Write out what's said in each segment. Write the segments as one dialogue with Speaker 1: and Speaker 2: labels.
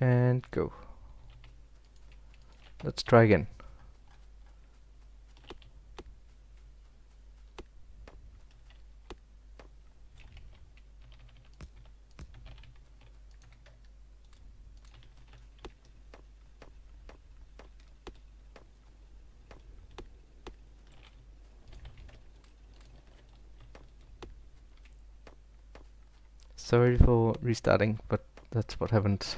Speaker 1: and go. Let's try again. Sorry for restarting, but that's what happens.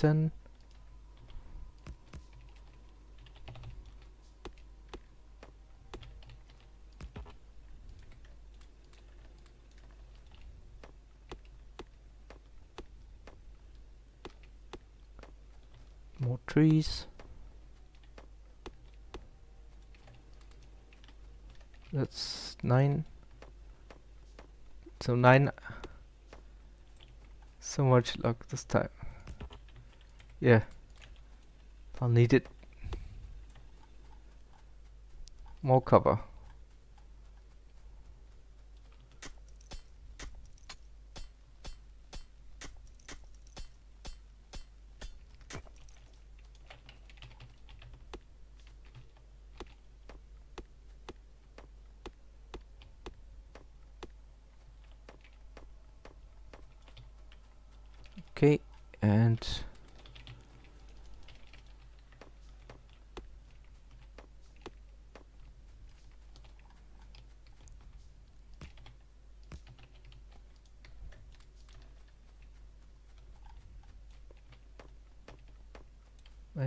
Speaker 1: 10. More trees. That's 9. So 9 so much luck this time. Yeah. I'll need it. More cover. Okay, and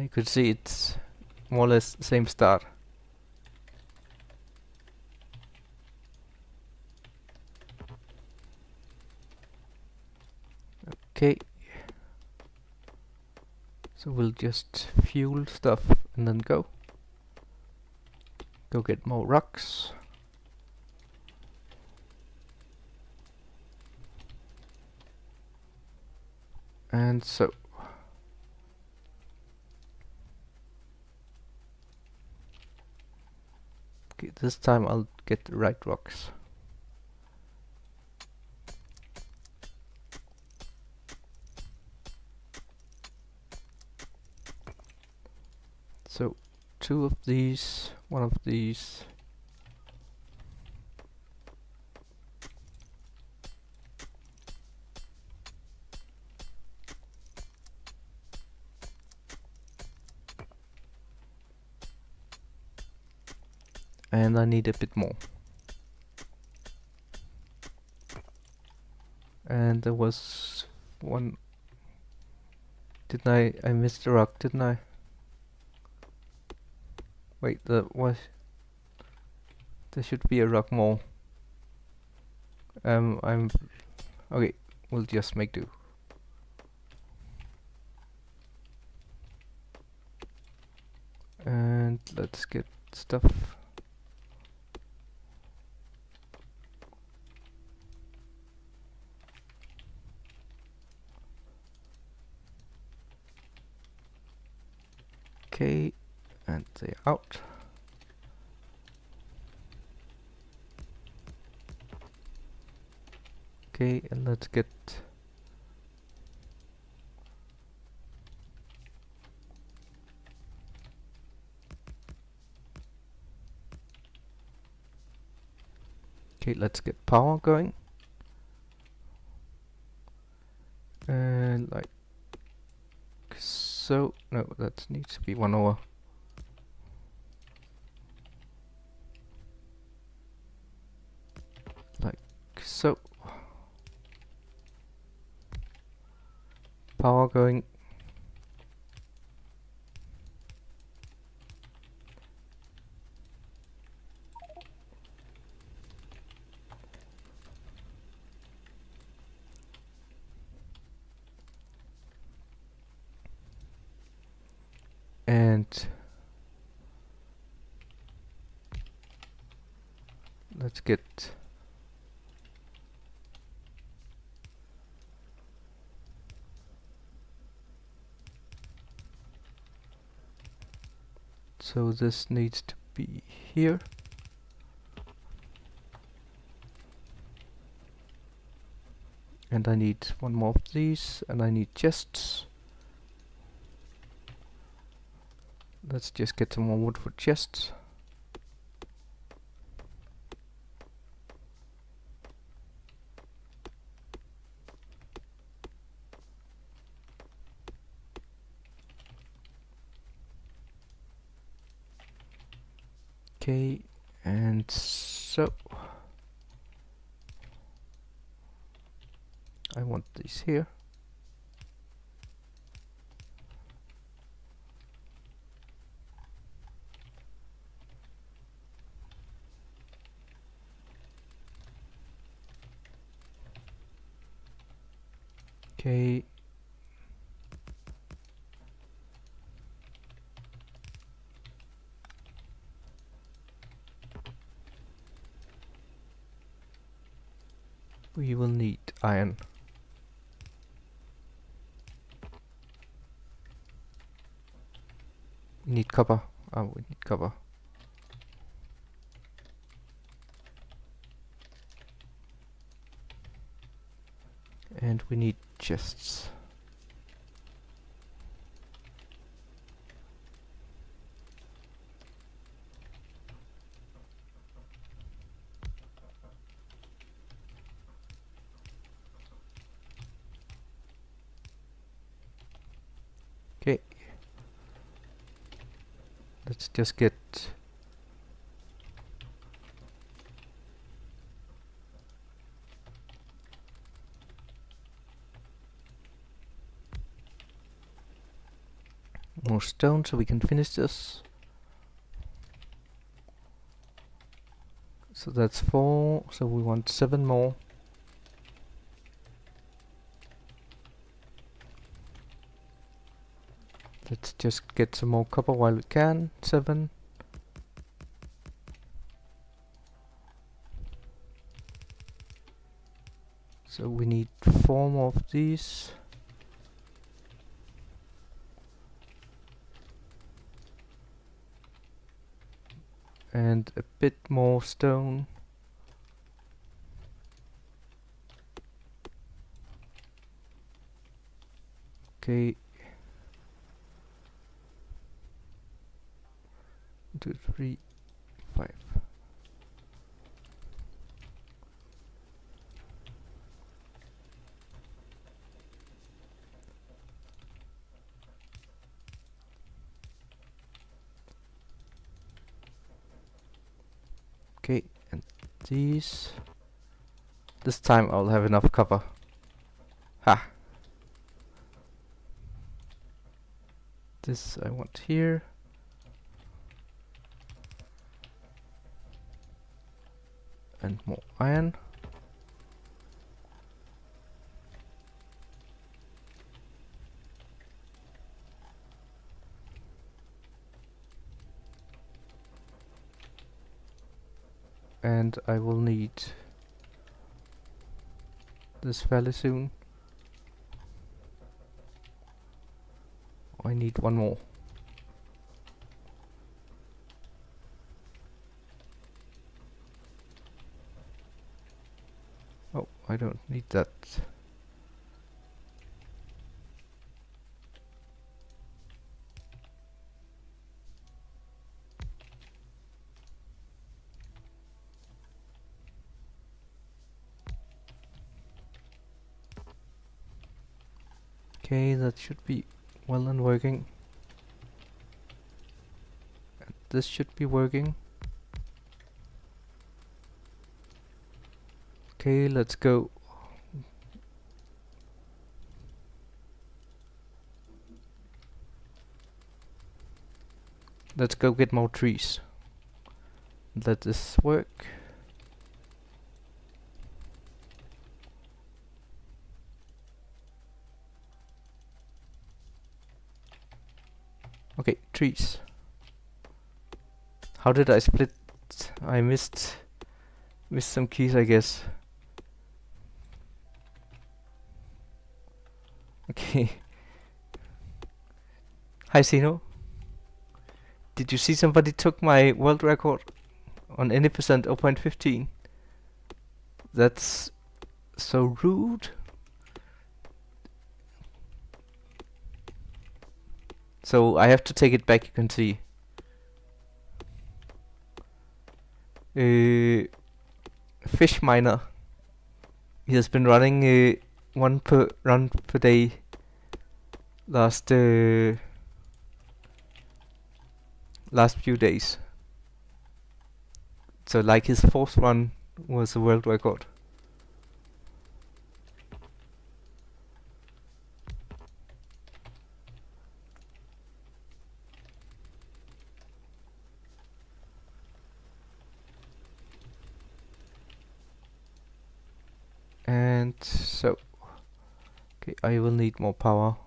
Speaker 1: you could see it's more or less same star. Okay. So we'll just fuel stuff and then go. Go get more rocks. And so. Okay, this time I'll get the right rocks. So two of these, one of these. And I need a bit more. And there was one... Didn't I... I missed a rock, didn't I? Wait, the was There should be a rock more. Um, I'm okay. We'll just make do. And let's get stuff. Okay and they out. Okay, and let's get Okay, let's get power going. And like so, no, that needs to be one hour like so. Power going let's get So this needs to be here. And I need one more of these, and I need chests. Let's just get some more wood for chests. Okay, and so I want this here. Okay. We will need iron. We need copper. Oh, we need copper. And we need chests. Okay. Let's just get more stone so we can finish this. So that's four, so we want seven more. Let's just get some more copper while we can. Seven. So we need four more of these. And a bit more stone. Okay, two, three, five. Okay, and these. This time I'll have enough copper. Ha! This I want here. And more iron. And I will need this fairly soon. I need one more. I don't need that. Okay, that should be well and working. This should be working. Okay, let's go. Let's go get more trees. Let this work. Okay, trees. How did I split? I missed missed some keys, I guess. Okay. Hi, Sino. Did you see somebody took my world record on any percent 0.15? That's so rude. So I have to take it back, you can see. Uh, fish miner. He has been running uh, one per run per day last uh, last few days. So like his fourth run was a world record. And so, okay, I will need more power.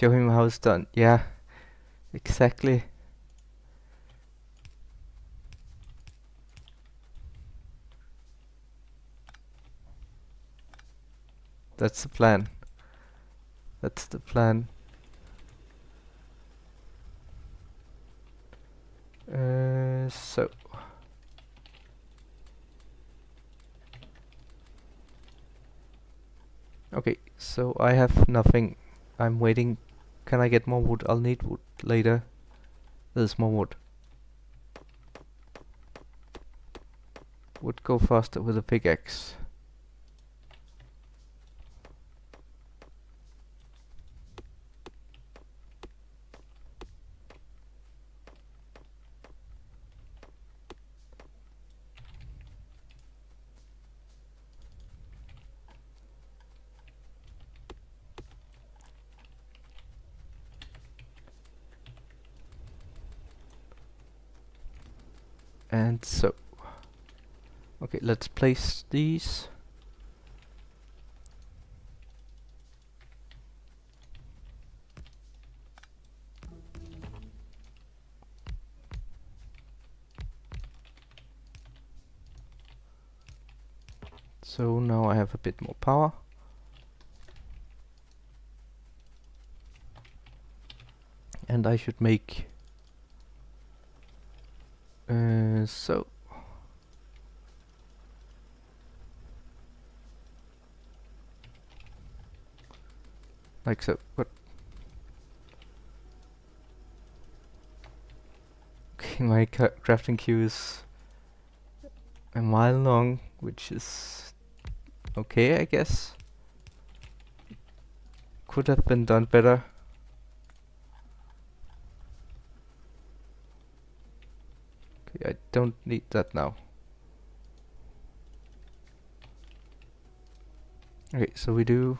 Speaker 1: Show him how it's done. Yeah, exactly. That's the plan. That's the plan. Uh, so. Okay, so I have nothing. I'm waiting. Can I get more wood? I'll need wood later. There's more wood. Would go faster with a pickaxe. So okay let's place these. So now I have a bit more power. And I should make uh, so. Like so what? Okay my crafting queue is a mile long which is okay I guess. Could have been done better I don't need that now. Okay, so we do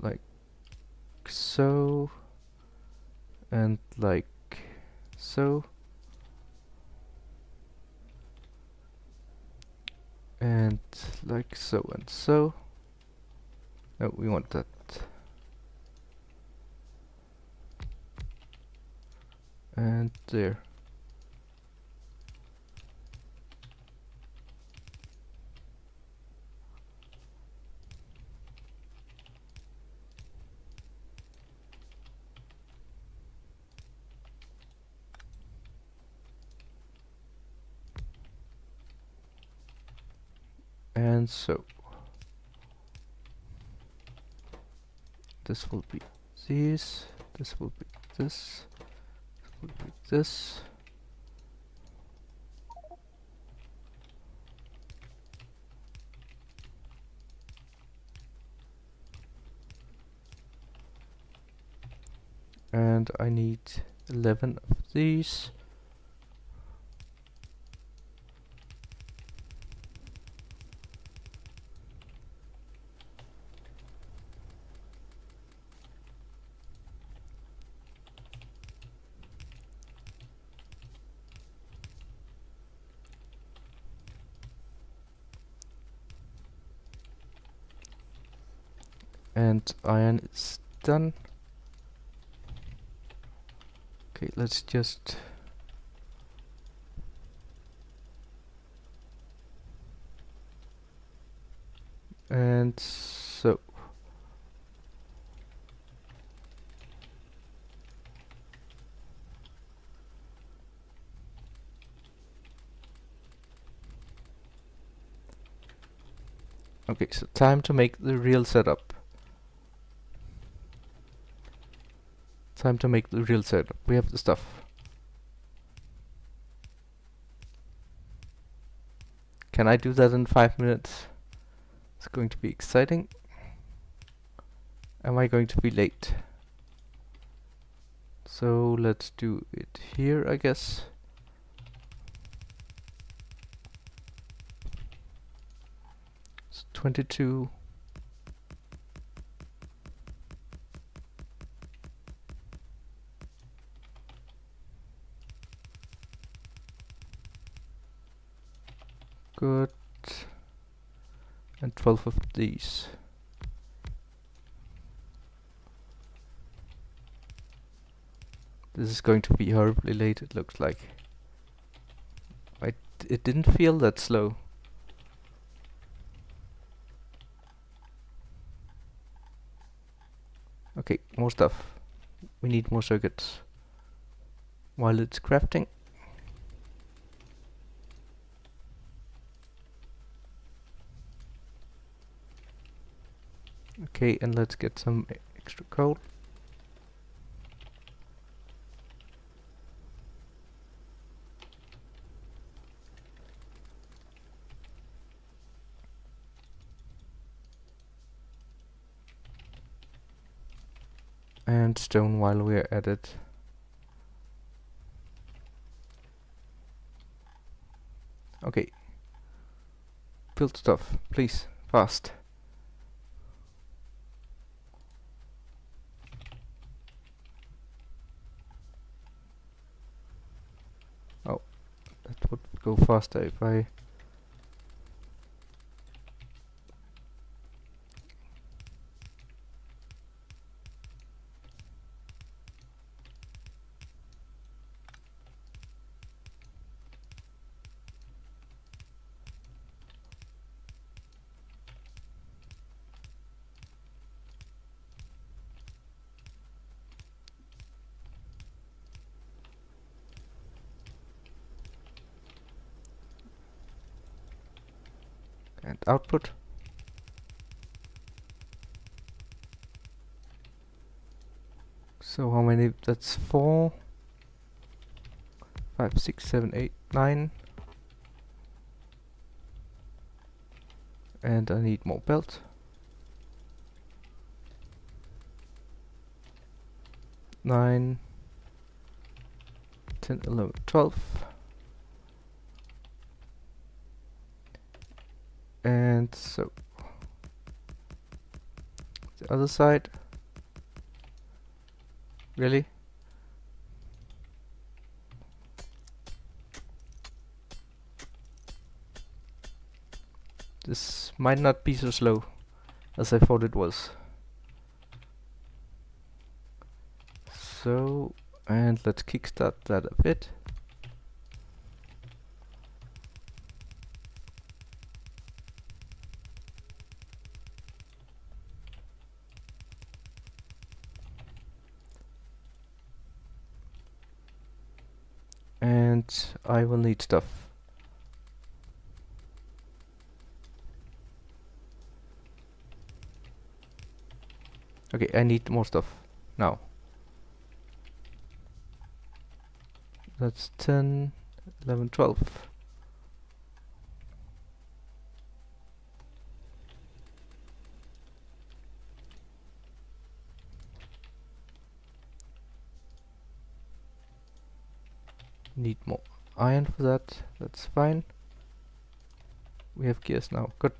Speaker 1: like so and like so and like so and so. No, we want that and there. And so. This will be this this will be this like this. And I need 11 of these. and iron is done. Okay let's just and so okay so time to make the real setup. Time to make the real setup. We have the stuff. Can I do that in five minutes? It's going to be exciting. Am I going to be late? So let's do it here, I guess. It's 22 good and 12 of these this is going to be horribly late it looks like I it didn't feel that slow Okay, more stuff. We need more circuits. While it's crafting. Okay, and let's get some extra coal. and stone while we're at it. Okay. Build stuff, please, fast. Oh, that would go faster. If I and output? So how many that's four five six seven eight nine. And I need more belt. Nine ten eleven twelve and so the other side. Really? This might not be so slow as I thought it was. So and let's kickstart that a bit Need stuff. Okay, I need more stuff now. That's 10, 11, 12. need more iron for that. That's fine. We have gears now. Good.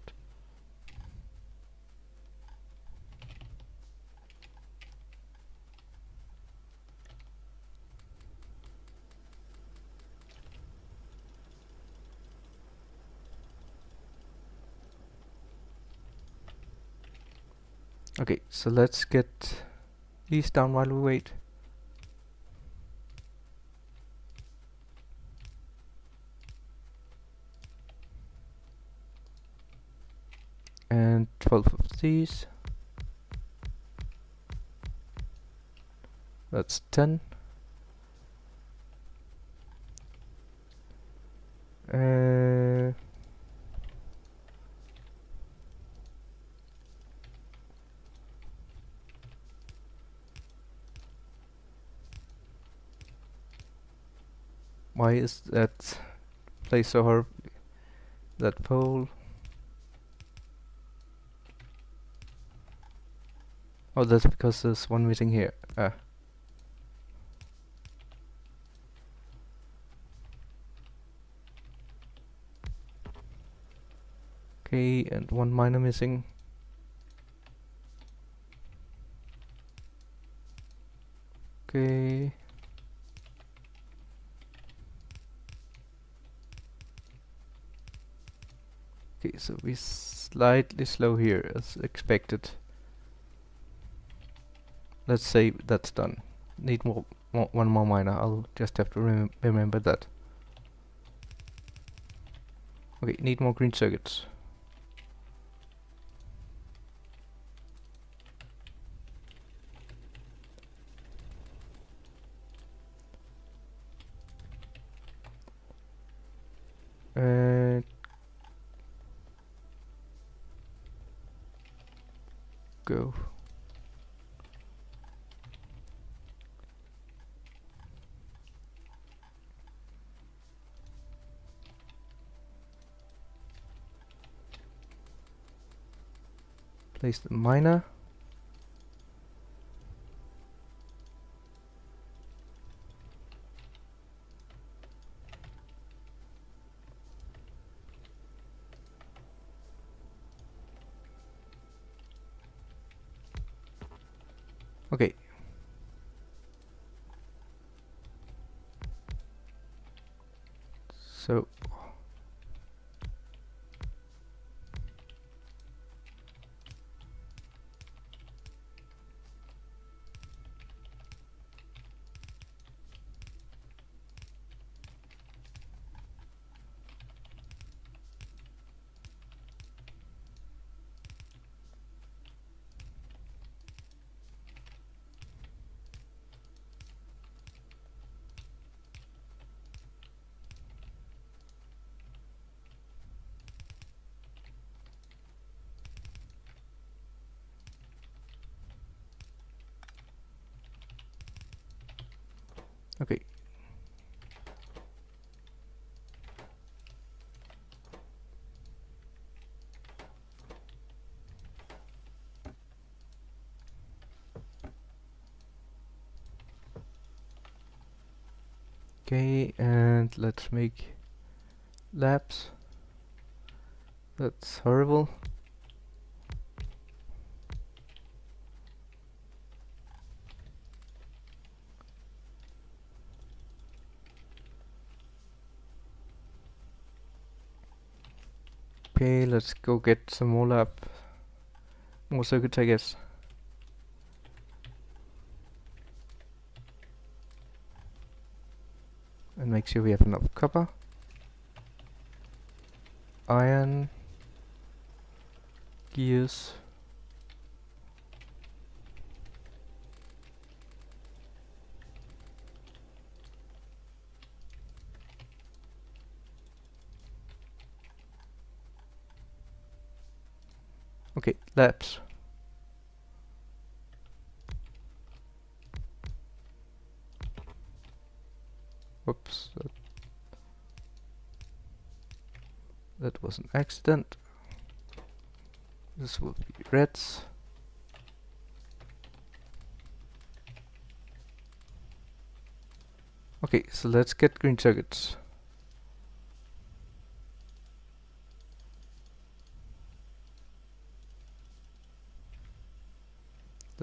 Speaker 1: Okay, so let's get these down while we wait. And 12 of these. That's 10 uh, why is that place hard that pole oh that's because there's one missing here. Ah. Okay and one miner missing. Okay. Okay, so we're slightly slow here as expected. Let's say that's done. Need more, more one more miner. I'll just have to rem remember that. Okay, need more green circuits. Uh, go. Place the miner. Okay. So Okay. Okay, and let's make labs. That's horrible. Okay, let's go get some more lab. More circuits, I guess. And make sure we have enough copper. Iron. Gears. Okay, labs. Whoops. That, that was an accident. This will be reds. Okay, so let's get green circuits.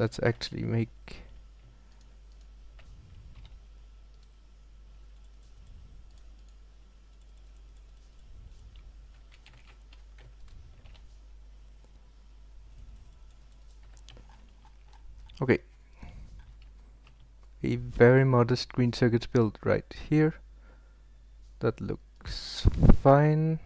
Speaker 1: let's actually make okay. A very modest green circuits build right here. That looks fine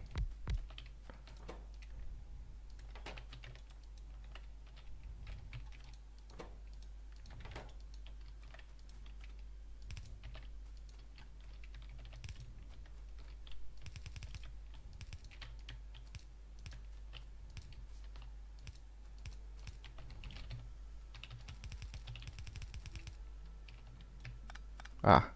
Speaker 1: Ah.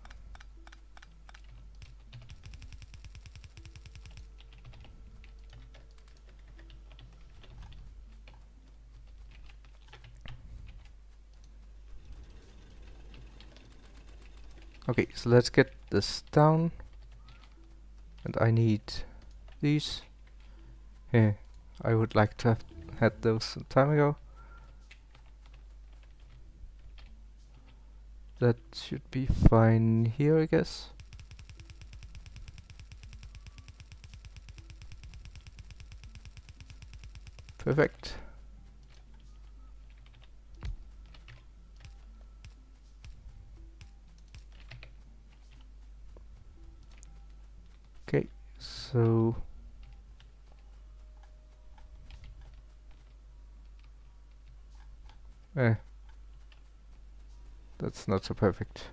Speaker 1: Okay, so let's get this down. And I need these. Here, I would like to have had those some time ago. That should be fine here, I guess. Perfect. Okay, so eh, that's not so perfect.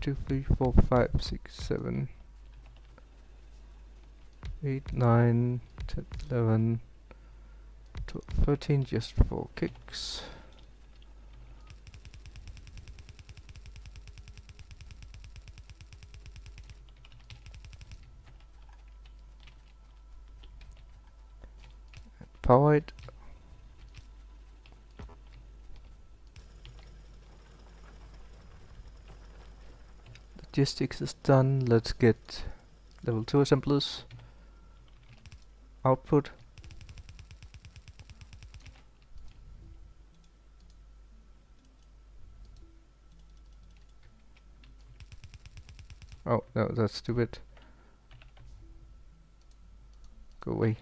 Speaker 1: Two, three, four, five, six, seven, eight, nine, ten, eleven, twelve, thirteen, just four kicks. Power it. Logistics is done. Let's get level 2 assemblers. Output. Oh, no, that's stupid. Go away.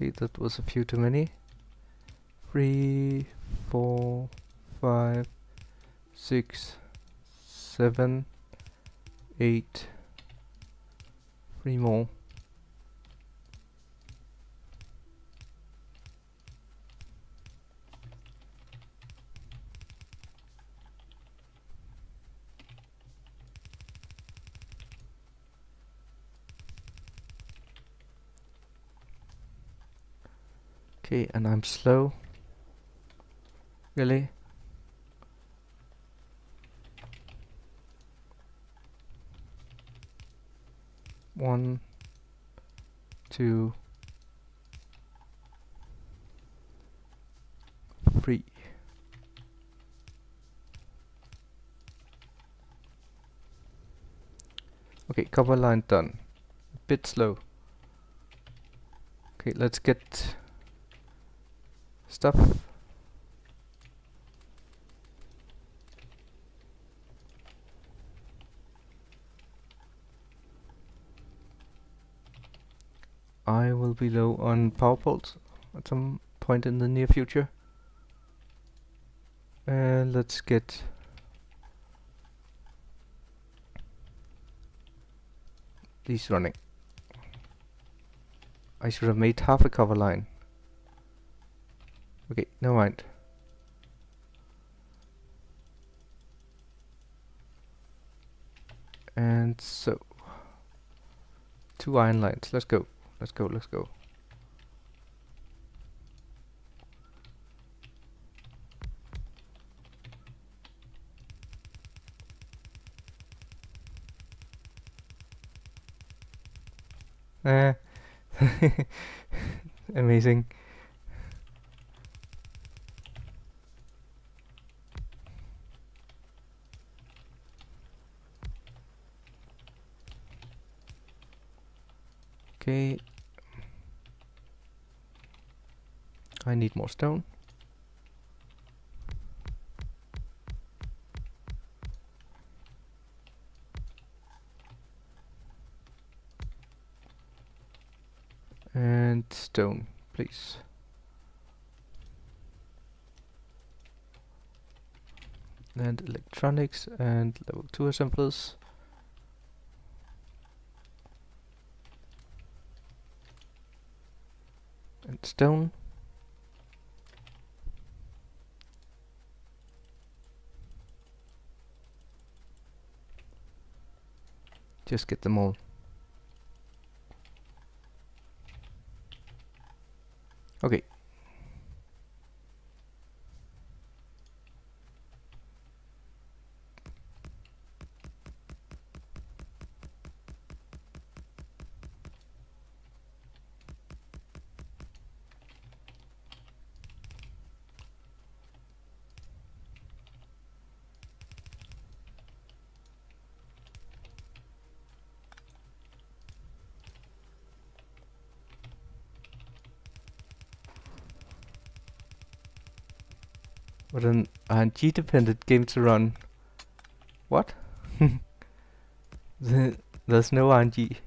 Speaker 1: Okay, that was a few too many. Three, four, five, six, seven, eight, three more. Okay, and I'm slow. Really? One, two, three. Okay, copper line done. A bit slow. Okay, let's get stuff. I will be low on power poles at some point in the near future. And let's get these running. I should have made half a copper line. Okay, no mind. And so, two iron lines. Let's go. Let's go. Let's go. Eh. Amazing. Okay. I need more stone. And stone, please. And electronics and level 2 assemblers. stone. Just get them all. Okay, What an RNG dependent game to run. What? There's no RNG.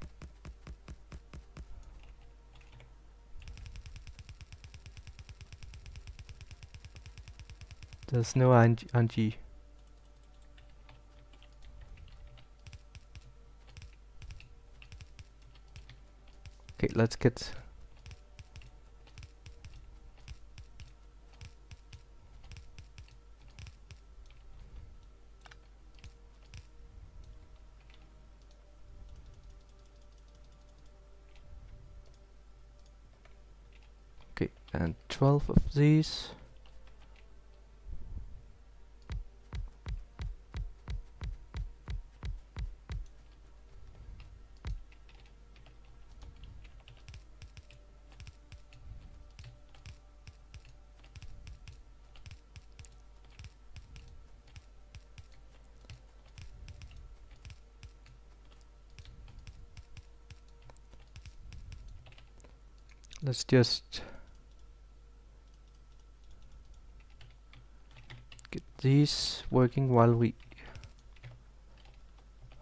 Speaker 1: There's no RNG. Okay, let's get Okay, and 12 of these. Let's just get these working while we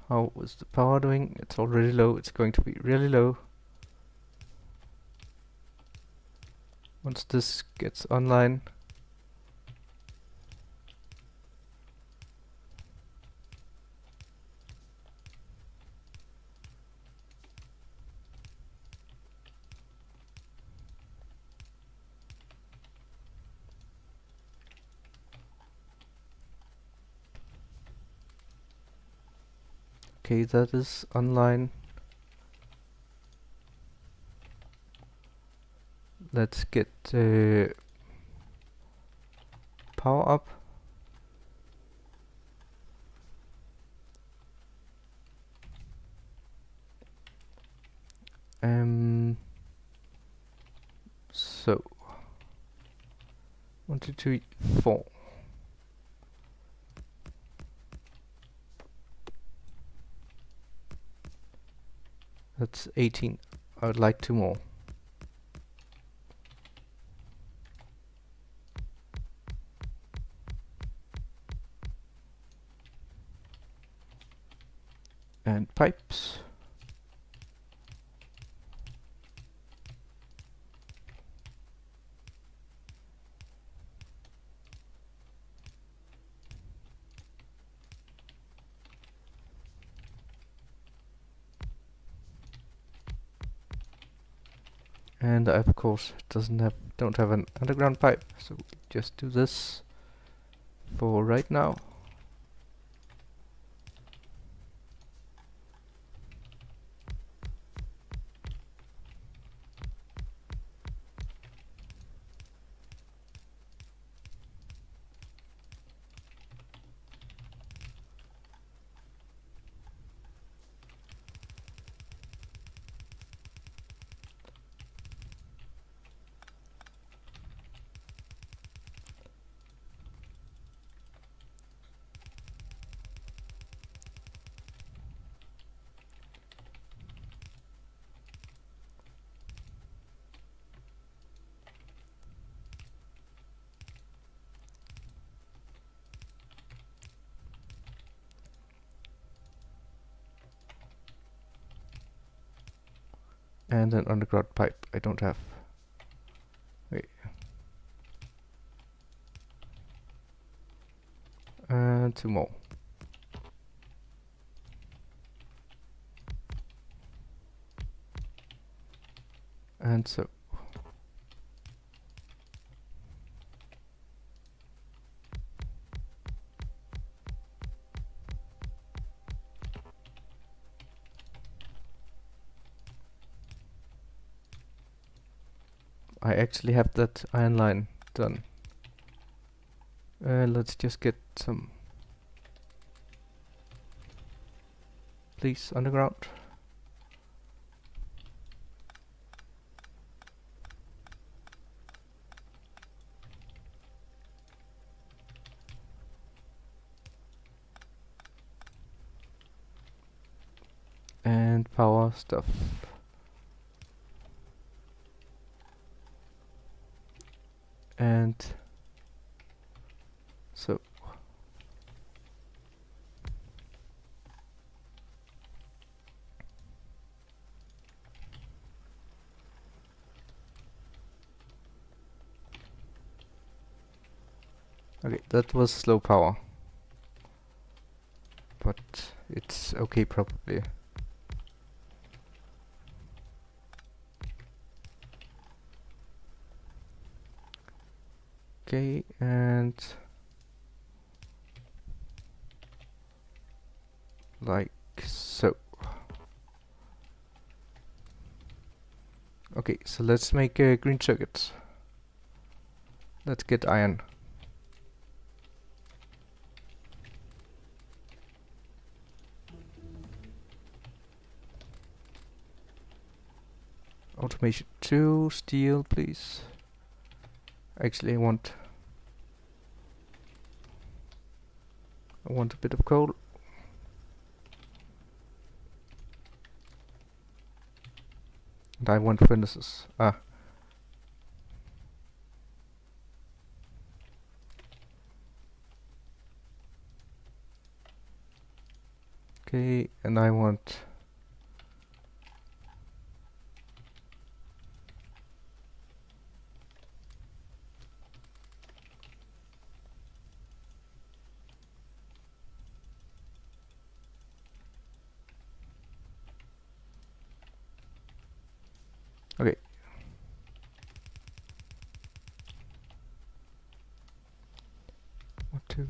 Speaker 1: how was the power doing? It's already low. It's going to be really low. Once this gets online Okay, that is online. Let's get uh, power up. Um. So one, two, three, four. That's 18. I would like two more. And pipes. And I of course doesn't have don't have an underground pipe. So just do this for right now and an underground pipe I don't have. Wait. And two more. And so actually have that iron line done. Uh, let's just get some please underground. And power stuff. And so Okay, that was slow power. But it's okay probably. Okay, and like so. Okay, so let's make a green circuit. Let's get iron. Automation 2, steel please. Actually I want I want a bit of coal. And I want furnaces. Ah. Okay, and I want Okay. One, two,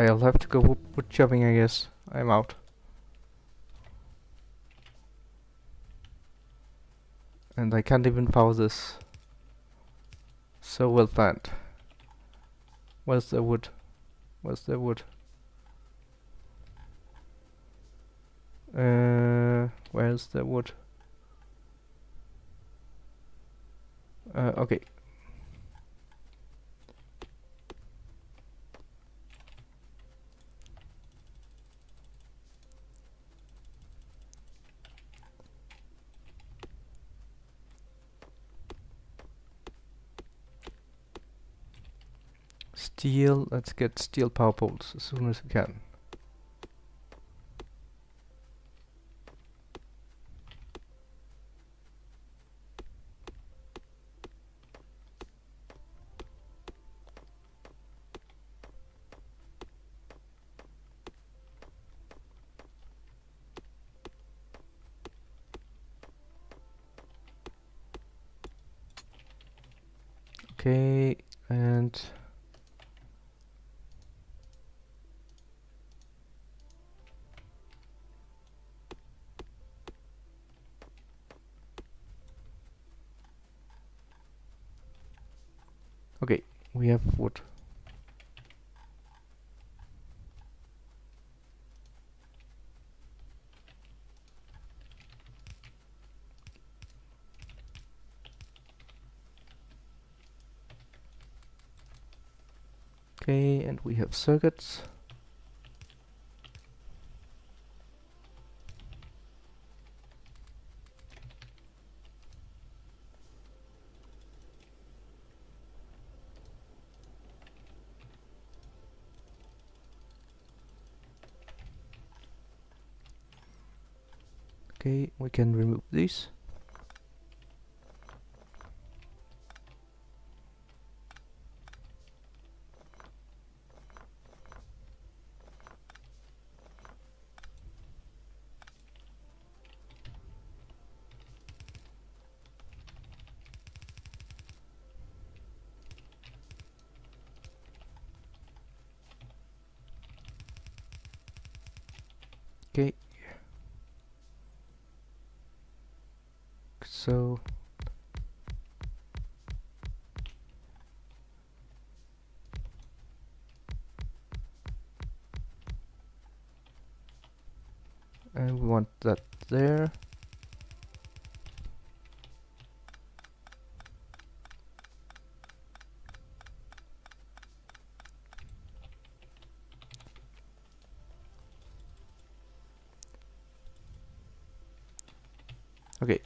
Speaker 1: I'll have to go wood chopping, I guess. I'm out. And I can't even power this. So well planned. Where's the wood? Where's the wood? Uh, where's the wood? Uh, okay. Steel, let's get steel power poles as soon as we can. Okay, and Okay, we have wood. Okay, and we have circuits. Okay, we can remove these. Okay. So and we want that there. Okay.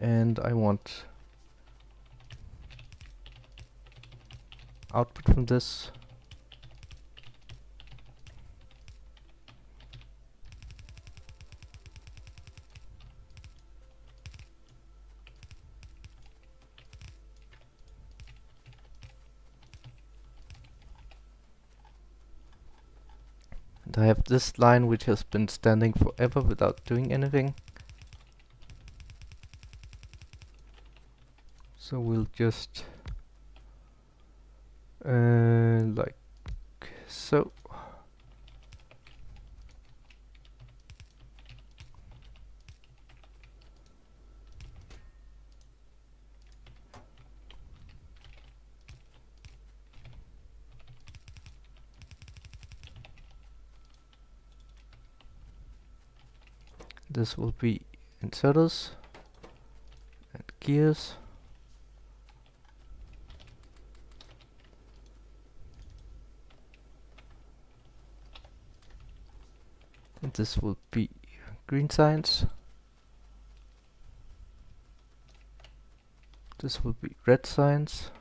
Speaker 1: And I want output from this. This line which has been standing forever without doing anything. So we'll just uh, like so. This will be inserters and gears. And this will be green science. This will be red science.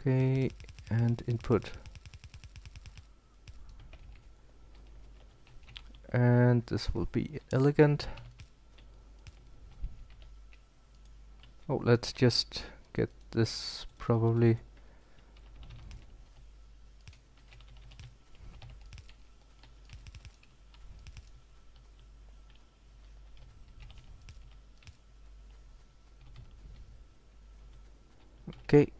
Speaker 1: Okay, and input. And this will be elegant. Oh, let's just get this probably okay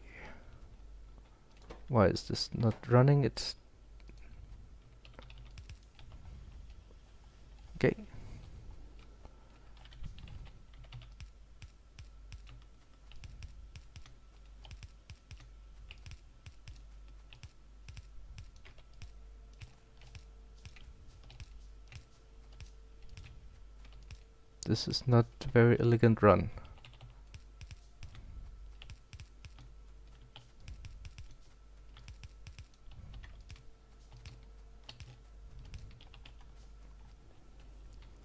Speaker 1: why is this not running? It's okay. This is not very elegant run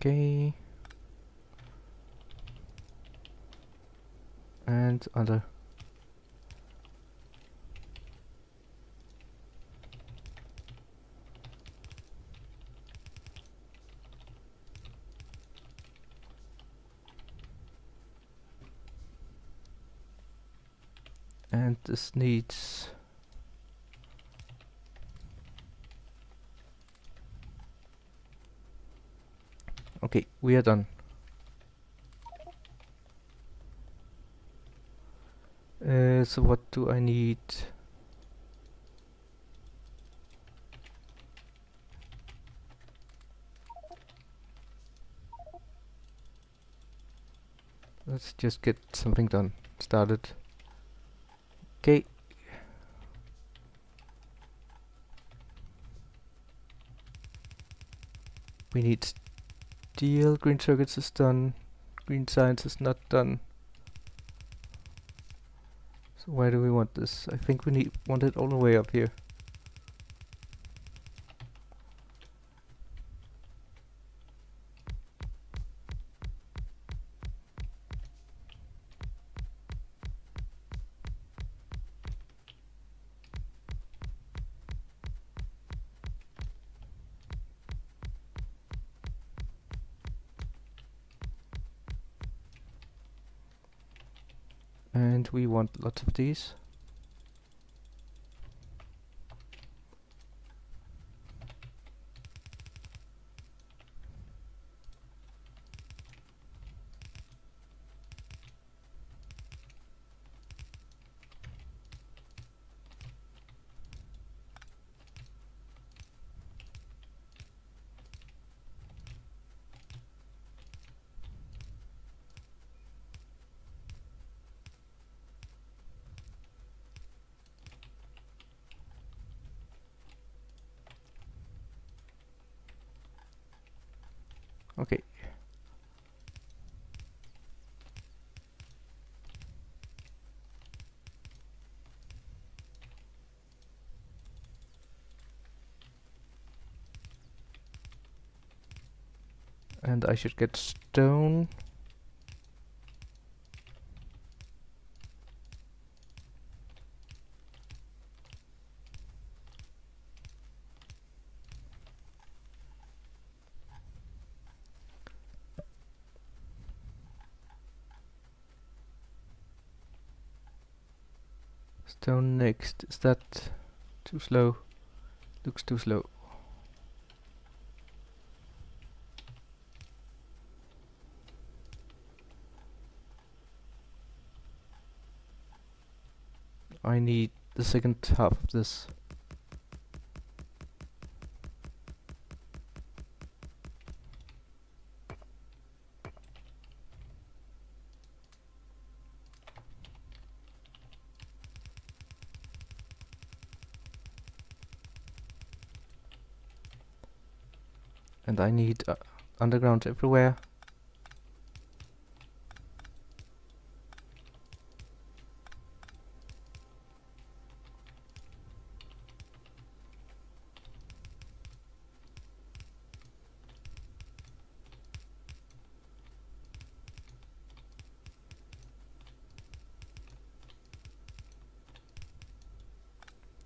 Speaker 1: okay. And other and this needs okay we are done. Uh, so what do I need? Let's just get something done started. Okay. We need steel, green circuits is done, green science is not done. So why do we want this? I think we need want it all the way up here. Lots of these. Okay. And I should get stone. Stone next. Is that too slow? Looks too slow. I need the second half of this. And I need uh, underground everywhere.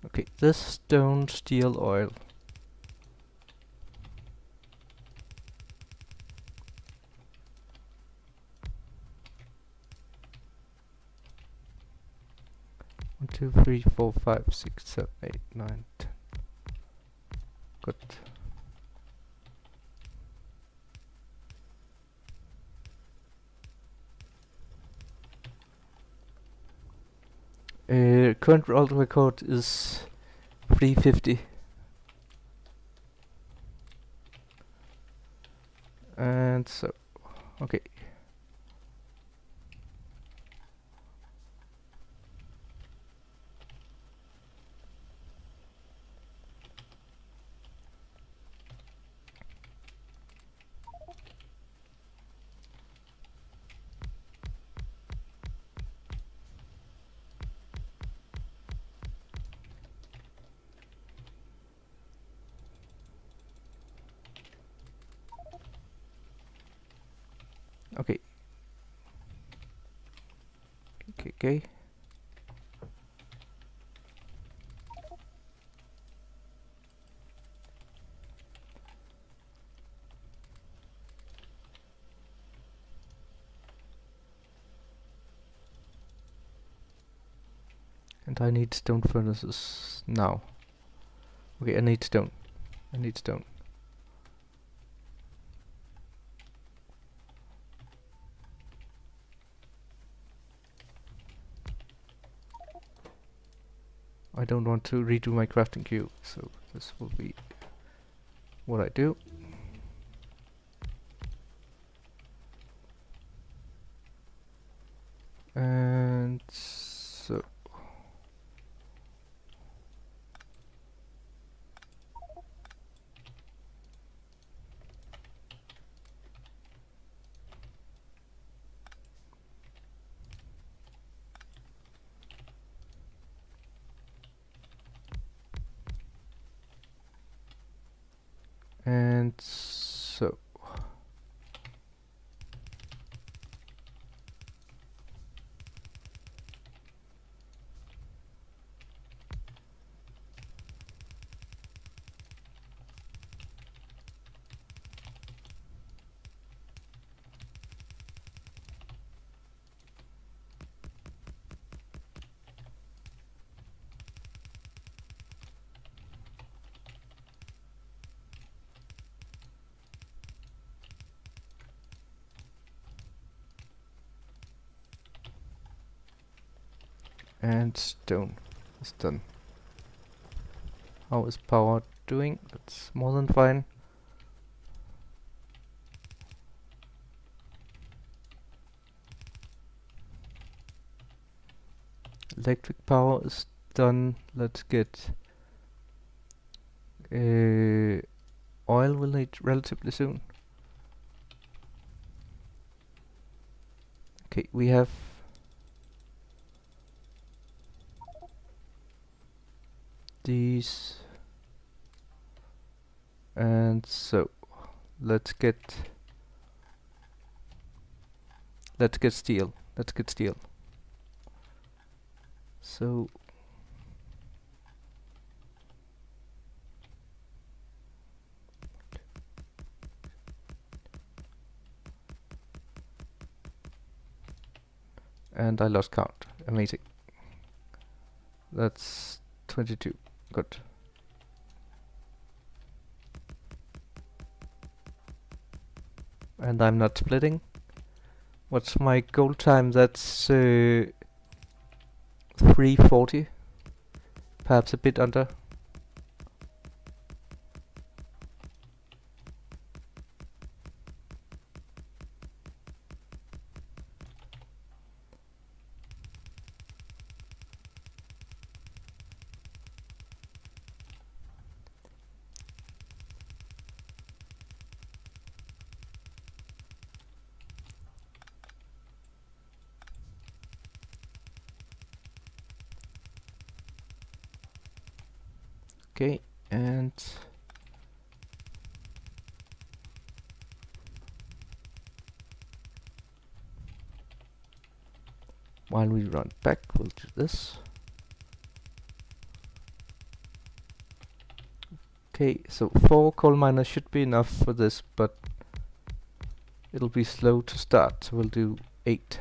Speaker 1: Okay, this stone, steel, oil. One, two, three, four, five, six, seven, eight, nine, ten. Good. Uh, current world record is 350. And so, okay. Okay. Okay, okay. And I need stone furnaces now. Okay, I need stone. I need stone. I don't want to redo my crafting queue, so this will be what I do. And so stone is done. How is power doing? That's more than fine. Electric power is done. Let's get uh, oil will need relatively soon. Okay, we have these. And so let's get let's get steel let's get steel. So and I lost count. Amazing. That's 22 good and I'm not splitting. What's my goal time? That's uh, 340, perhaps a bit under. This. Okay, so four coal miners should be enough for this, but it'll be slow to start, so we'll do eight.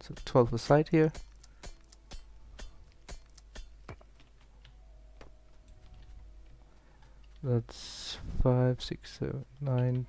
Speaker 1: so 12 aside here. That's 5 6 7 9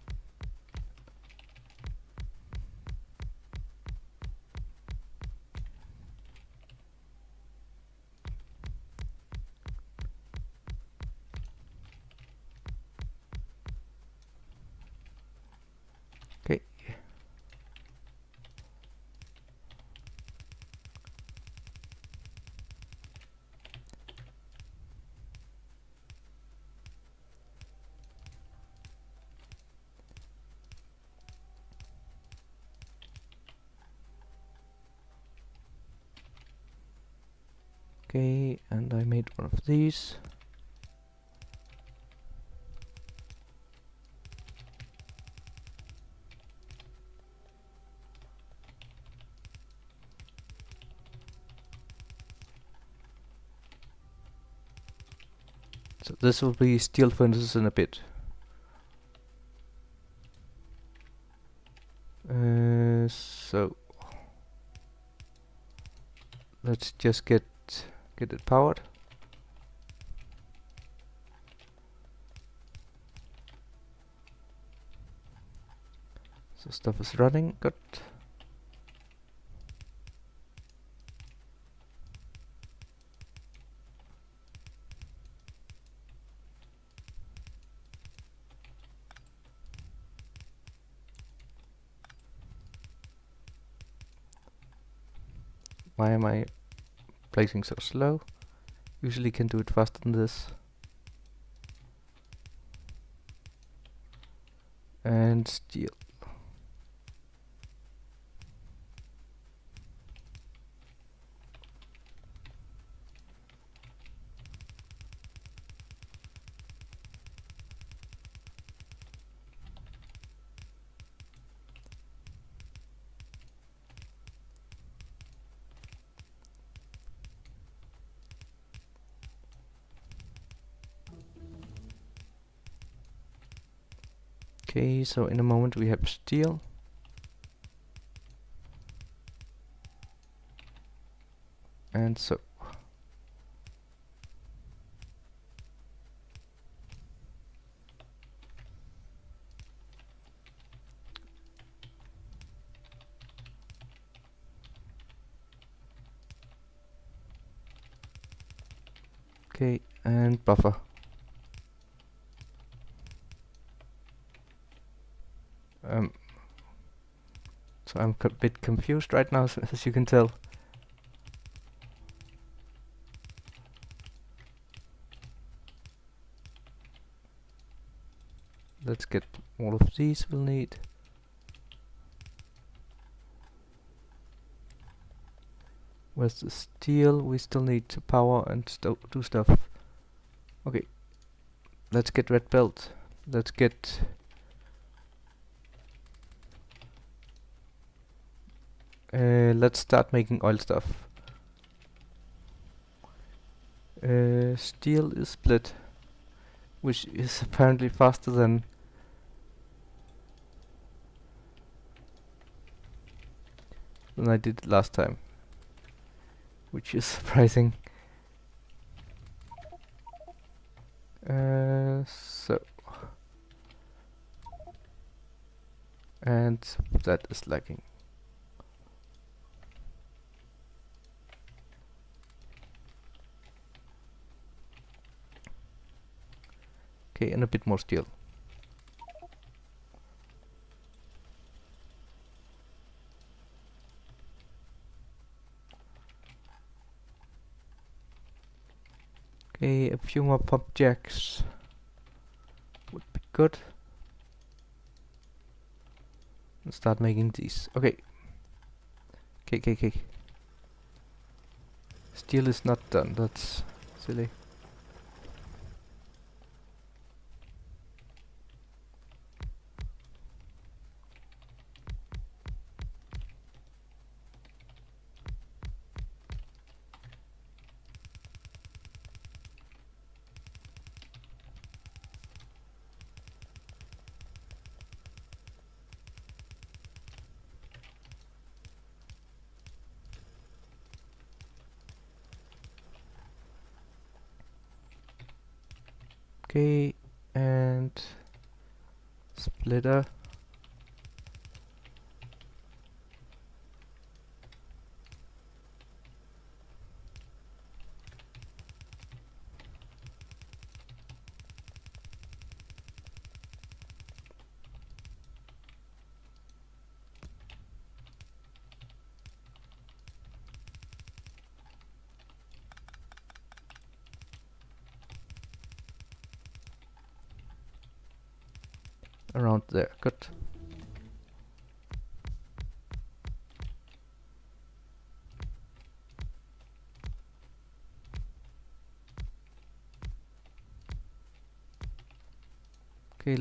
Speaker 1: So this will be steel furnaces in a bit. Uh, so let's just get get it powered. So stuff is running, good. Why am I placing so slow. Usually can do it faster than this. And steel. So in a moment we have steel. And so Okay, and buffer. Um, so I'm a bit confused right now, as you can tell. Let's get all of these we'll need. Where's the steel? We still need to power and sto do stuff. Okay. Let's get red belt. Let's get... Uh, let's start making oil stuff. Uh, steel is split, which is apparently faster than than I did last time which is surprising. Uh, so and that is lagging. Okay, and a bit more steel. Okay, a few more pumpjacks would be good. Start making these. Okay. Okay, okay, okay. Steel is not done, that's silly. Okay, and splitter. around there. Good. Okay,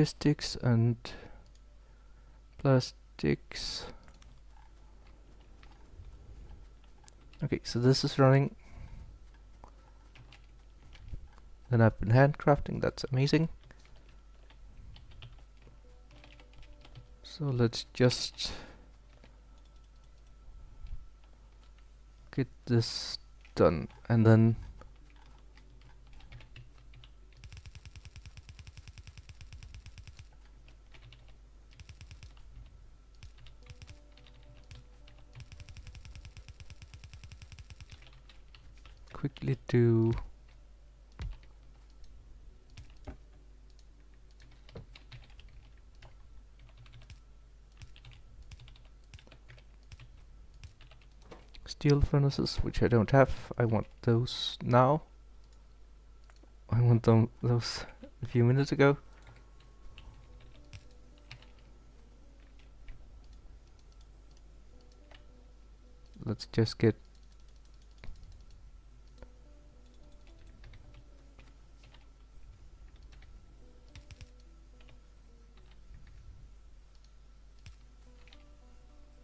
Speaker 1: logistics and plastics. Okay so this is running. Then I've been handcrafting. That's amazing. So let's just get this done. And then steel furnaces, which I don't have. I want those now. I want them those a few minutes ago. Let's just get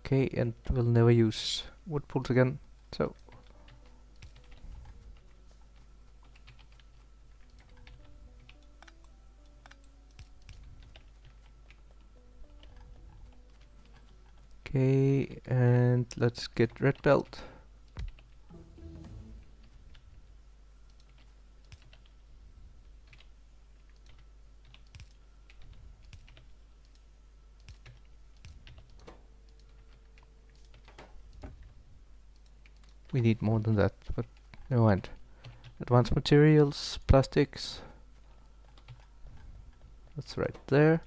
Speaker 1: Okay, and we'll never use wood poles again, so Okay, and let's get red belt. We need more than that, but no mind. Advanced materials, plastics. That's right there.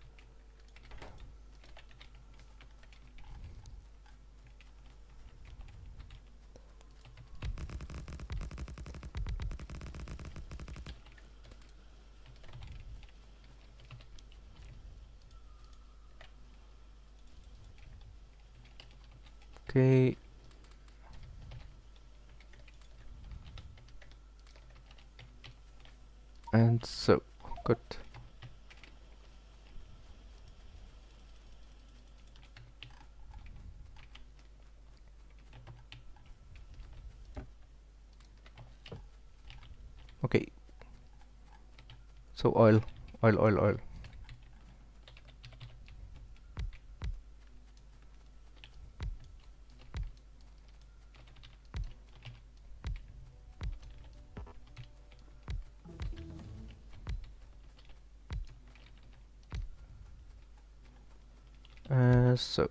Speaker 1: Okay. So, good. Okay. So oil, oil, oil, oil. So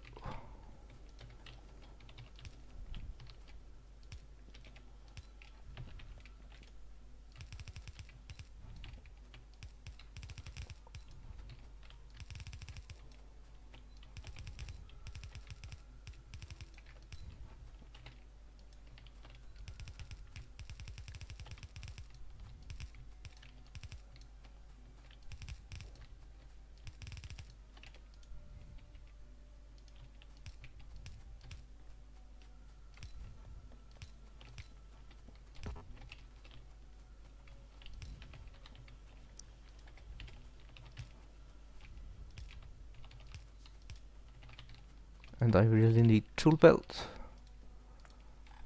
Speaker 1: and I really need tool belt.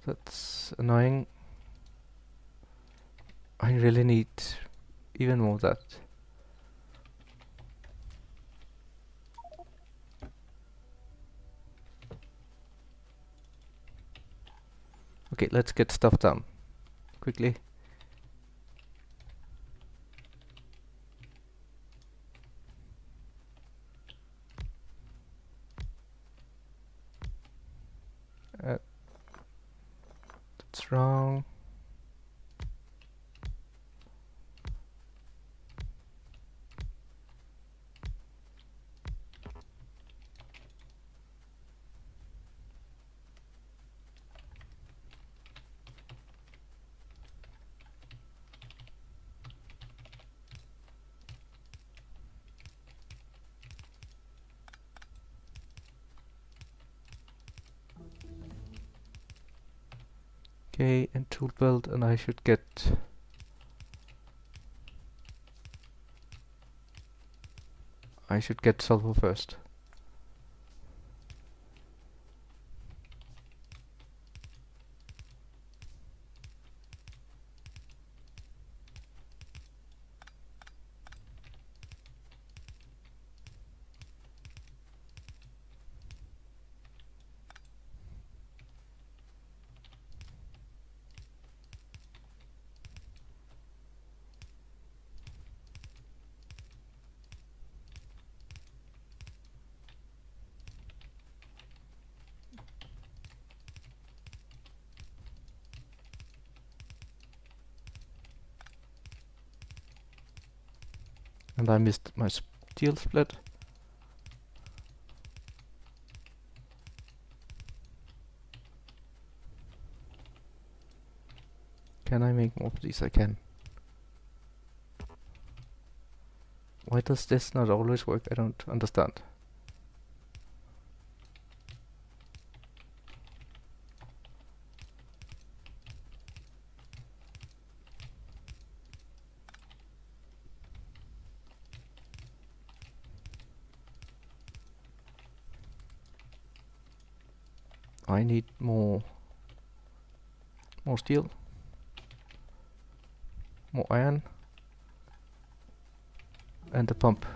Speaker 1: That's annoying. I really need even more of that. Okay, let's get stuff done quickly. Uh, that's wrong. Okay, and and I should get I should get sulfur first. Missed my steel split. Can I make more of these? I can. Why does this not always work? I don't understand. I need more more steel, more iron, and the pump.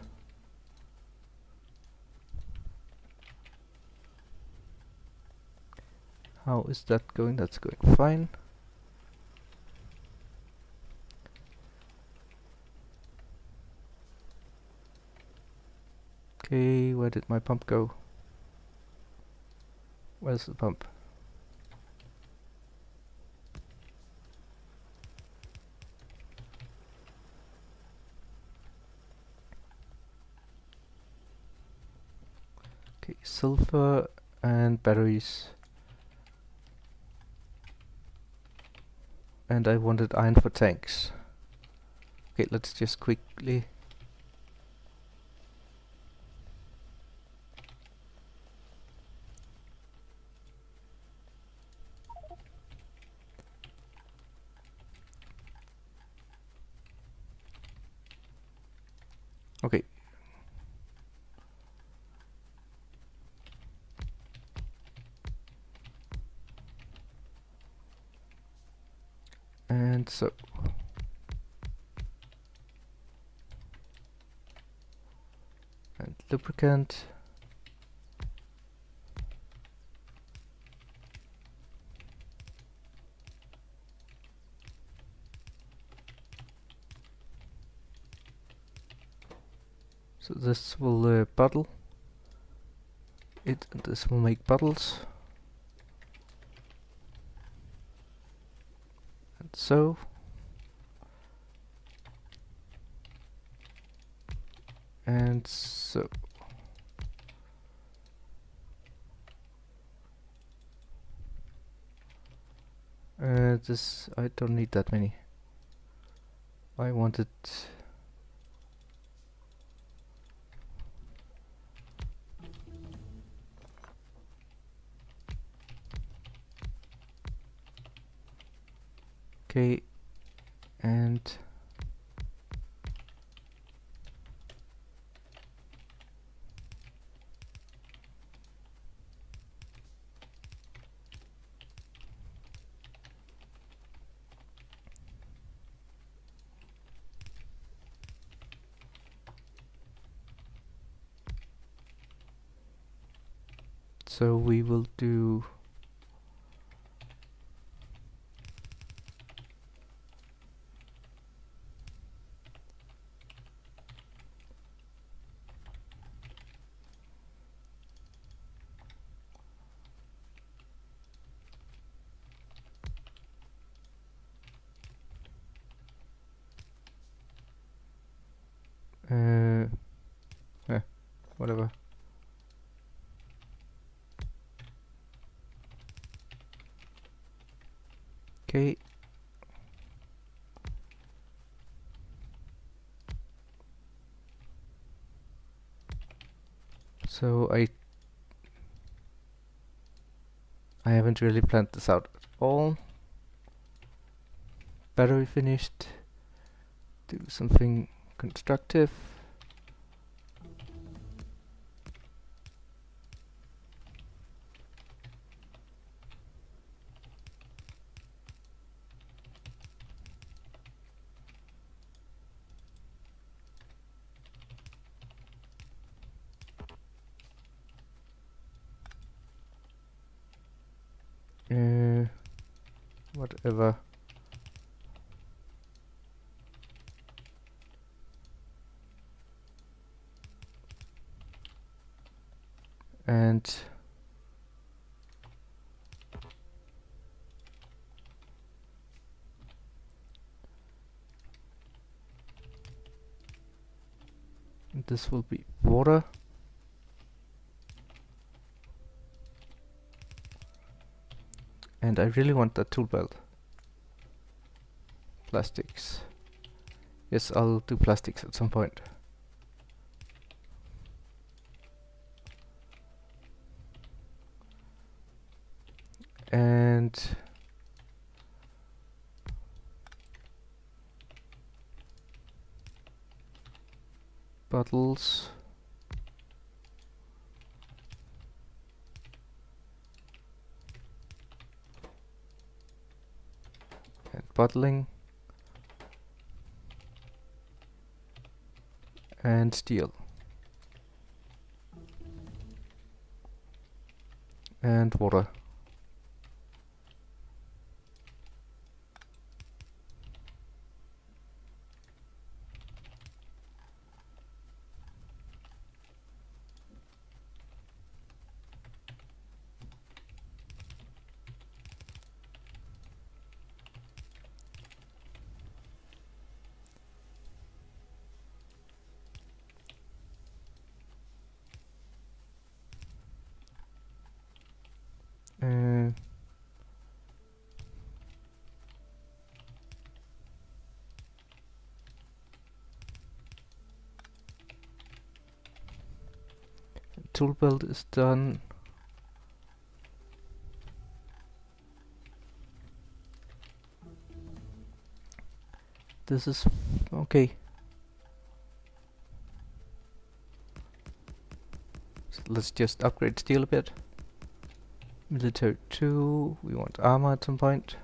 Speaker 1: How is that going? That's going fine. Okay, where did my pump go? Where's the pump? Okay, sulfur and batteries. And I wanted iron for tanks. Okay, let's just quickly Okay. And so and lubricant So this will uh, it and this will make puddles. And so. And so. Uh, this I don't need that many. I wanted okay and so we will do uh, eh, whatever okay so I Haven't really planned this out at all. Battery finished. Do something constructive uh, whatever and this will be water. And I really want that tool belt. Plastics. Yes I'll do plastics at some point. And modules. And bottling. And steel. And water. Tool belt is done. This is okay. So let's just upgrade steel a bit. Military 2, we want armor at some point.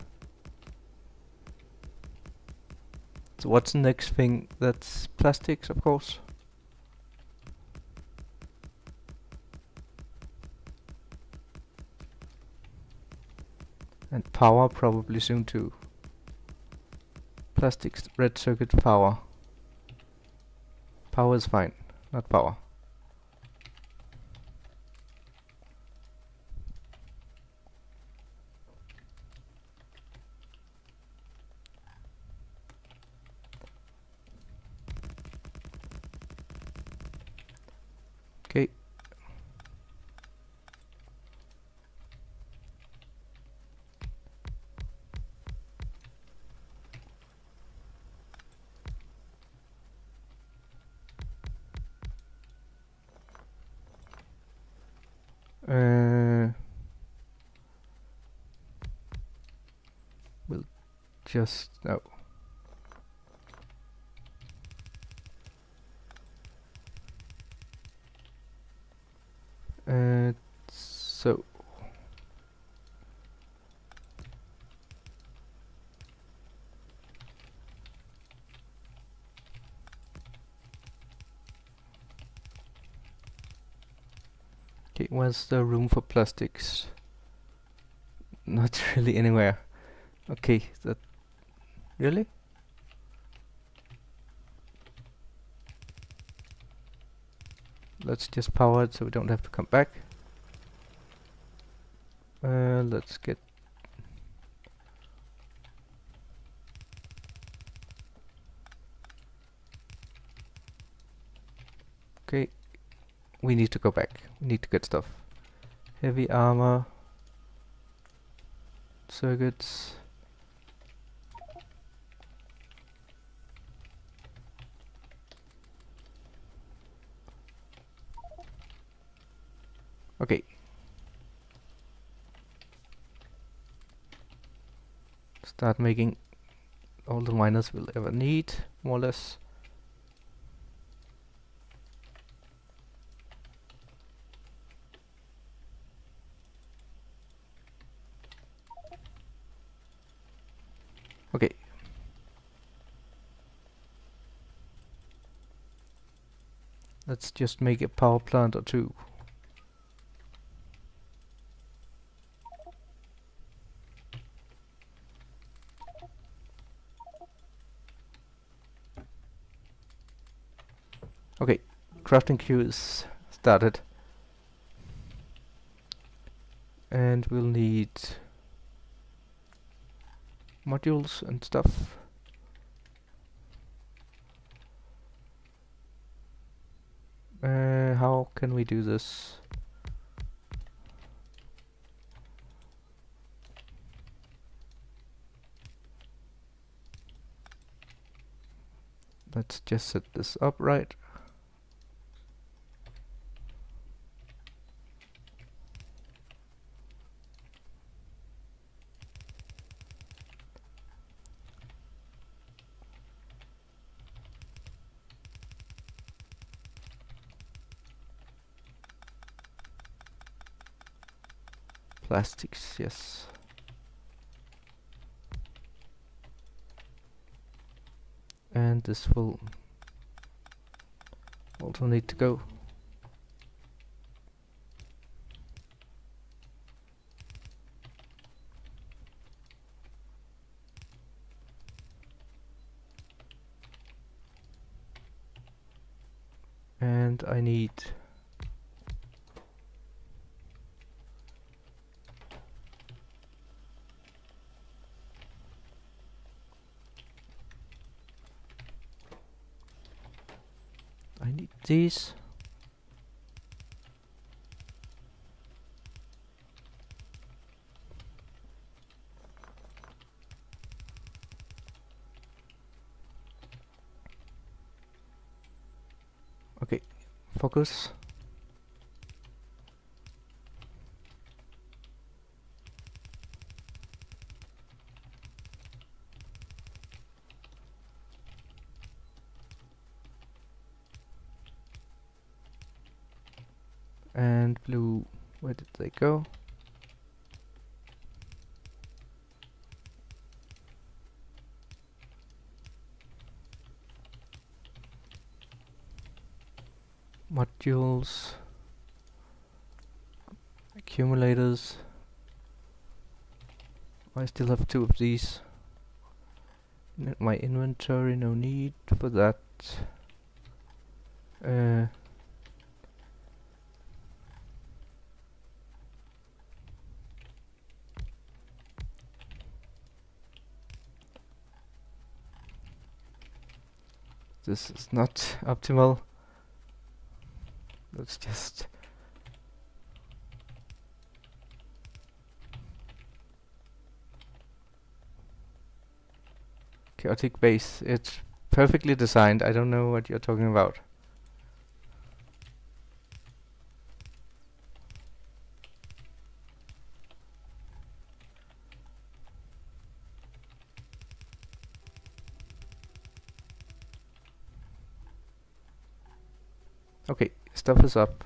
Speaker 1: So what's the next thing? That's plastics, of course. Power probably soon too. Plastics, red circuit power. Power is fine, not power. Okay. Uh, we'll just no. Uh, so okay, where's the room for plastics? Not really anywhere. Okay, that really? let's just power it so we don't have to come back. Uh, let's get Okay, we need to go back. We need to get stuff. Heavy armor, circuits. Okay. Start making all the miners we'll ever need, more or less. Okay. Let's just make a power plant or two. Okay, crafting queue is started. And we'll need modules and stuff. Uh, how can we do this? Let's just set this up right. plastics, yes. And this will also need to go. These. Okay focus and blue where did they go modules accumulators I still have two of these. In my inventory no need for that. Uh, this is not optimal. Let's just chaotic base. It's perfectly designed. I don't know what you're talking about. Okay stuff is up.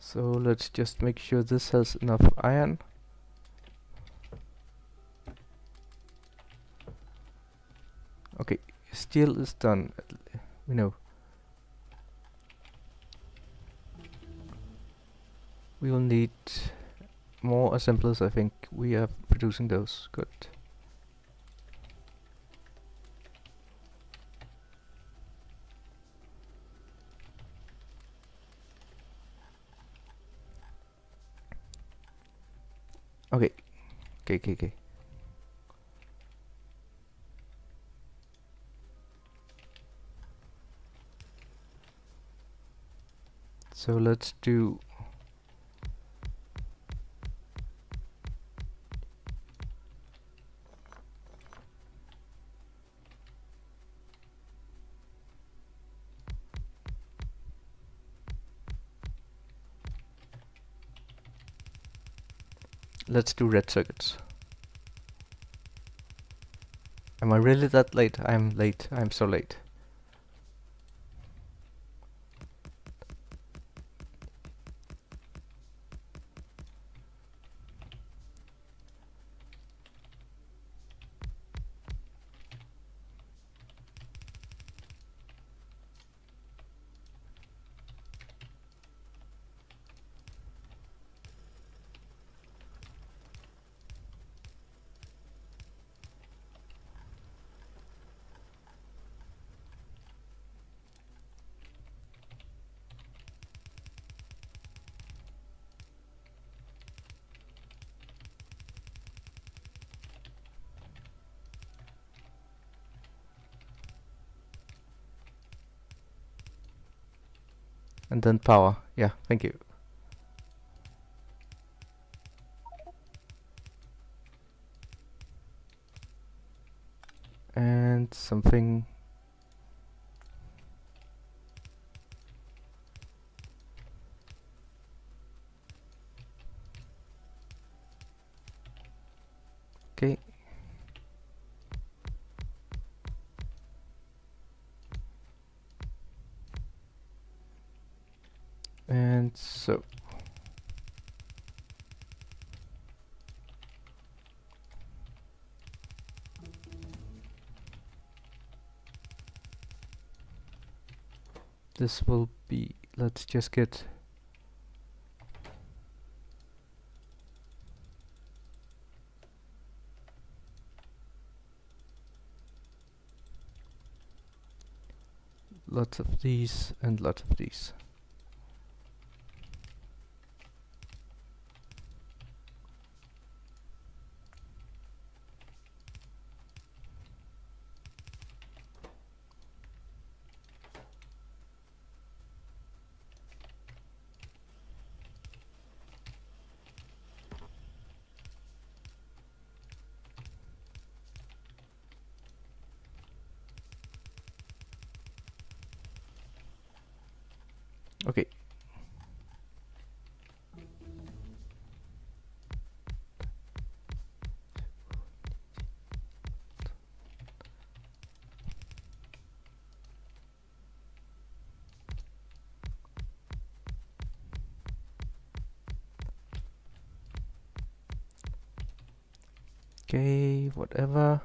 Speaker 1: So let's just make sure this has enough iron is done we know we will need more assemblers I think we are producing those good Okay. Okay, okay, okay. So let's do let's do red circuits. Am I really that late? I'm late. I'm so late. And then power. Yeah, thank you. This will be let's just get lots of these and lots of these Okay. Okay, whatever.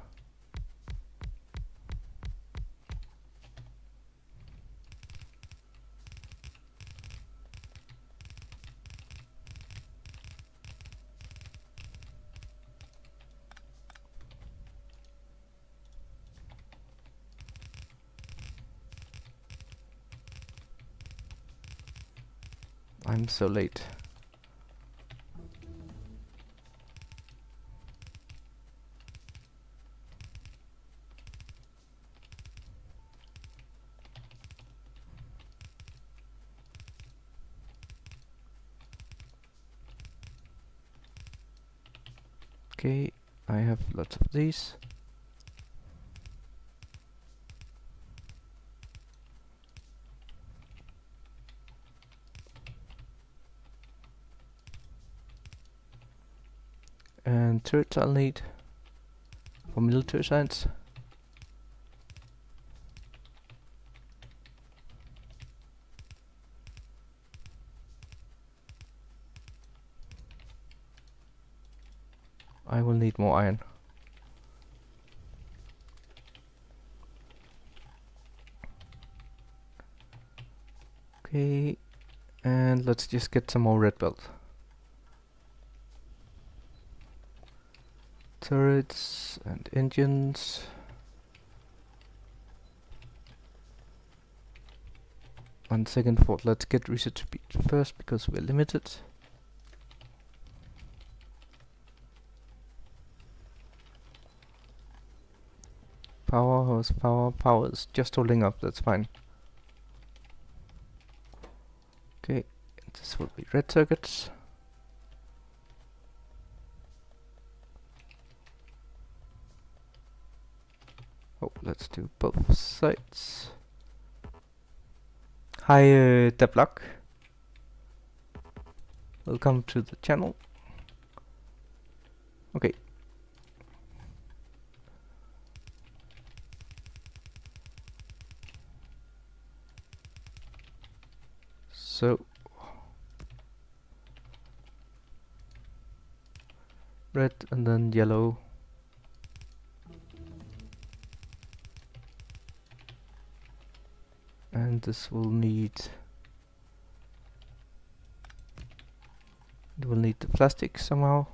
Speaker 1: I'm so late. Okay, I have lots of these. And turrets I'll need for military science. I will need more iron. Okay, and let's just get some more red belt. Turrets and engines. One second thought, let's get research speed first because we're limited. Power, power is just holding up, that's fine. Okay, this will be red circuits. Oh, let's do both sides. Hi, uh. Welcome to the channel. Okay. So red and then yellow and this will need it will need the plastic somehow.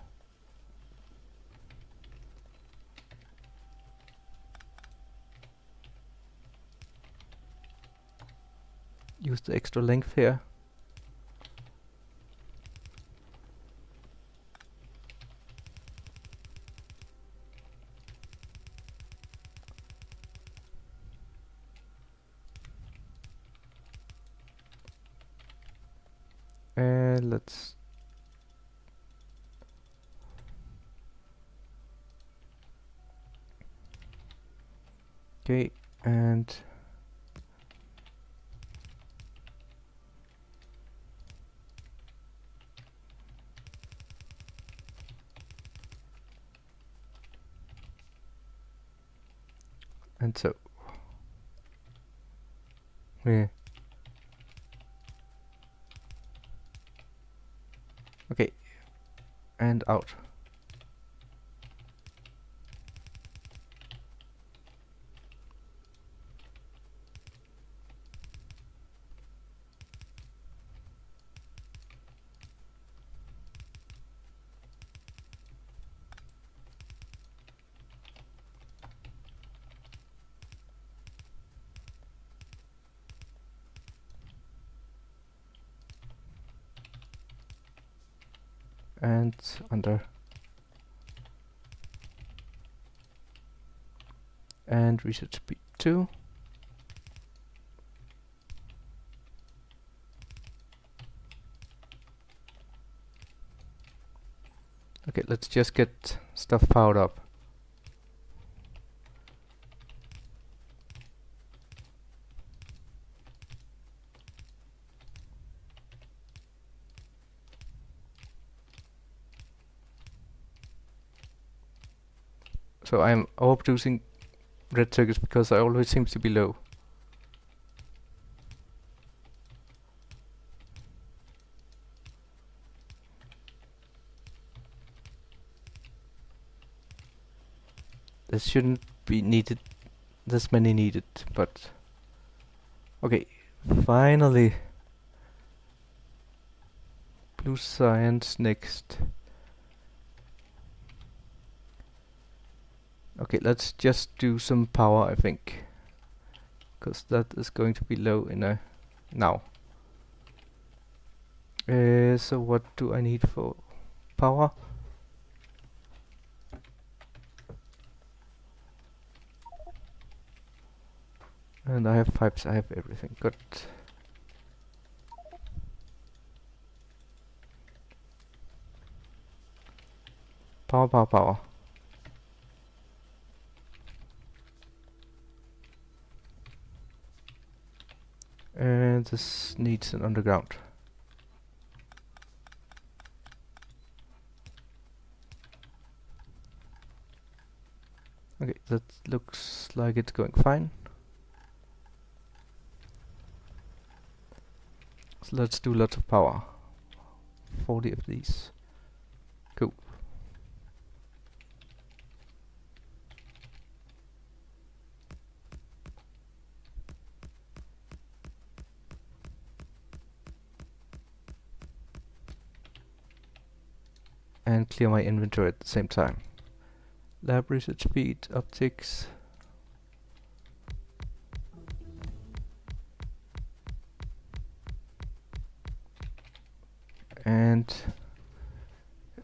Speaker 1: Use the extra length here and let's okay and and so yeah okay and out and under and research speed 2 okay let's just get stuff powered up So I'm overproducing red circuits because I always seem to be low. Shouldn't be needed, this many needed, but okay, finally. Blue science next. Okay, let's just do some power, I think. Because that is going to be low in a now. Uh, so what do I need for power? And I have pipes, I have everything. Good. Power, power, power. And this needs an underground. Okay, that looks like it's going fine. Let's do lots of power. 40 of these. Cool. and clear my inventory at the same time. Lab research speed, optics. And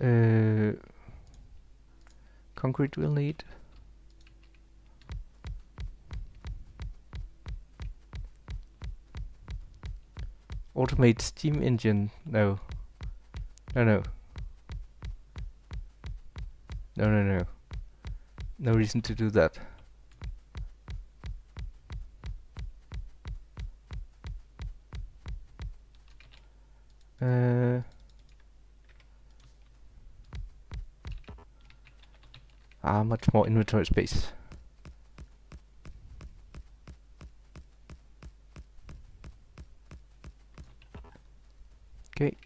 Speaker 1: uh, concrete we'll need. Automate steam engine, no. No, no. No, no, no. No reason to do that. Uh, ah, much more inventory space. Okay.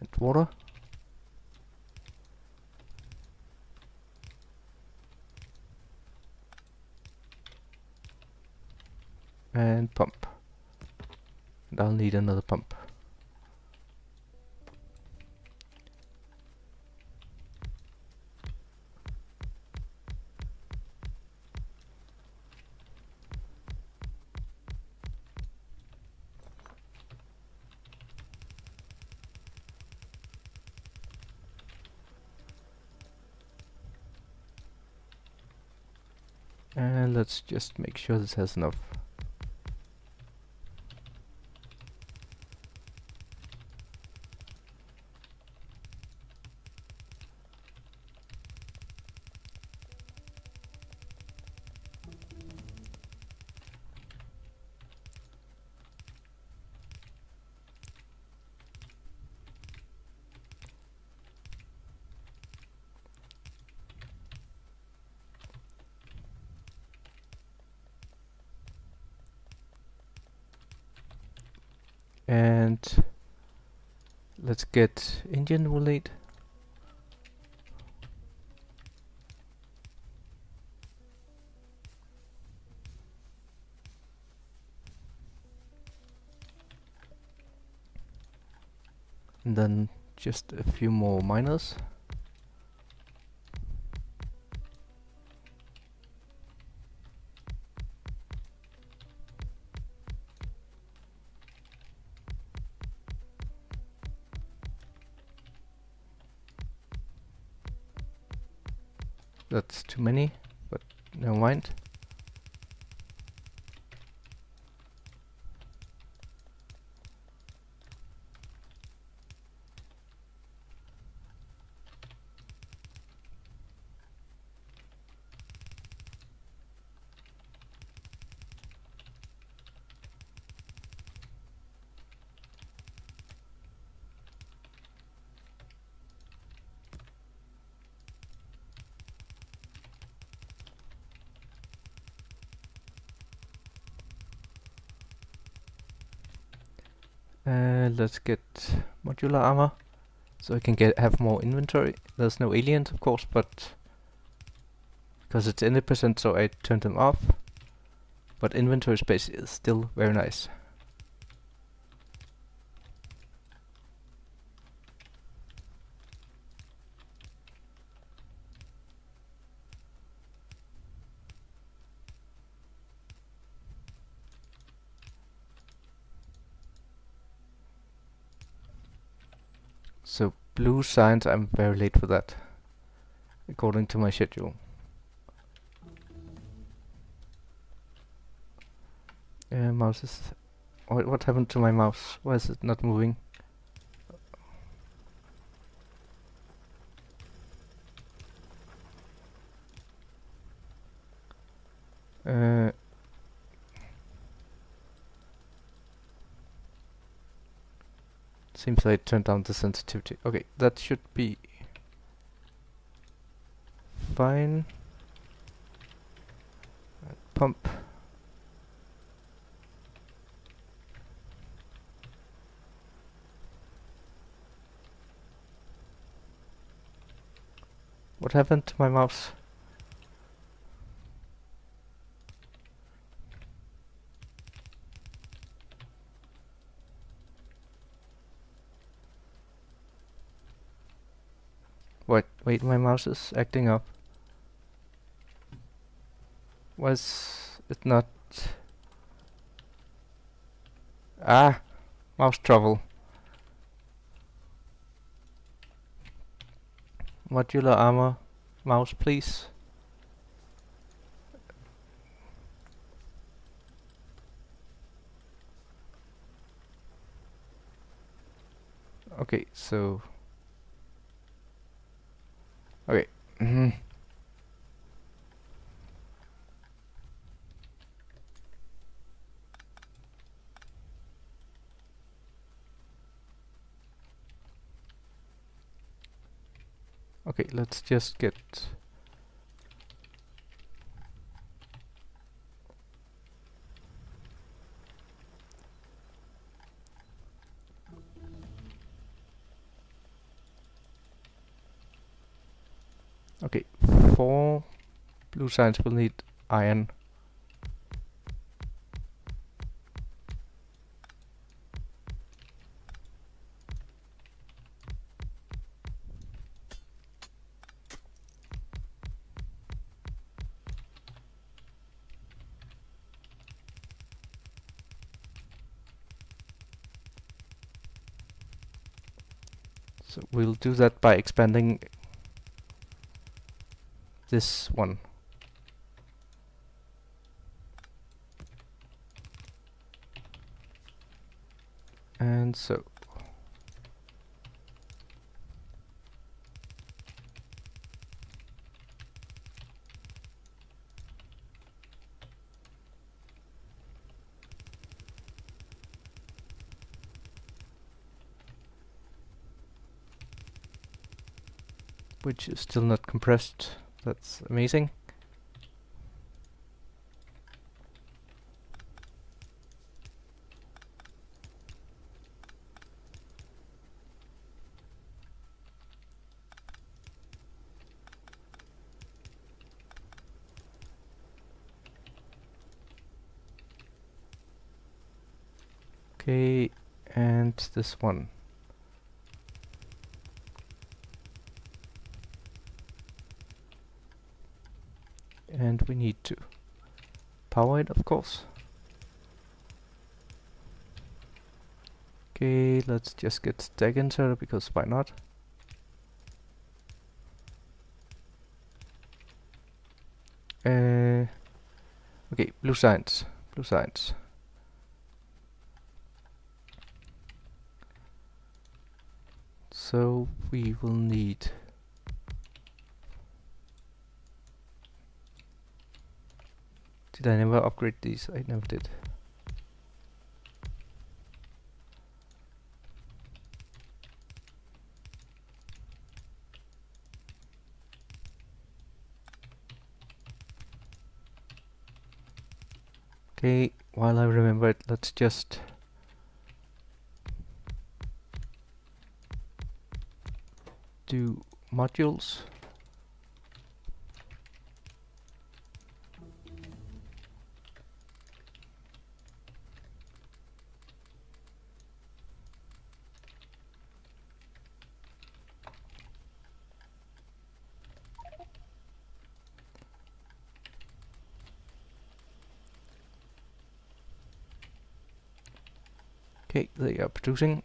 Speaker 1: And water. and pump. And I'll need another pump. Just make sure this has enough and let's get engine relate and then just a few more miners let's get modular armor so I can get have more inventory. There's no aliens of course, but because it's 80% so I turned them off. But inventory space is still very nice. So blue science, I'm very late for that, according to my schedule. Uh, mouse is... What, what happened to my mouse? Why is it not moving? Uh, Seems I turned down the sensitivity. Okay, that should be fine. Pump. What happened to my mouse? What? Wait, my mouse is acting up. Was it not... Ah! Mouse trouble. Modular armor. Mouse, please. Okay, so Okay. Mm -hmm. Okay, let's just get Okay, four blue science will need iron. So we'll do that by expanding this one. And so which is still not compressed that's amazing. Okay, and this one. and we need to power it of course okay let's just get stack inserter because why not Uh, okay, blue science. Blue science. So we will need Did I never upgrade these? I never did. Okay, while I remember it, let's just do modules. Okay, they are producing.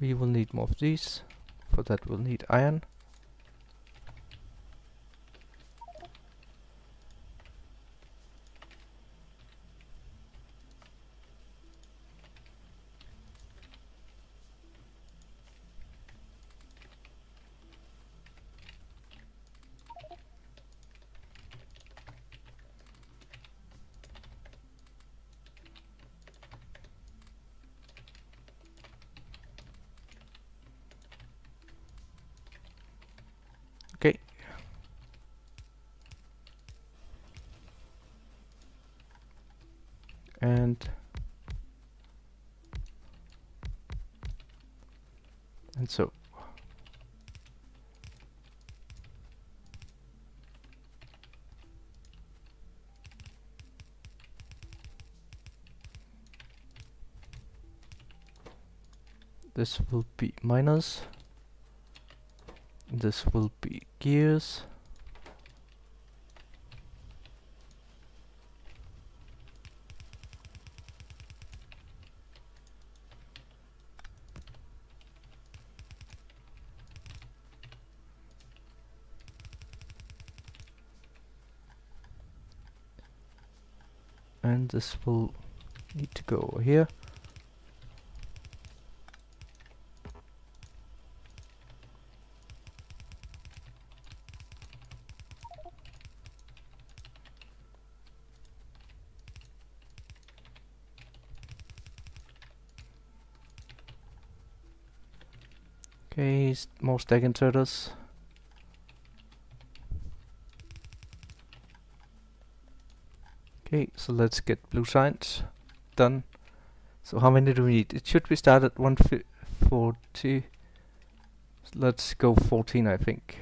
Speaker 1: We will need more of these. For that we'll need iron. Okay. And and so this will be minus this will be gears. And this will need to go over here more stack inserters. Okay, so let's get blue science done. So how many do we need? It should be start at 140. Let's go 14, I think.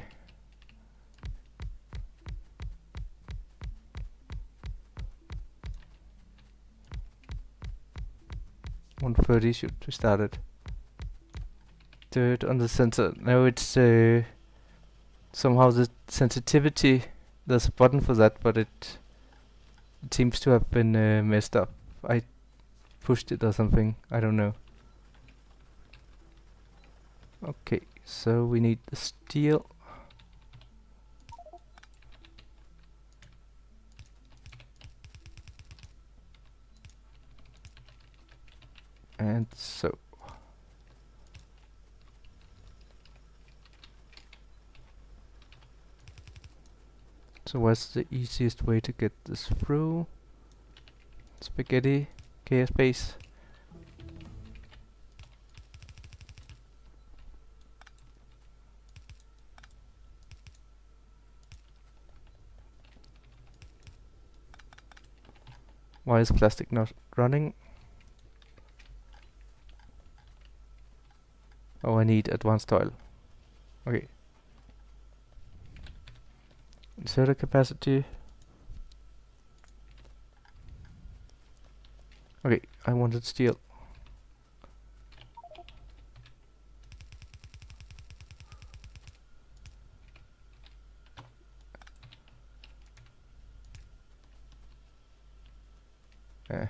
Speaker 1: One thirty should be started. Third on the sensor. Now it's uh, somehow the sensitivity. There's a button for that, but it, it seems to have been uh, messed up. I pushed it or something. I don't know. Okay, so we need the steel. And so. So what's the easiest way to get this through? Spaghetti, KS base. Why is plastic not running? Oh, I need advanced oil. Okay. Inserter capacity. Okay, I wanted steel. Eh.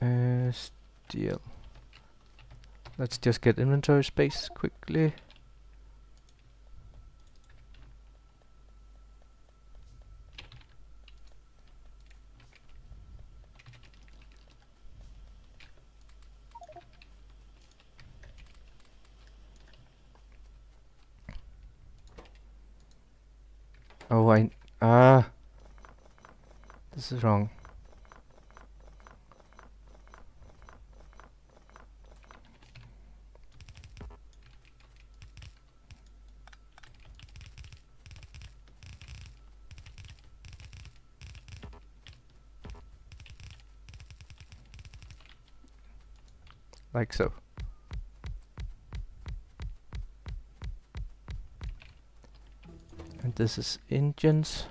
Speaker 1: Uh, steel. Let's just get inventory space quickly. Oh, I... Ah! This is wrong. Like so. And this is engines.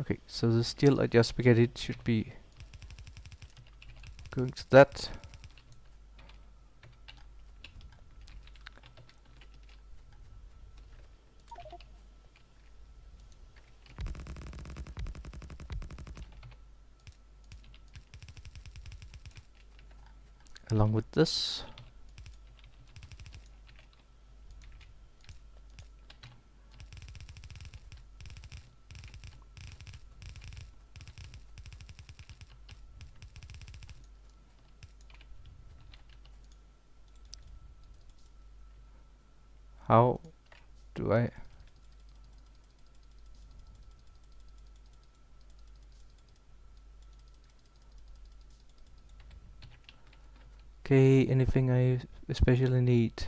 Speaker 1: Okay, so the steel I just spaghetti should be going to that. Along with this. How do I Okay, anything I especially need?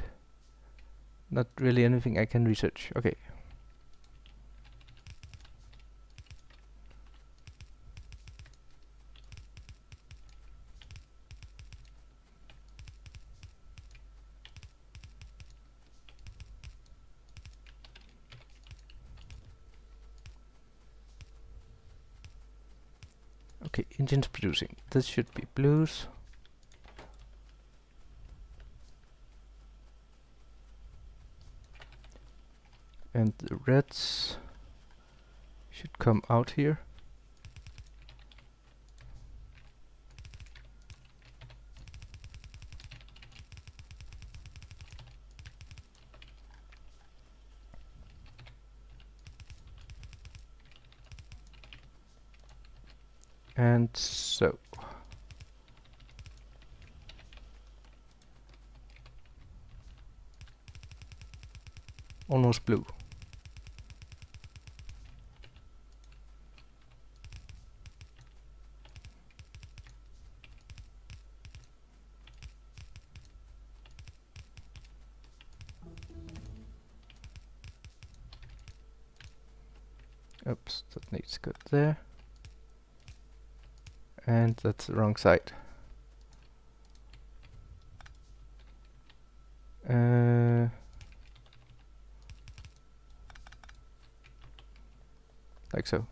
Speaker 1: Not really anything I can research. Okay. Okay, engines producing. This should be blues. And the reds should come out here. And so. Almost blue that's the wrong side. Uh, like so.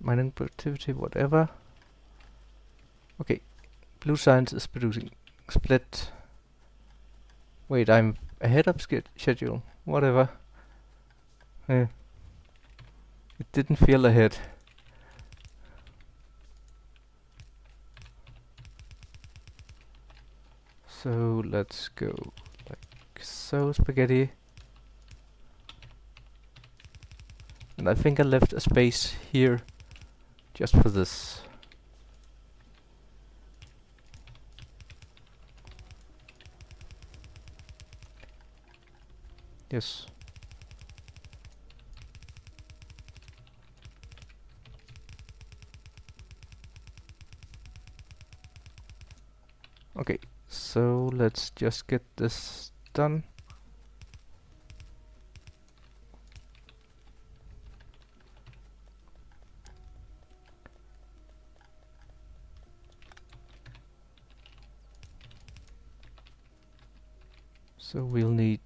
Speaker 1: mining productivity, whatever. Blue science is producing split. Wait, I'm ahead of schedule. Whatever. Eh. It didn't feel ahead. So let's go like so spaghetti. And I think I left a space here just for this. Yes. Okay, so let's just get this done. So we'll need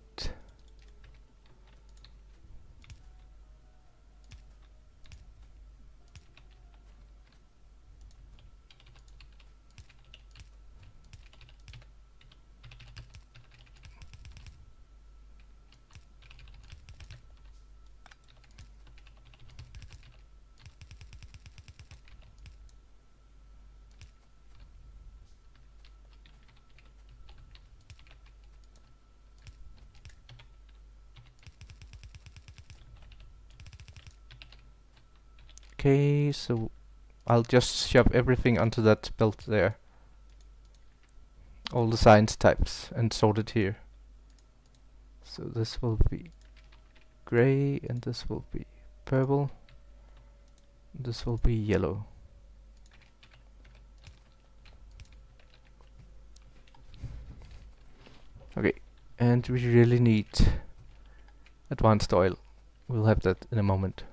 Speaker 1: Okay, so I'll just shove everything onto that belt there. All the science types and sort it here. So this will be gray and this will be purple. This will be yellow. Okay, and we really need advanced oil. We'll have that in a moment.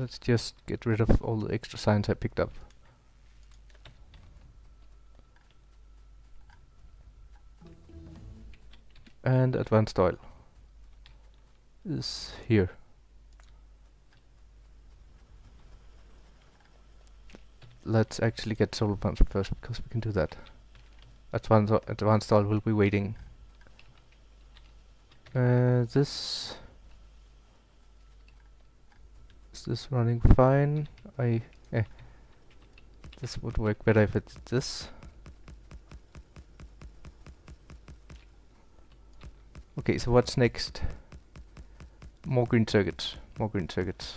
Speaker 1: Let's just get rid of all the extra science I picked up. And advanced oil is here. Let's actually get solar panels first because we can do that. Advanced, advanced oil will be waiting. Uh, this is this running fine? I eh. This would work better if it's this. Okay, so what's next? More green circuits. More green circuits.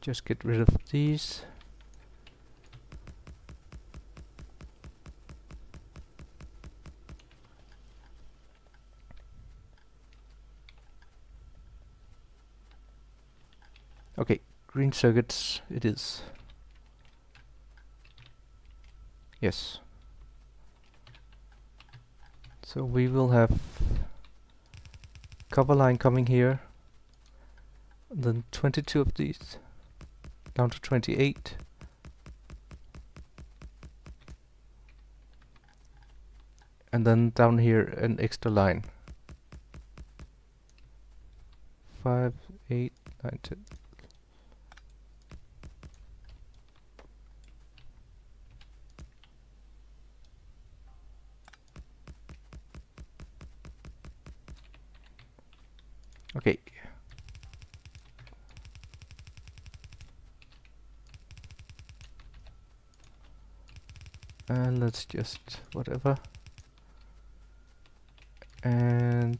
Speaker 1: Just get rid of these. Okay, green circuits it is. Yes. So we will have copper line coming here, then 22 of these, down to 28. And then down here an extra line. 5, 8, 9, 10. Okay. And let's just whatever. And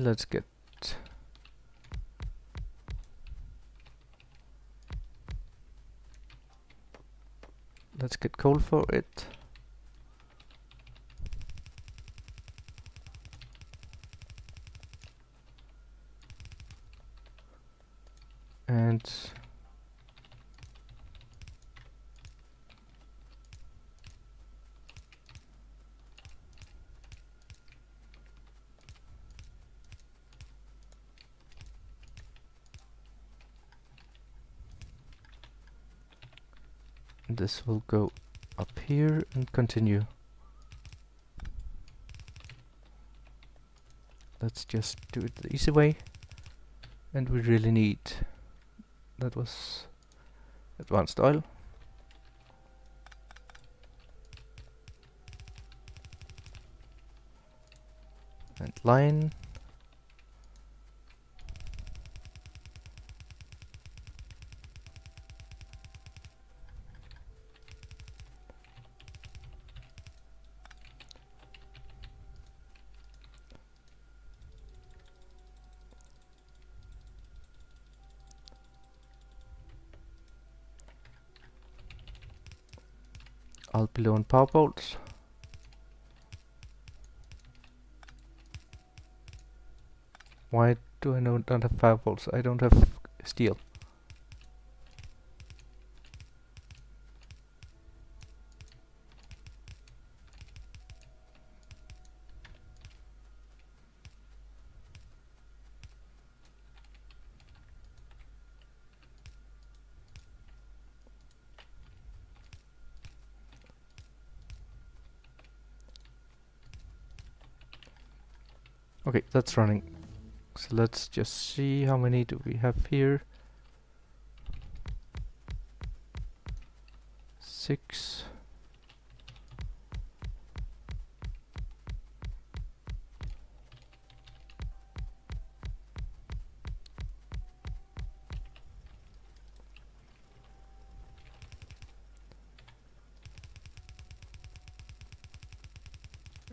Speaker 1: let's get let's get coal for it. And this will go up here and continue. Let's just do it the easy way. And we really need, that was advanced oil. And line. I'll below on power poles. Why do I not have poles? I don't have steel. That's running. So let's just see how many do we have here. Six.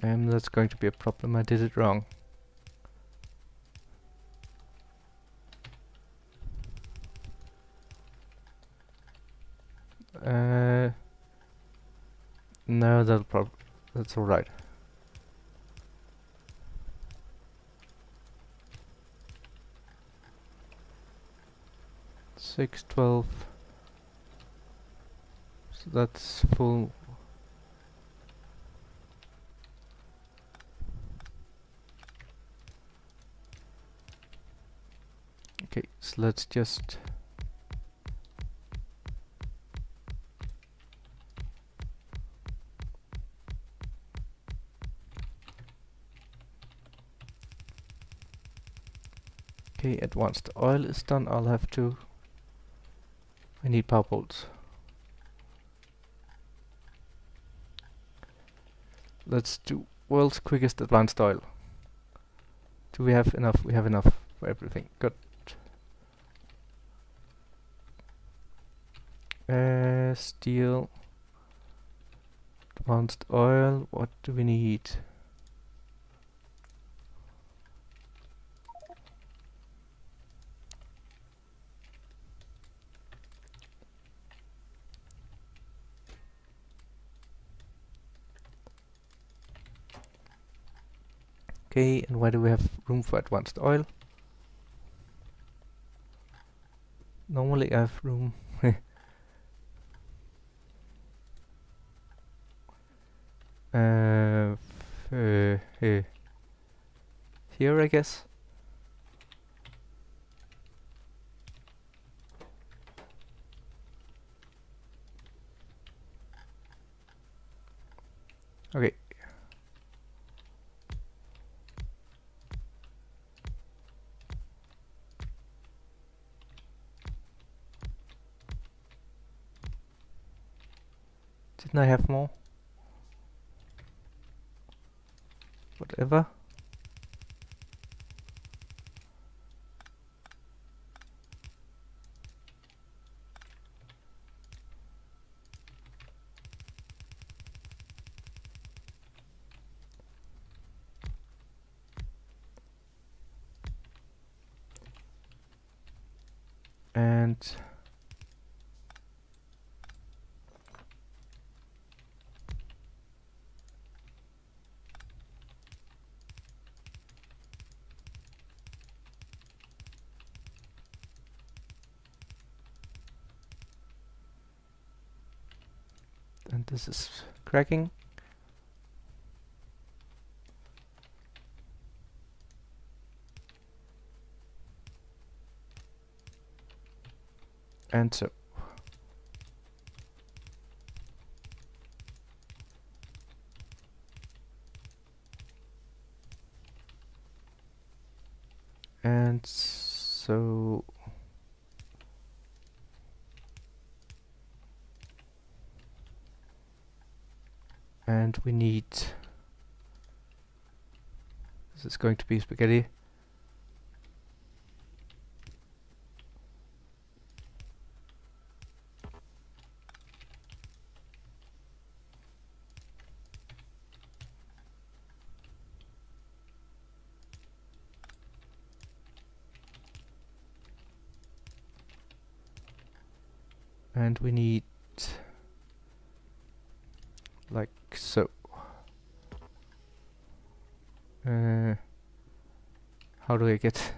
Speaker 1: And that's going to be a problem, I did it wrong. Uh, that's alright. Six twelve. So that's full. Okay, so let's just Okay, advanced oil is done. I'll have to... I need power poles. Let's do world's quickest advanced oil. Do we have enough? We have enough for everything. Good. Uh, steel. Advanced oil. What do we need? Okay, and why do we have room for advanced oil? Normally I have room. Uh, uh, here I guess. Okay I have more? Whatever. And this is cracking? And so and so and we need this is going to be spaghetti and we need like so. Uh, how do I get?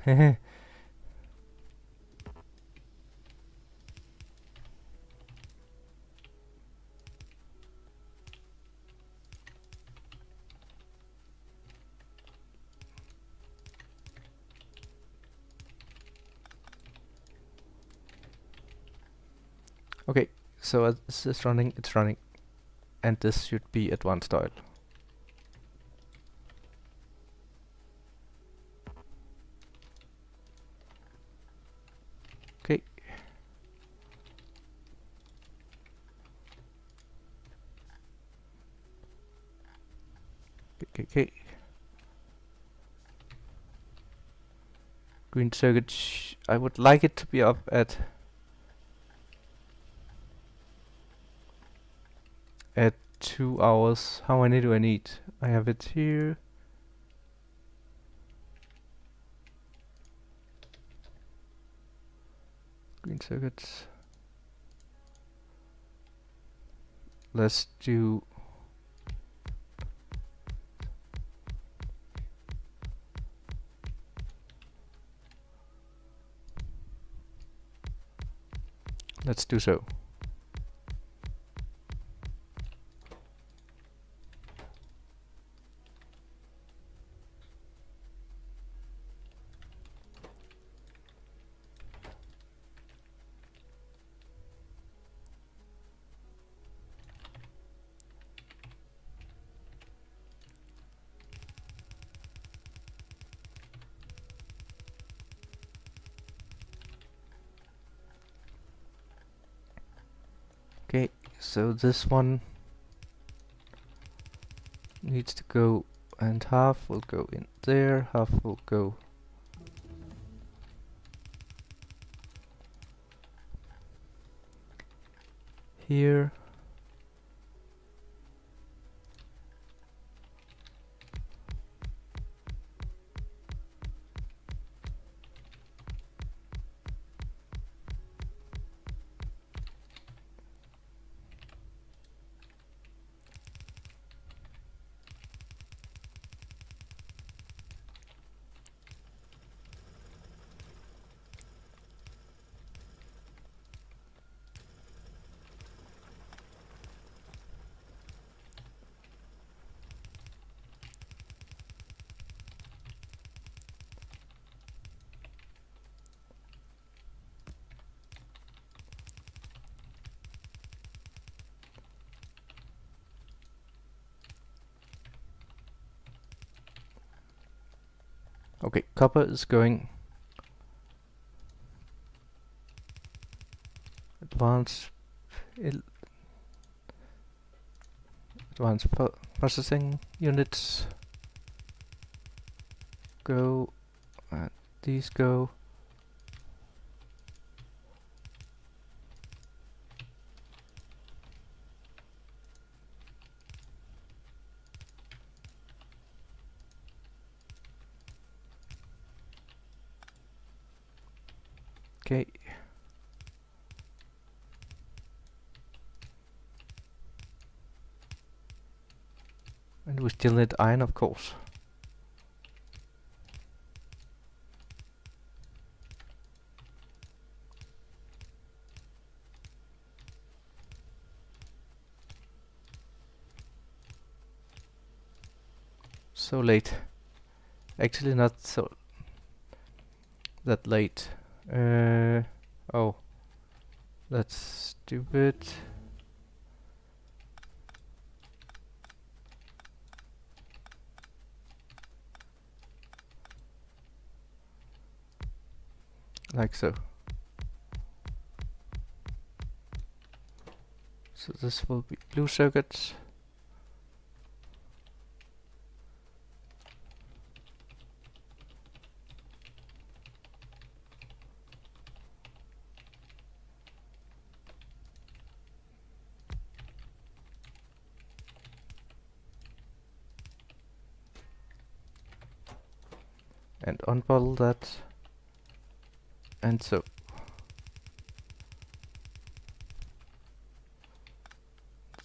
Speaker 1: okay, so is running, it's running and this should be advanced oil. Okay. Green circuit. I would like it to be up at at two hours. How many do I need? I have it here. Green circuits. Let's do Let's do so. This one needs to go and half will go in there, half will go here. Copper is going advanced advanced processing units. Go and these go okay and we still need iron of course. So late. Actually not so that late. Uh, oh. That's stupid like so. So this will be blue circuits. And unbottle that and so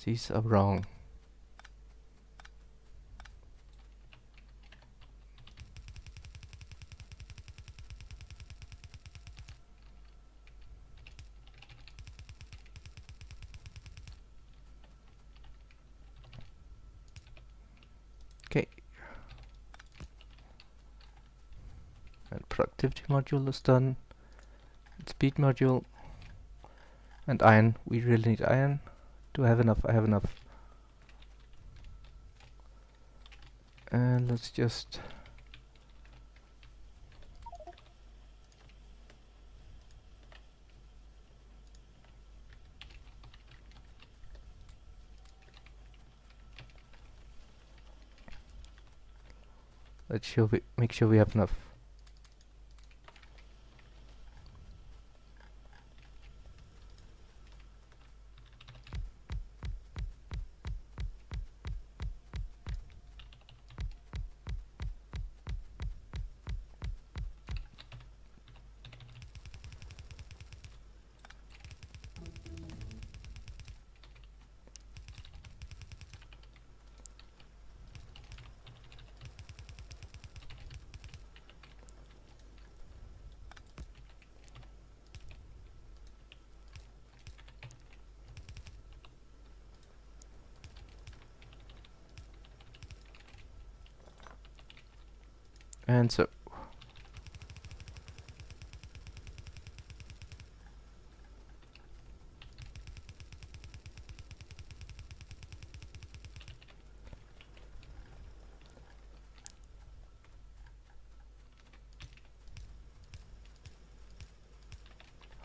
Speaker 1: these are wrong. Okay. And productivity module is done speed module and iron we really need iron do I have enough I have enough and let's just let's we make sure we have enough. And so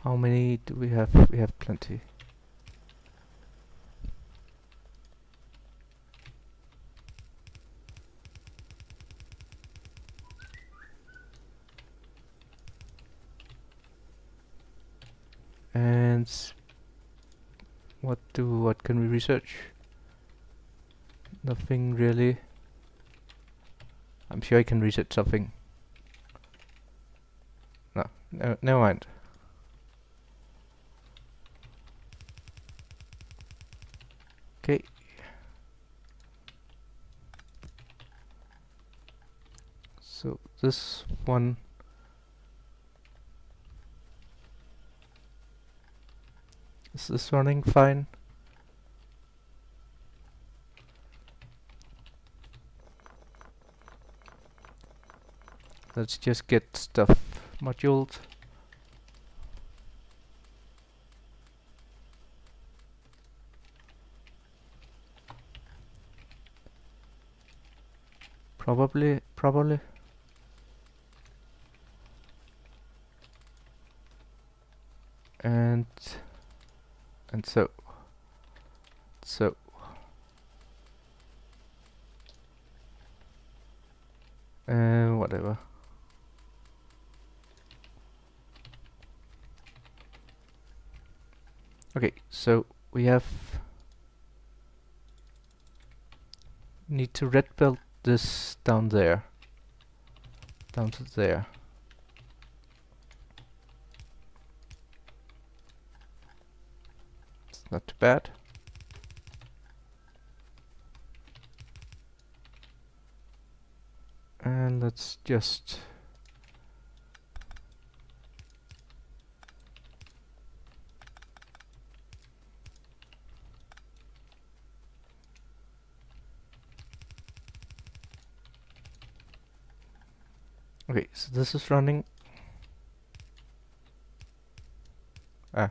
Speaker 1: How many do we have? We have plenty. And what do what can we research? Nothing really. I'm sure I can research something. No, no, never mind. Okay. So this one is this running fine? Let's just get stuff moduled. Probably, probably. And and so so and whatever. Okay, so we have need to red belt this down there. Down to there. Not too bad. And let's just Okay, so this is running. Ah.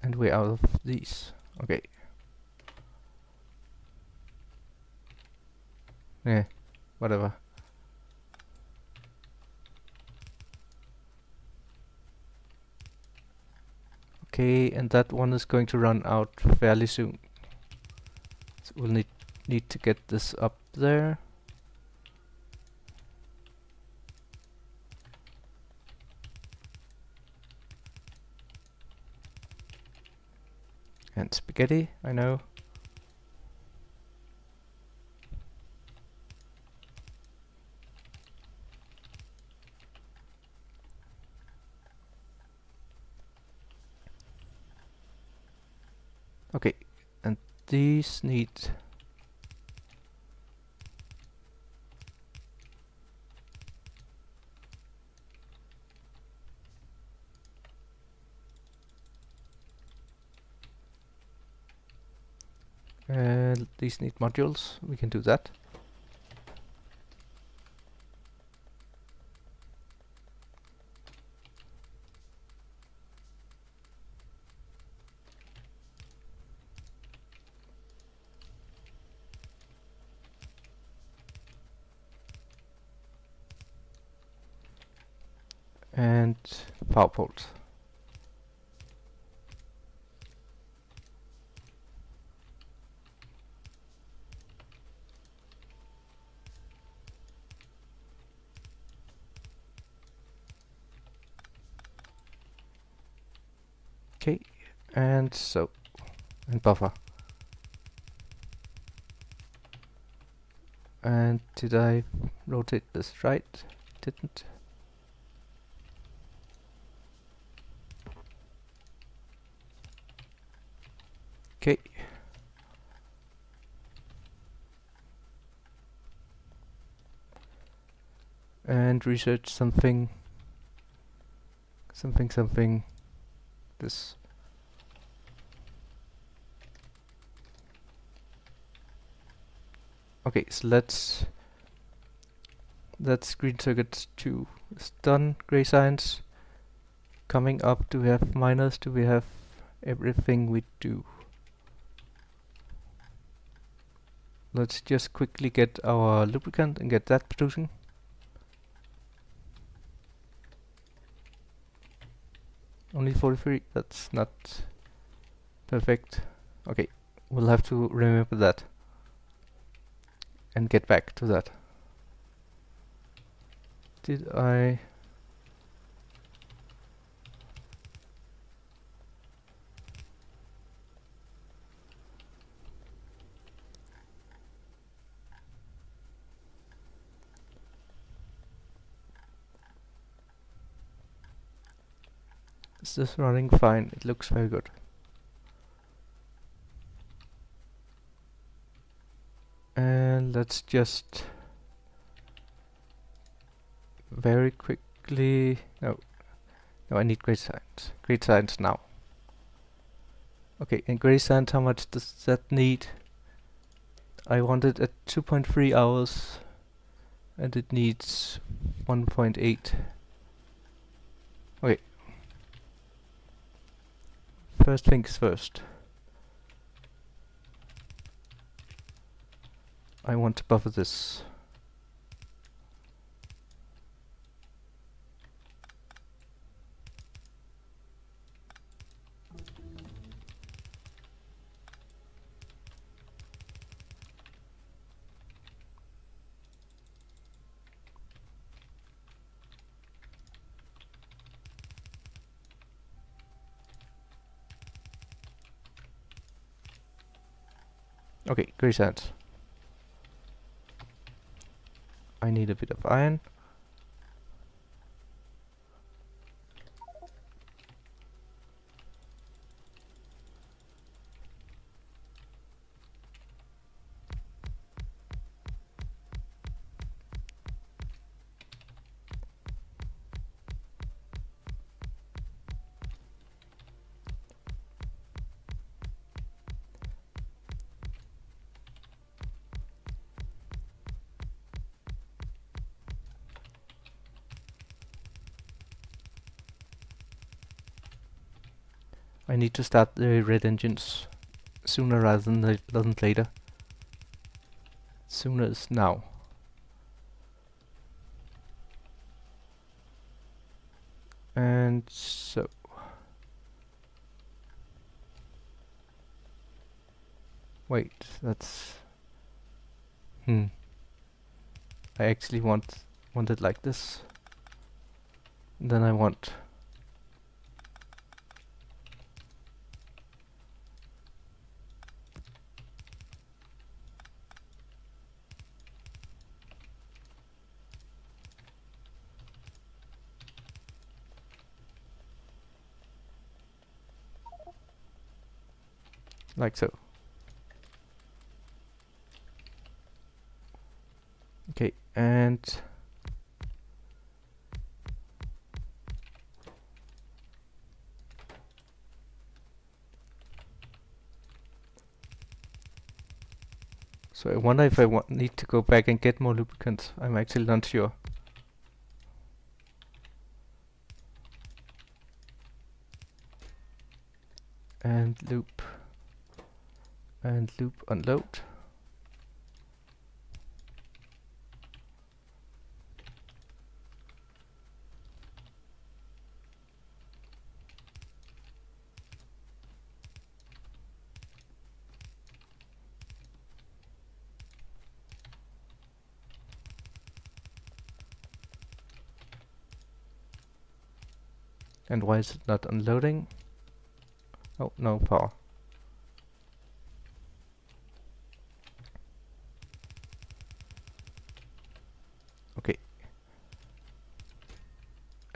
Speaker 1: And we're out of these. Okay. Yeah, whatever. Okay, and that one is going to run out fairly soon. So we'll need need to get this up there. Spaghetti, I know. Okay, and these need these neat modules we can do that and power pole. And so, and buffer. And did I rotate this right? Didn't. Okay. And research something, something, something, this. Okay, so let's that's green circuit 2 is done. Gray science coming up. Do we have miners? Do we have everything we do? Let's just quickly get our lubricant and get that producing. Only 43, that's not perfect. Okay, we'll have to remember that and get back to that. Did I... Is this running fine? It looks very good. And let's just very quickly no no I need gray science. Gray science now. Okay and gray science how much does that need? I want it at 2.3 hours and it needs 1.8 okay. First things first I want to buffer this Okay, great sand. I need a to start the red engines sooner rather than, than later. Sooner is now. And so... Wait, that's... Hmm. I actually want want it like this. then I want like so. Okay, and So I wonder if I need to go back and get more lubricants. I'm actually not sure. And loop and loop unload And why is it not unloading? Oh, no power.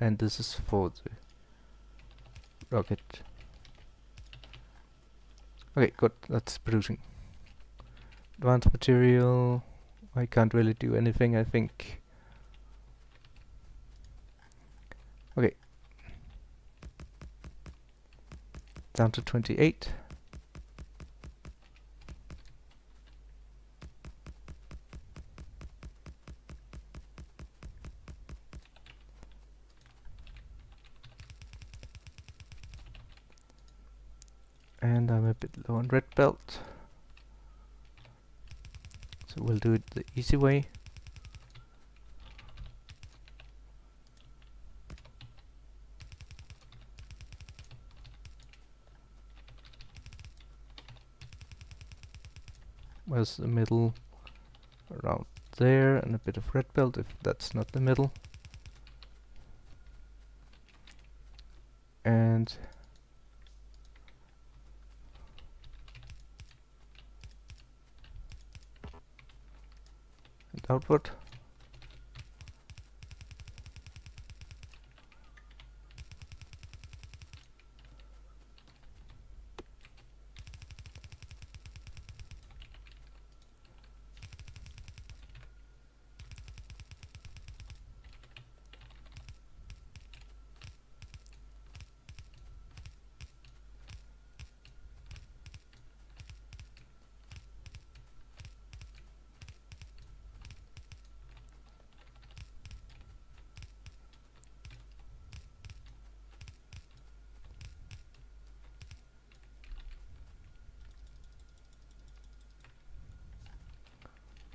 Speaker 1: And this is for the rocket. Okay, good, that's producing. Advanced material, I can't really do anything, I think. Okay. Down to 28. Red belt. So we'll do it the easy way. Where's the middle? Around there and a bit of red belt if that's not the middle. And output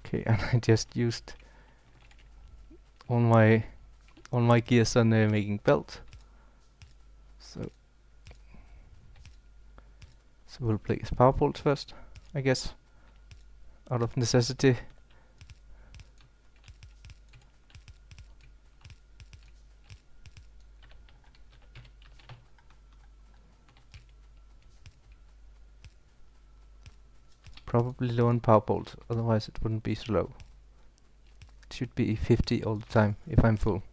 Speaker 1: Okay, and I just used all my all my gears on uh, making belt. So so we'll place power poles first, I guess, out of necessity. Probably low on power pole, otherwise it wouldn't be so low. It should be 50 all the time if I'm full.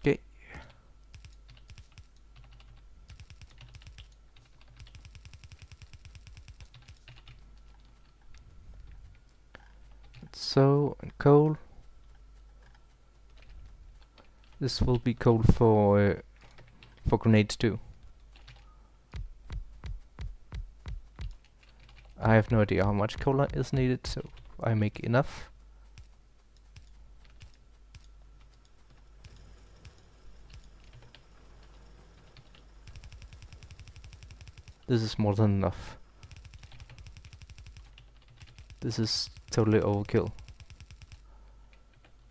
Speaker 1: Okay. So, and coal. This will be coal for uh, for grenades too. I have no idea how much coal is needed, so I make enough. This is more than enough. This is totally overkill.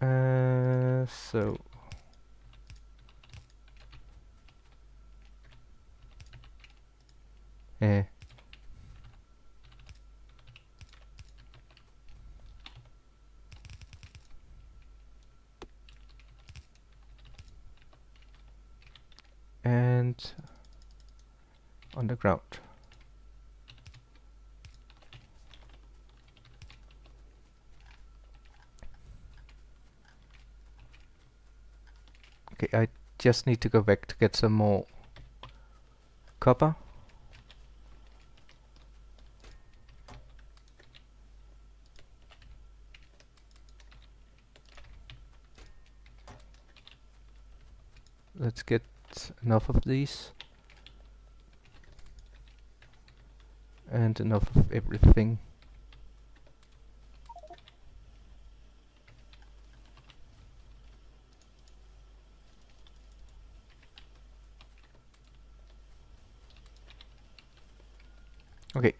Speaker 1: Uh, so and underground. Okay, I just need to go back to get some more copper. Let's get enough of these. And enough of everything. Okay.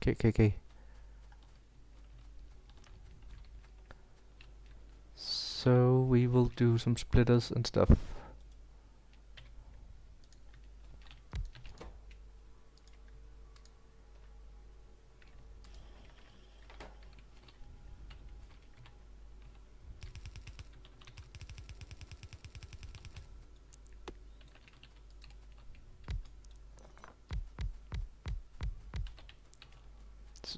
Speaker 1: Okay, okay, okay. do some splitters and stuff.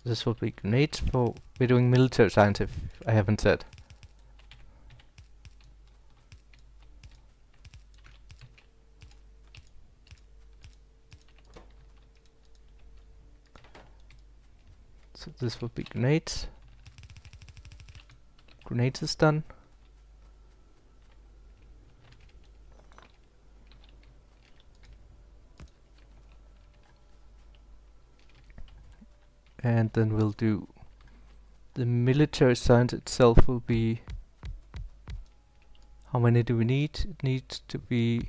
Speaker 1: this will be great for we're doing military science if I haven't said. This will be grenades. Grenades is done. and then we'll do the military science itself will be how many do we need? It needs to be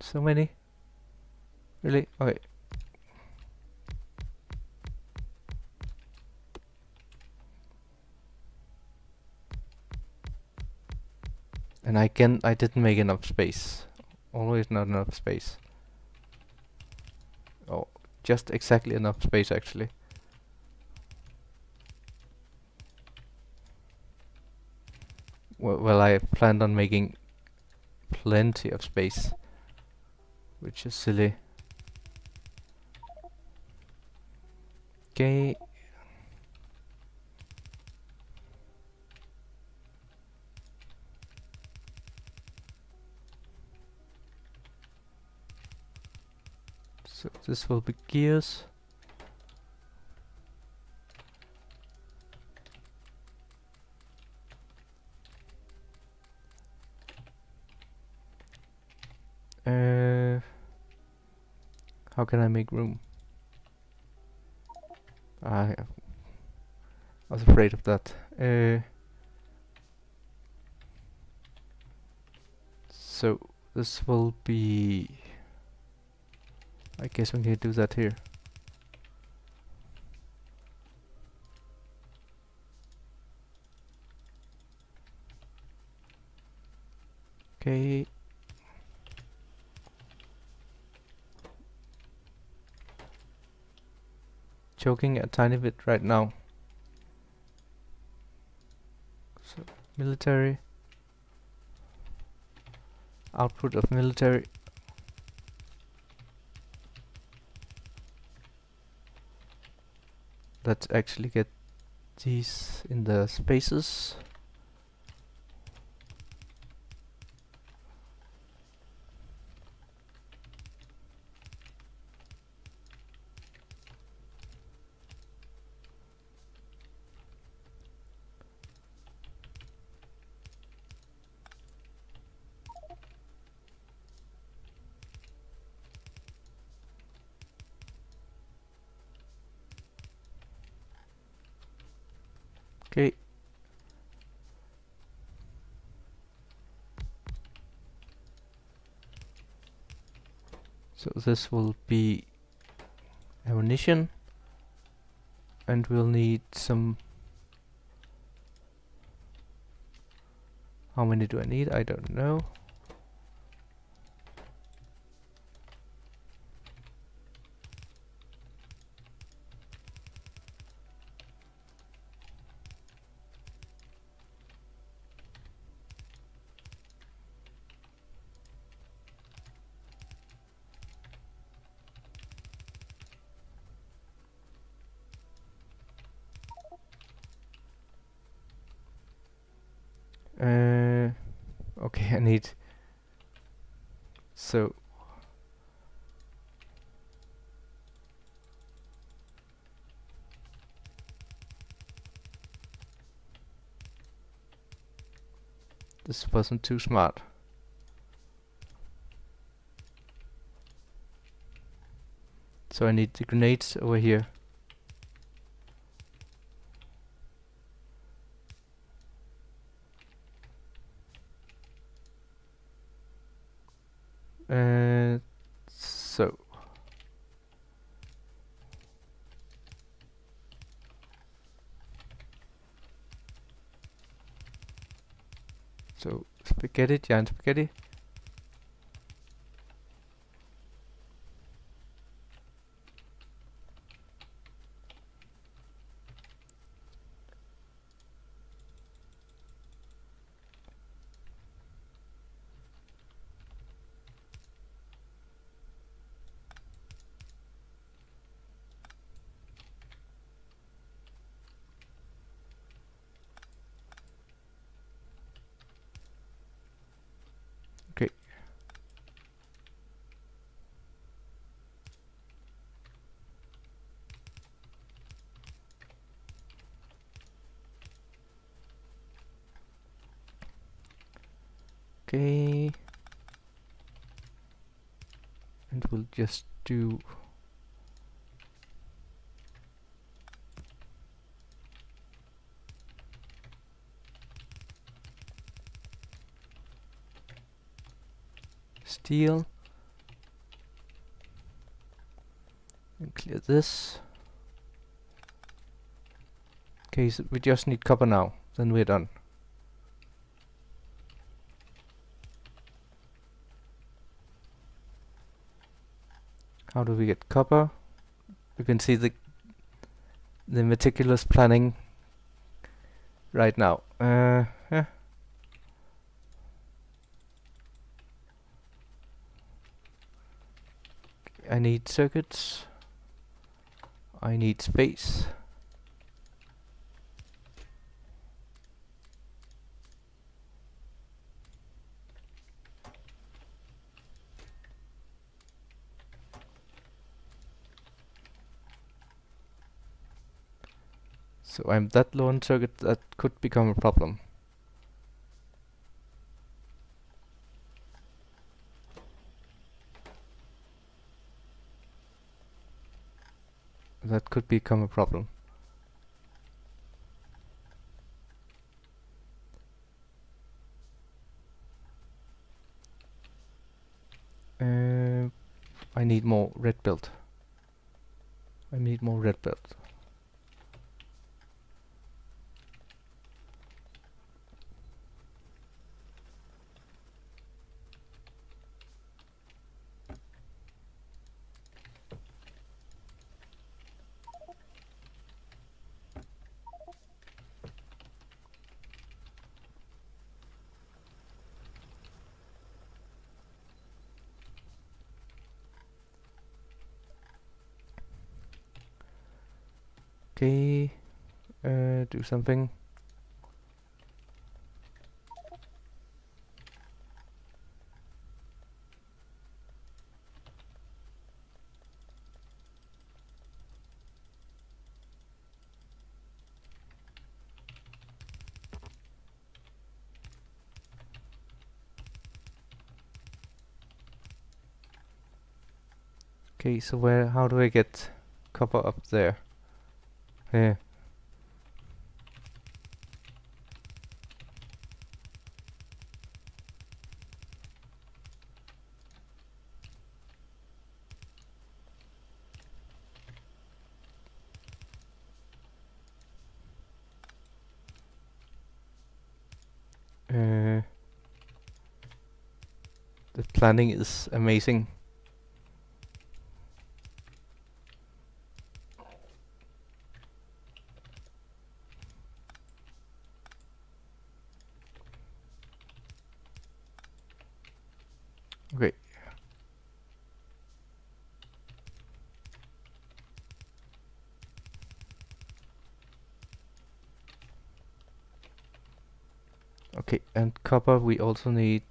Speaker 1: so many really okay and I can I didn't make enough space always not enough space Oh, just exactly enough space actually. Well, well, I planned on making plenty of space, which is silly. Okay. So this will be gears. Uh, how can I make room? I was afraid of that. Uh, so this will be I guess we can do that here. Okay. Choking a tiny bit right now. So, military. Output of military let's actually get these in the spaces Okay. So this will be ammunition and we'll need some how many do I need? I don't know. Uh, okay, I need. So. This wasn't too smart. So I need the grenades over here. Uh, so so spaghetti, giant spaghetti. Okay. And we'll just do steel. And clear this. Okay so we just need copper now. Then we're done. How do we get copper? You can see the the meticulous planning right now. Uh, yeah. I need circuits. I need space. So I'm that low on circuit that could become a problem. That could become a problem. Uh, I need more red belt. I need more red belt. Okay, uh, do something. Okay, so where, how do I get copper up there? Yeah. Uh, the planning is amazing. Okay. Okay, and copper we also need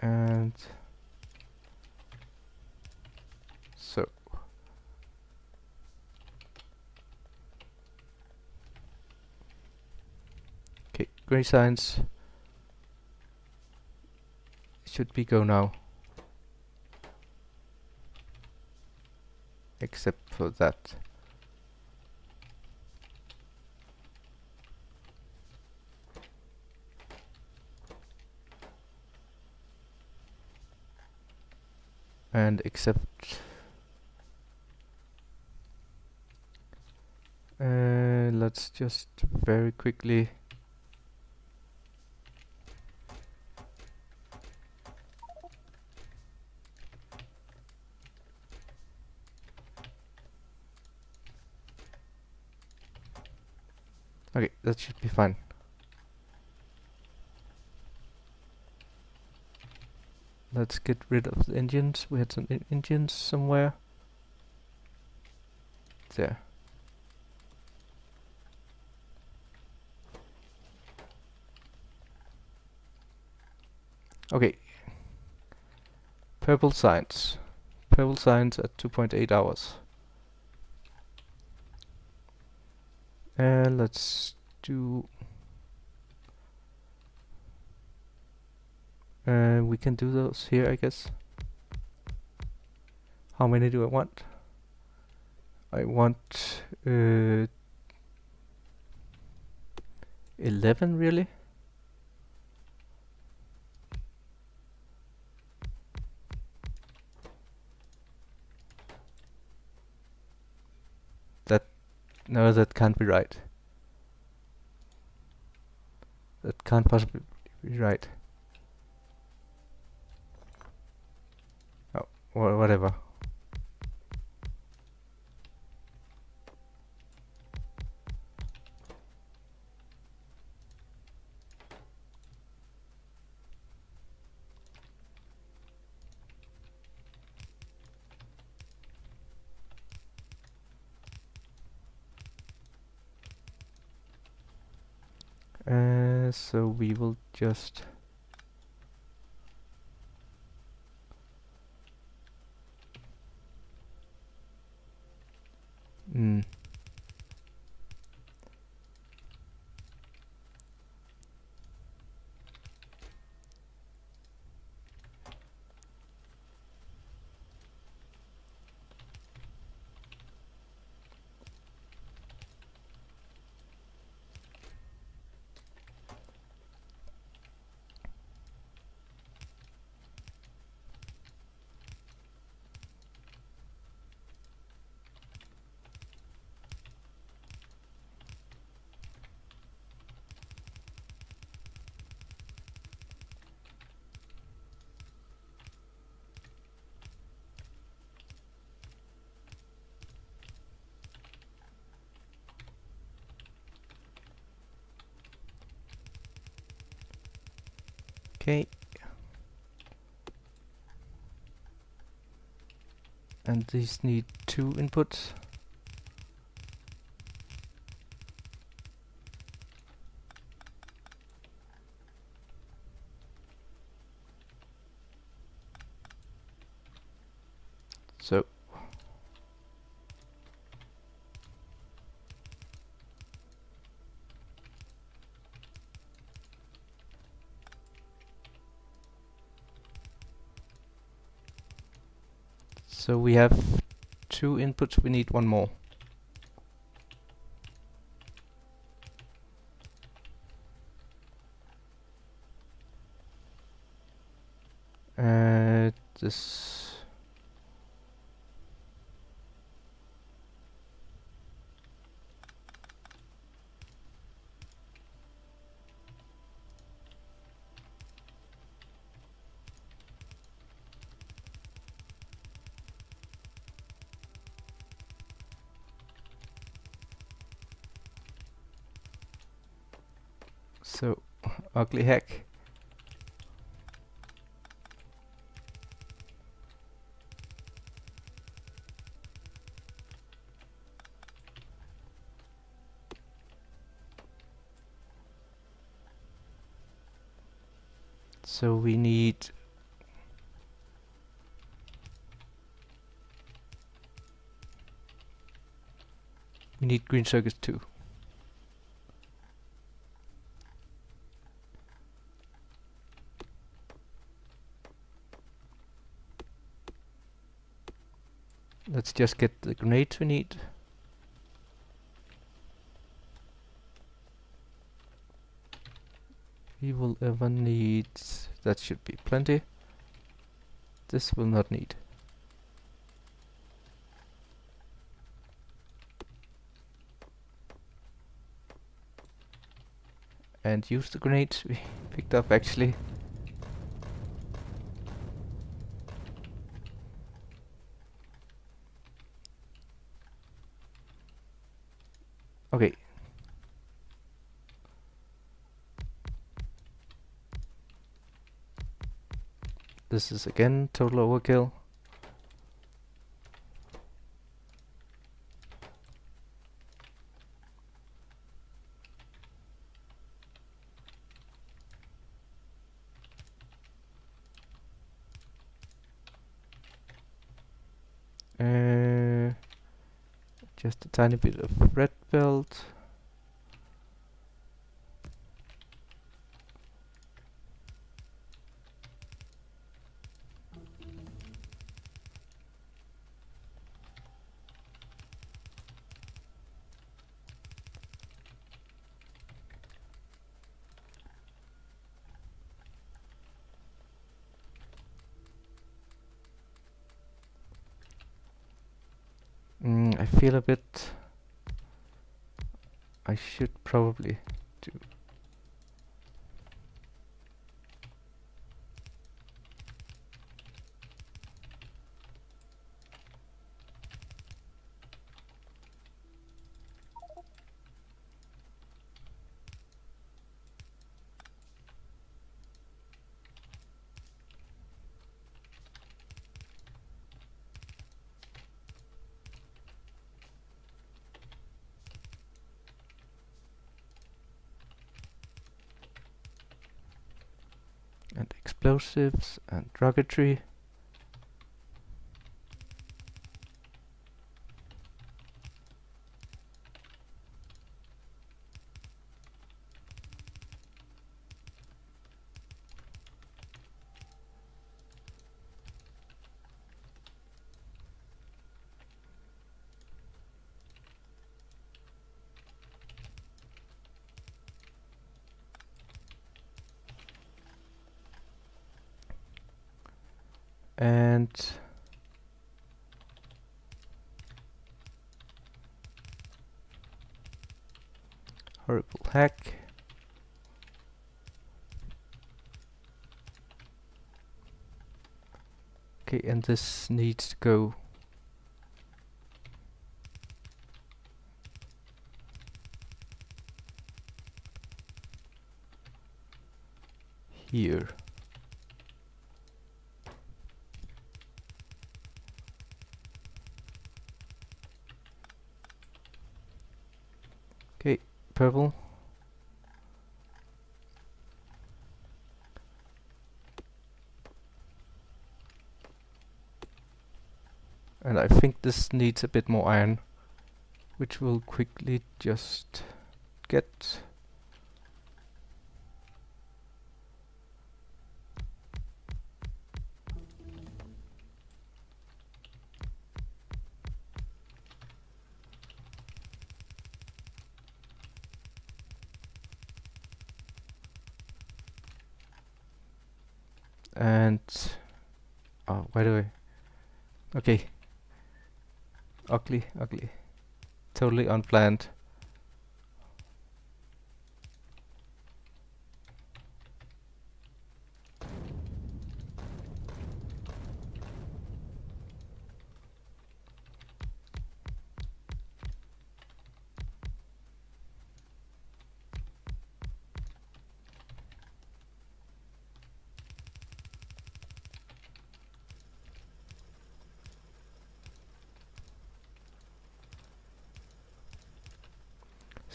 Speaker 1: and so gray science should be go now. Except for that. And except uh, let's just very quickly that should be fine. Let's get rid of the engines. We had some engines somewhere. There. Okay. Purple science. Purple science at 2.8 hours. Uh, let's do... And we can do those here, I guess. How many do I want? I want uh, 11 really? That, no that can't be right. That can't possibly be right. Oh, wh whatever. Uh, so we will just mm. Okay. And these need two inputs. So So we have two inputs, we need one more. Uh, this So, ugly heck. So we need we need green circuits too. Let's just get the grenades we need. We will ever need... that should be plenty. This will not need. And use the grenades we picked up actually. This is again total overkill. Uh, just a tiny bit of red belt. Explosives and rocketry. and horrible hack okay and this needs to go here Okay, purple. And I needs a bit more iron, which we'll quickly just unplanned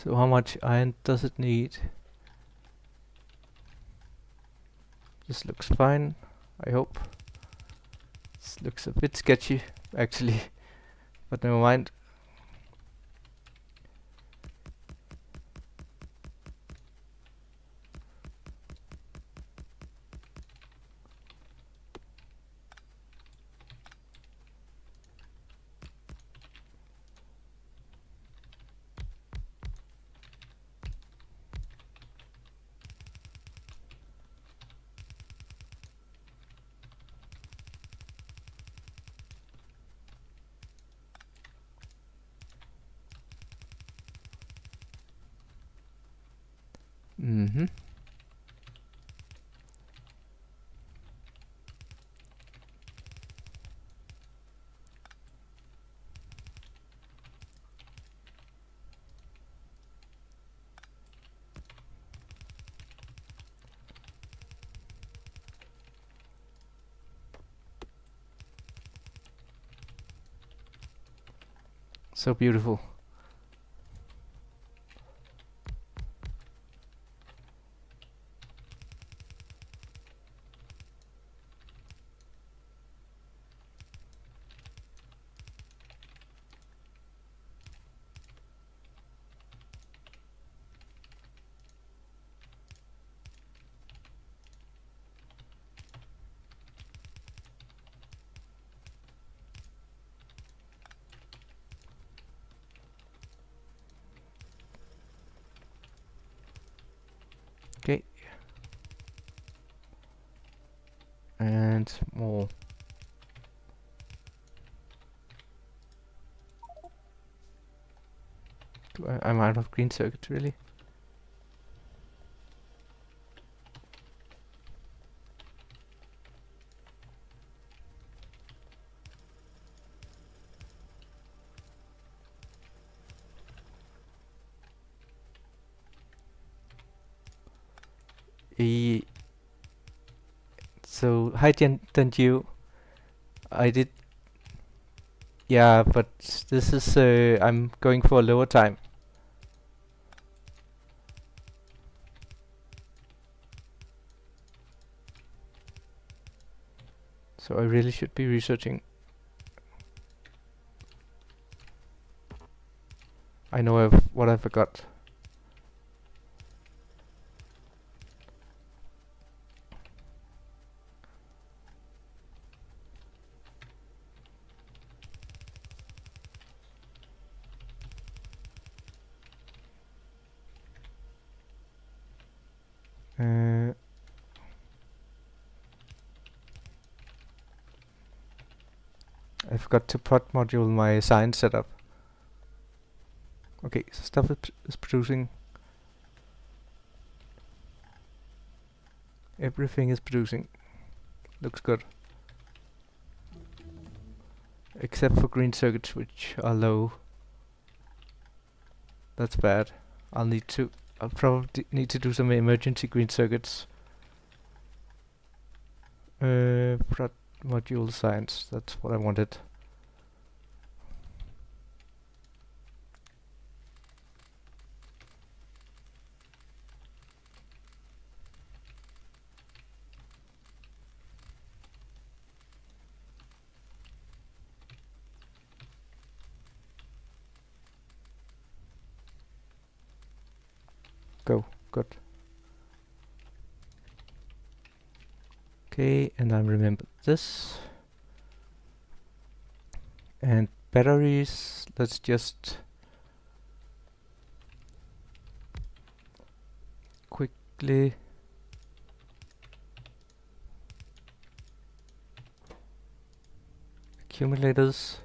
Speaker 1: So how much iron does it need? This looks fine, I hope. This looks a bit sketchy, actually, but never mind. Mm-hmm. So beautiful. find more. Do I, I'm out of green circuits, really? E so hi Jen you. I did yeah but this is uh, I'm going for a lower time. So I really should be researching. I know I've, what I forgot Uh, I forgot to prod module my science setup. Okay, so stuff is, is producing. Everything is producing. Looks good. Except for green circuits which are low. That's bad. I'll need to I'll probably need to do some emergency green circuits. Uh, prod module science, that's what I wanted. Go. Good. Okay, and I remember this. And batteries, let's just quickly accumulators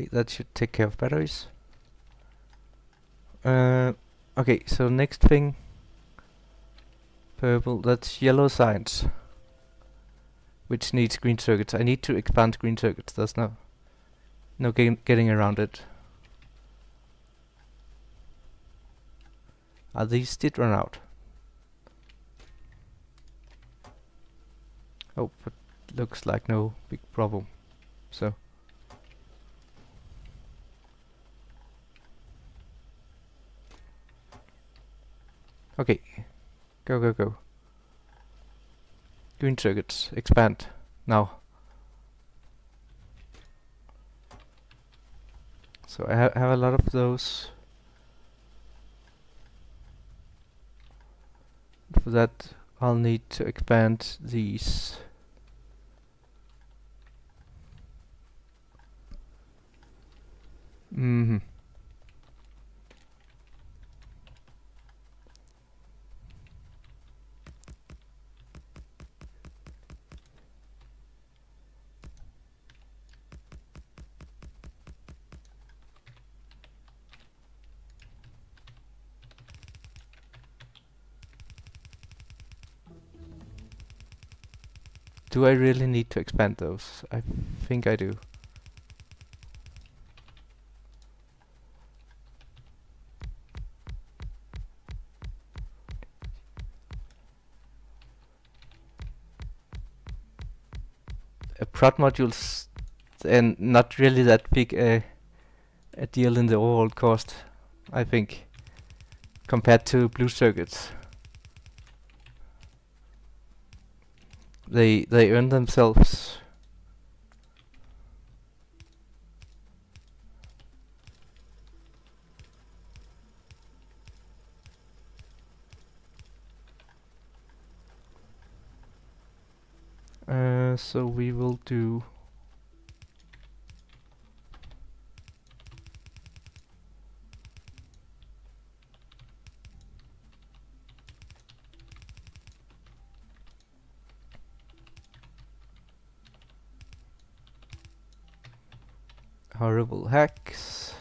Speaker 1: Okay, that should take care of batteries. Uh, okay, so next thing. Purple, that's yellow science. Which needs green circuits. I need to expand green circuits, there's no, no getting around it. Are these did run out? Oh, but looks like no big problem. So. Okay. Go, go, go. Green circuits. Expand. Now. So I ha have a lot of those. For that I'll need to expand these. Mm-hmm. Do I really need to expand those? I think I do. A prod modules and not really that big a, a deal in the overall cost, I think, compared to blue circuits. They they earn themselves. Uh, so we will do horrible hacks.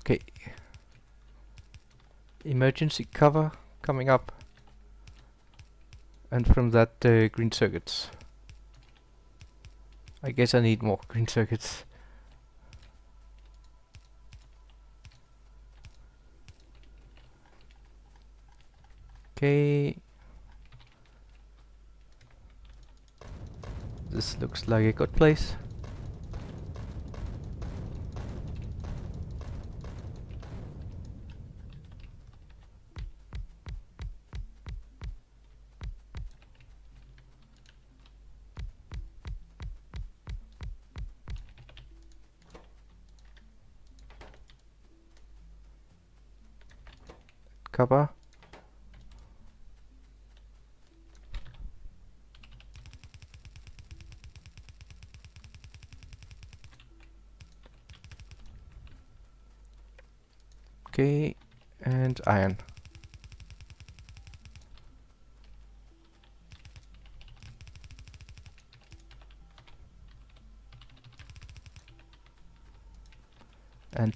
Speaker 1: Okay. Emergency copper coming up. And from that, uh, green circuits. I guess I need more green circuits. Okay. This looks like a good place.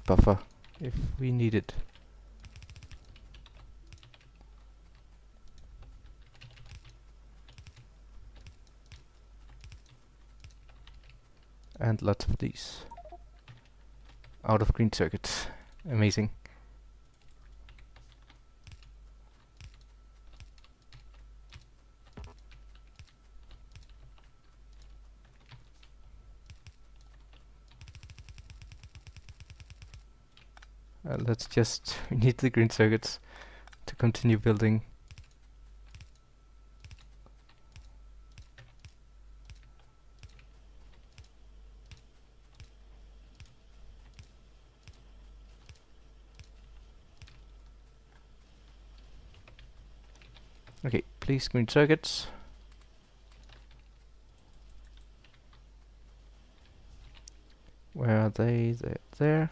Speaker 1: Buffer, if we need it. And lots of these. Out of green circuits. Amazing. Let's just we need the green circuits to continue building. Okay, please green circuits. Where are they? They're there.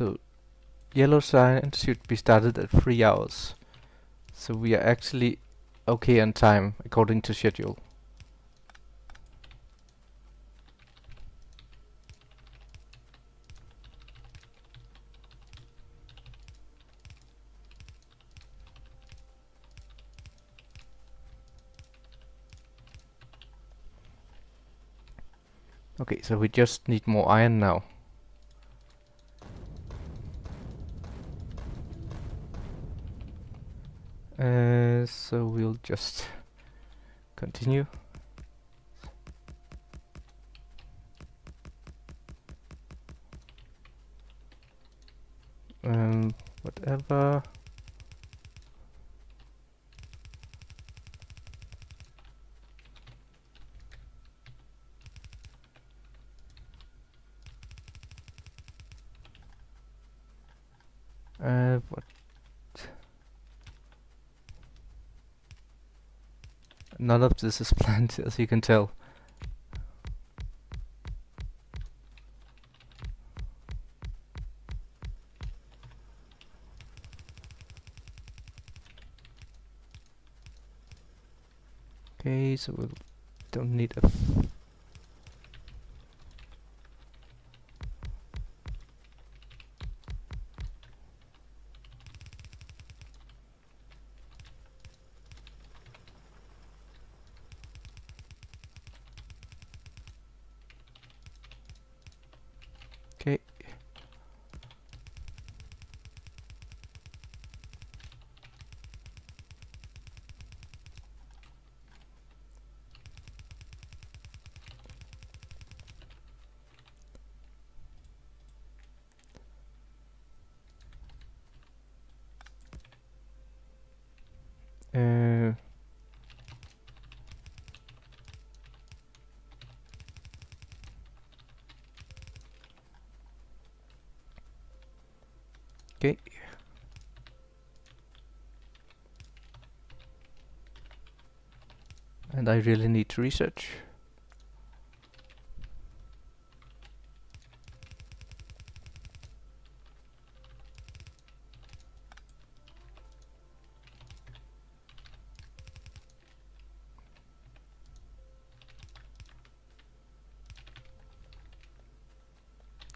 Speaker 1: So yellow science should be started at 3 hours. So we are actually okay on time according to schedule. Okay, so we just need more iron now. Uh, so we'll just continue. Um, whatever. Uh, what? None of this is planned, as you can tell. Okay, so we don't need a Okay. Okay. And I really need to research.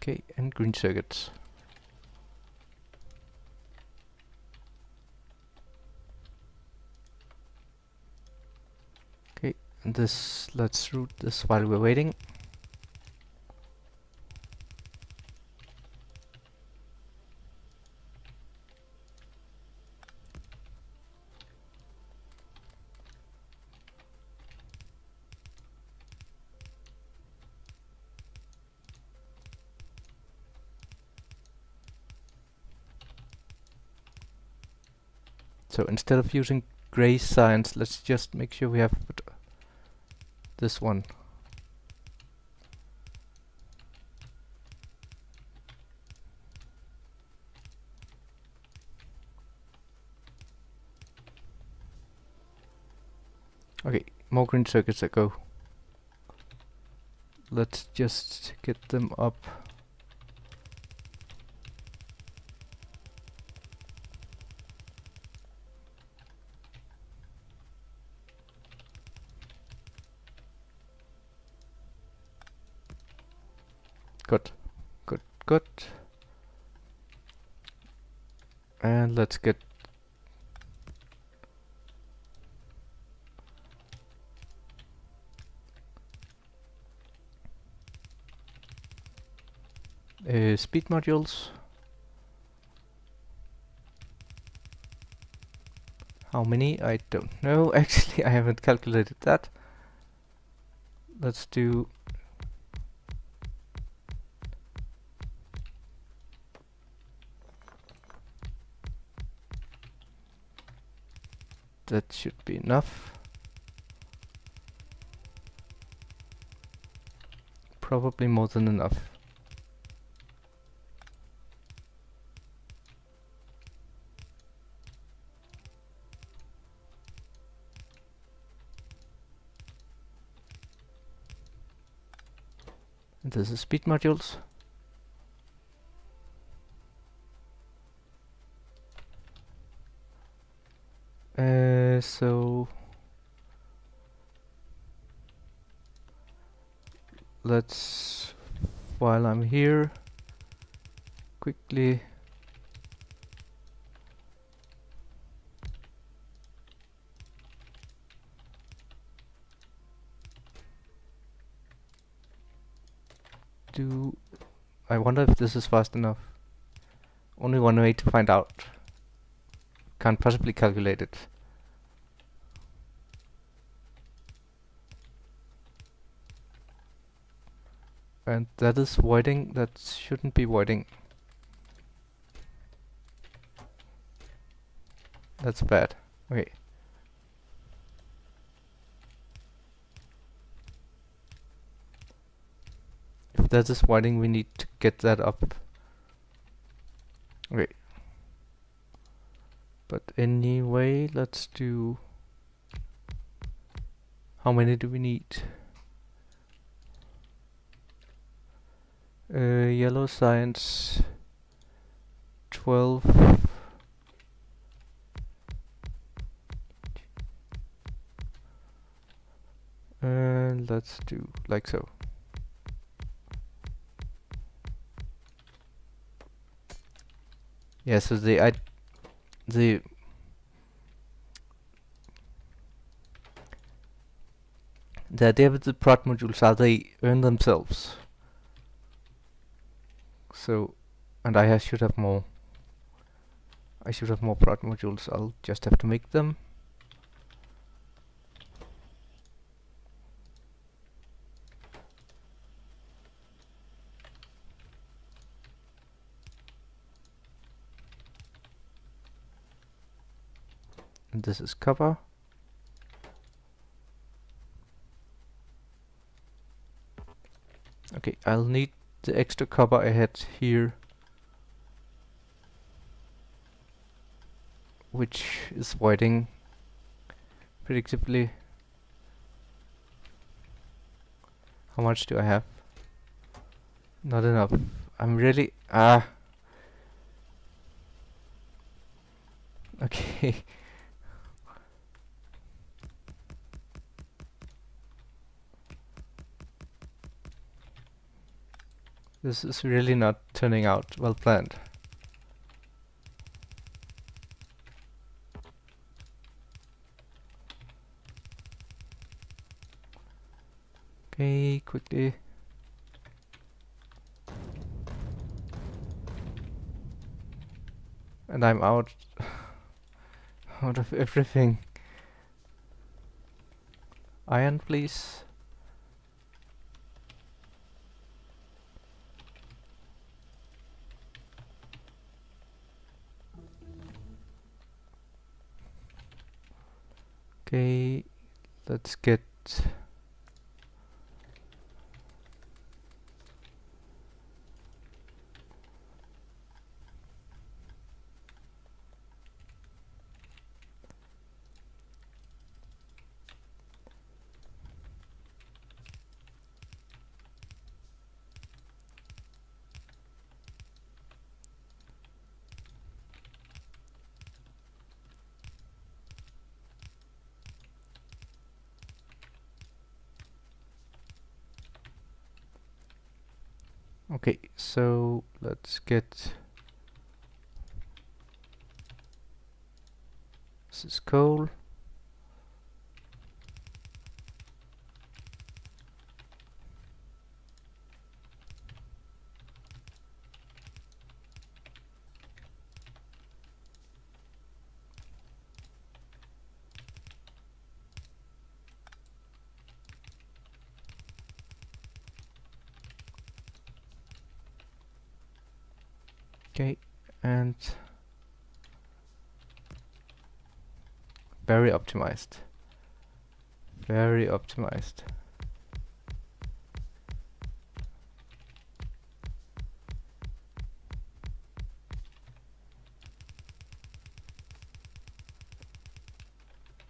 Speaker 1: Okay, and green circuits. Okay, and this, let's route this while we're waiting. So instead of using gray science, let's just make sure we have this one. Okay, more green circuits that go. Let's just get them up. Good, good, good. And let's get uh, speed modules. How many? I don't know. Actually, I haven't calculated that. Let's do that should be enough. Probably more than enough. And this is speed modules. Let's while I'm here quickly do I wonder if this is fast enough only one way to find out can't possibly calculate it. And that is voiding, that shouldn't be voiding. That's bad. Okay. If that is voiding, we need to get that up. Okay. But anyway, let's do... How many do we need? Uh, yellow science 12 and let's do like so. Yeah so the I the the idea with the prod modules are they earn themselves so and I should have more. I should have more prod modules. I'll just have to make them. And this is copper okay I'll need the extra copper I had here which is voiding predictably. How much do I have? Not enough. I'm really... Ah! Okay. This is really not turning out well planned. Okay, quickly. And I'm out out of everything. Iron, please. Okay, let's get Okay, so let's get this is coal. Okay, and very optimized. Very optimized.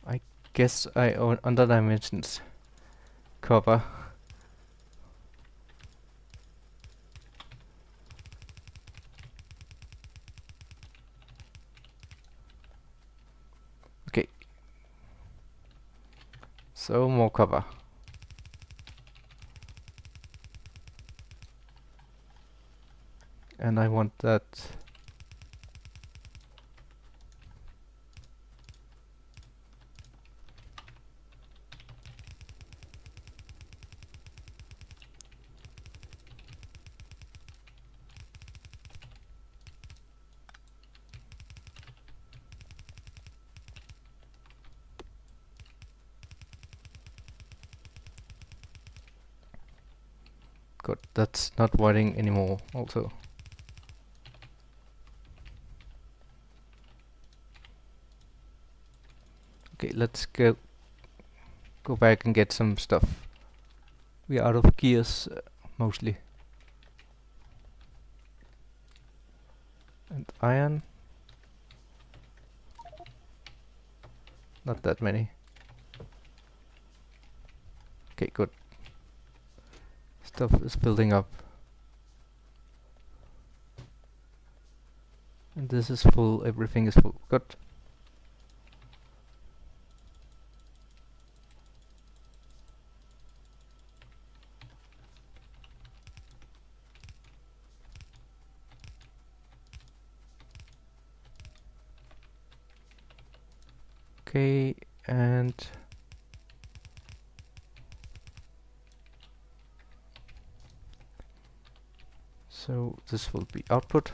Speaker 1: I guess I own under dimensions copper. So more copper. And I want that Good, that's not voiding anymore also. Okay, let's go go back and get some stuff. We're out of gears uh, mostly. And iron. Not that many. Okay, good stuff is building up. This is full, everything is full. Good. Okay, and So this will be output.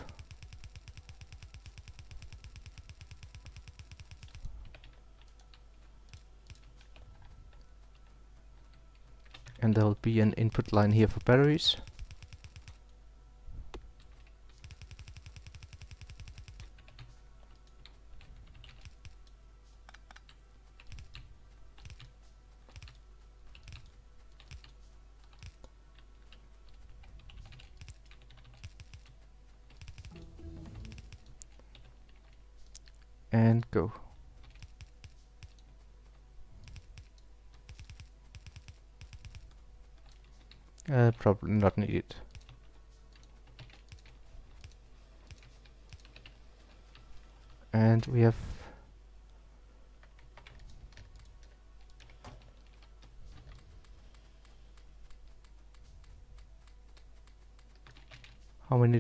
Speaker 1: An input line here for batteries.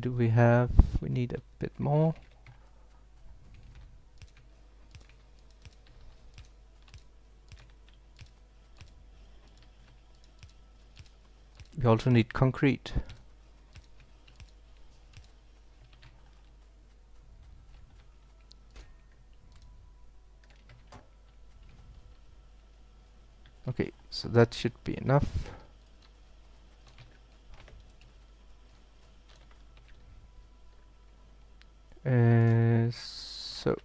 Speaker 1: Do we have? We need a bit more. We also need concrete. Okay, so that should be enough. Uh, so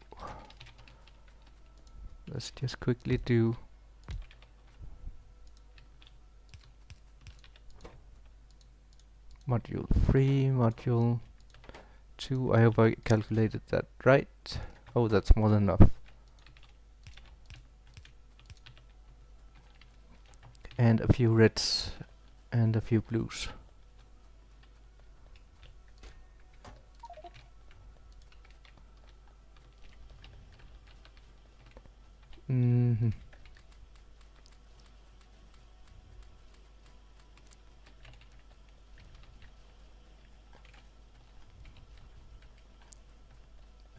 Speaker 1: let's just quickly do module 3, module 2. I hope I calculated that right. Oh, that's more than enough. And a few reds and a few blues. Mm -hmm.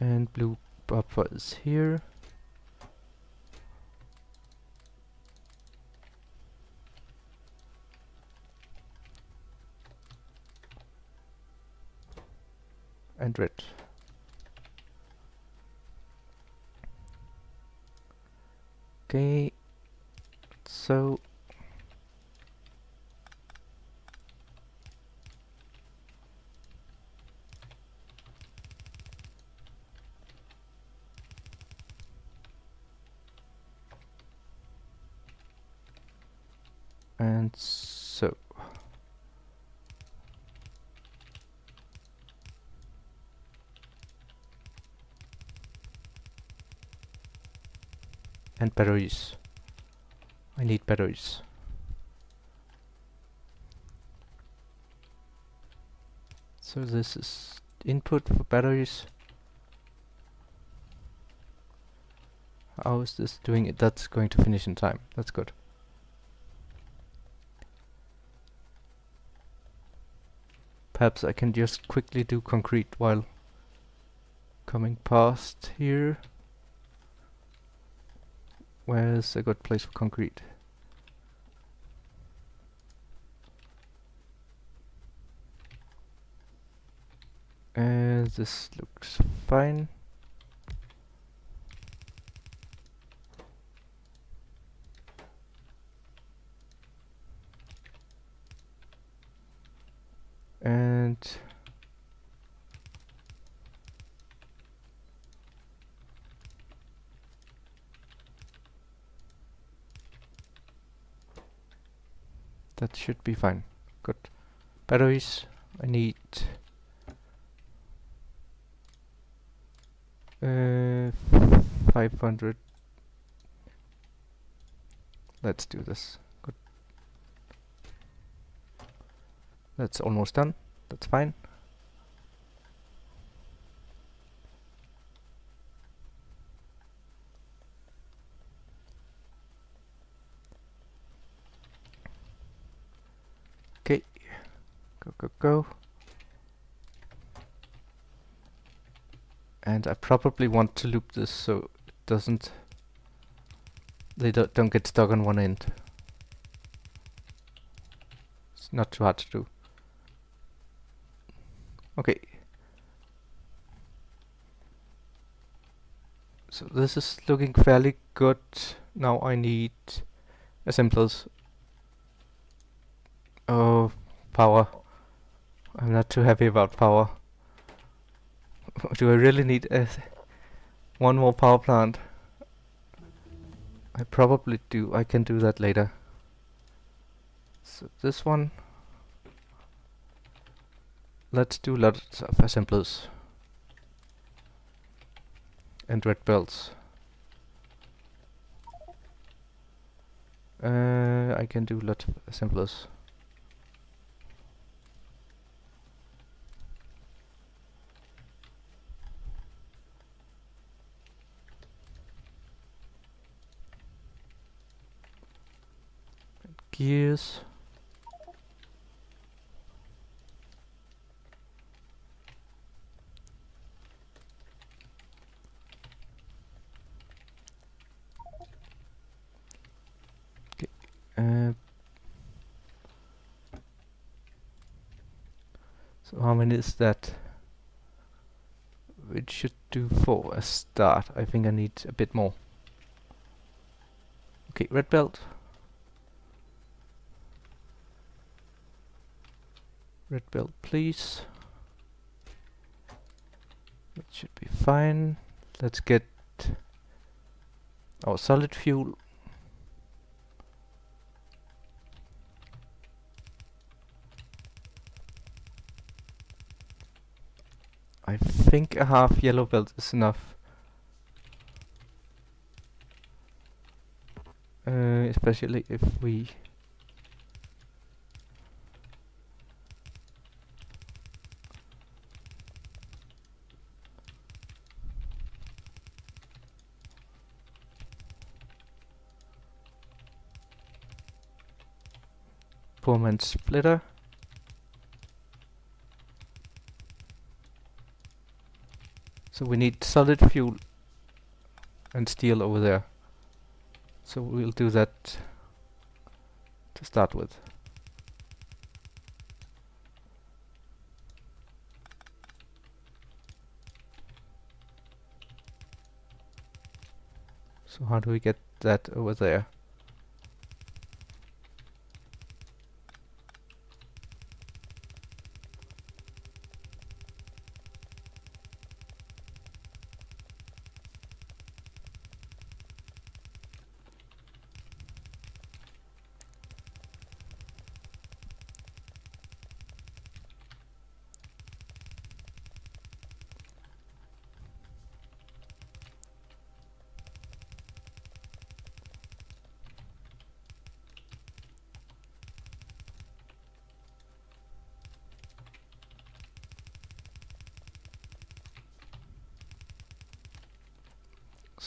Speaker 1: And blue buffer here. And red. Okay, so and so and batteries I need batteries so this is input for batteries how is this doing it? That's going to finish in time. That's good. Perhaps I can just quickly do concrete while coming past here Where's a good place for concrete? Uh, this looks fine. And That should be fine. Good. Batteries. I need uh, 500. Let's do this. Good. That's almost done. That's fine. Go, go, go. And I probably want to loop this so it doesn't... They don't, don't get stuck on one end. It's not too hard to do. Okay. So this is looking fairly good. Now I need assemblers. Oh, power. I'm not too happy about power. Do I really need one more power plant? I probably do. I can do that later. So this one. Let's do lots of assemblers. and red belts. Uh, I can do lots of assemblers. Gears. Uh, so how many is that? It should do for a start. I think I need a bit more. Okay, red belt. Red belt, please. That should be fine. Let's get our solid fuel I think a half yellow belt is enough. Uh, especially if we Poor splitter. So we need solid fuel and steel over there. So we'll do that to start with. So how do we get that over there?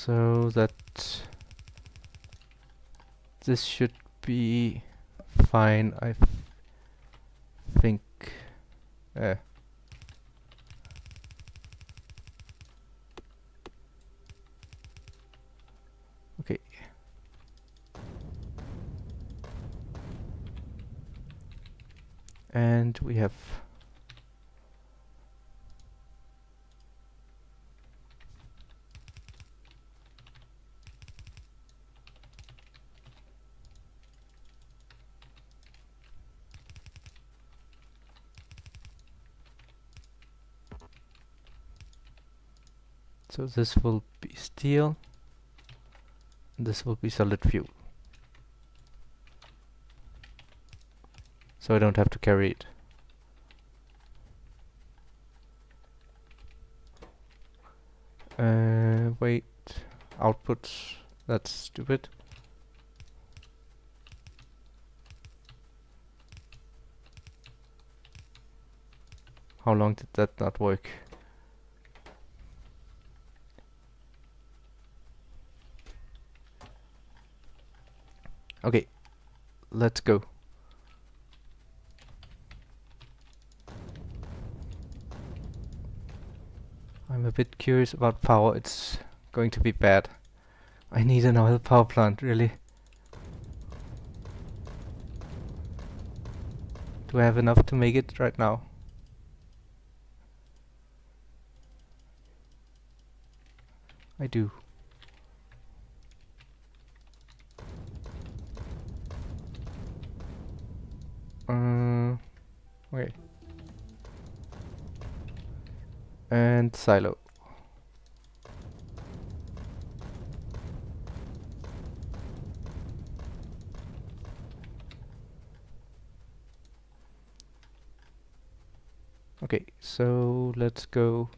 Speaker 1: so that this should be fine I think uh, okay and we have so this will be steel. This will be solid fuel. So I don't have to carry it. Uh, wait outputs. That's stupid. How long did that not work Okay, let's go. I'm a bit curious about power. It's going to be bad. I need an oil power plant, really. Do I have enough to make it right now? I do. And silo. Okay, so let's go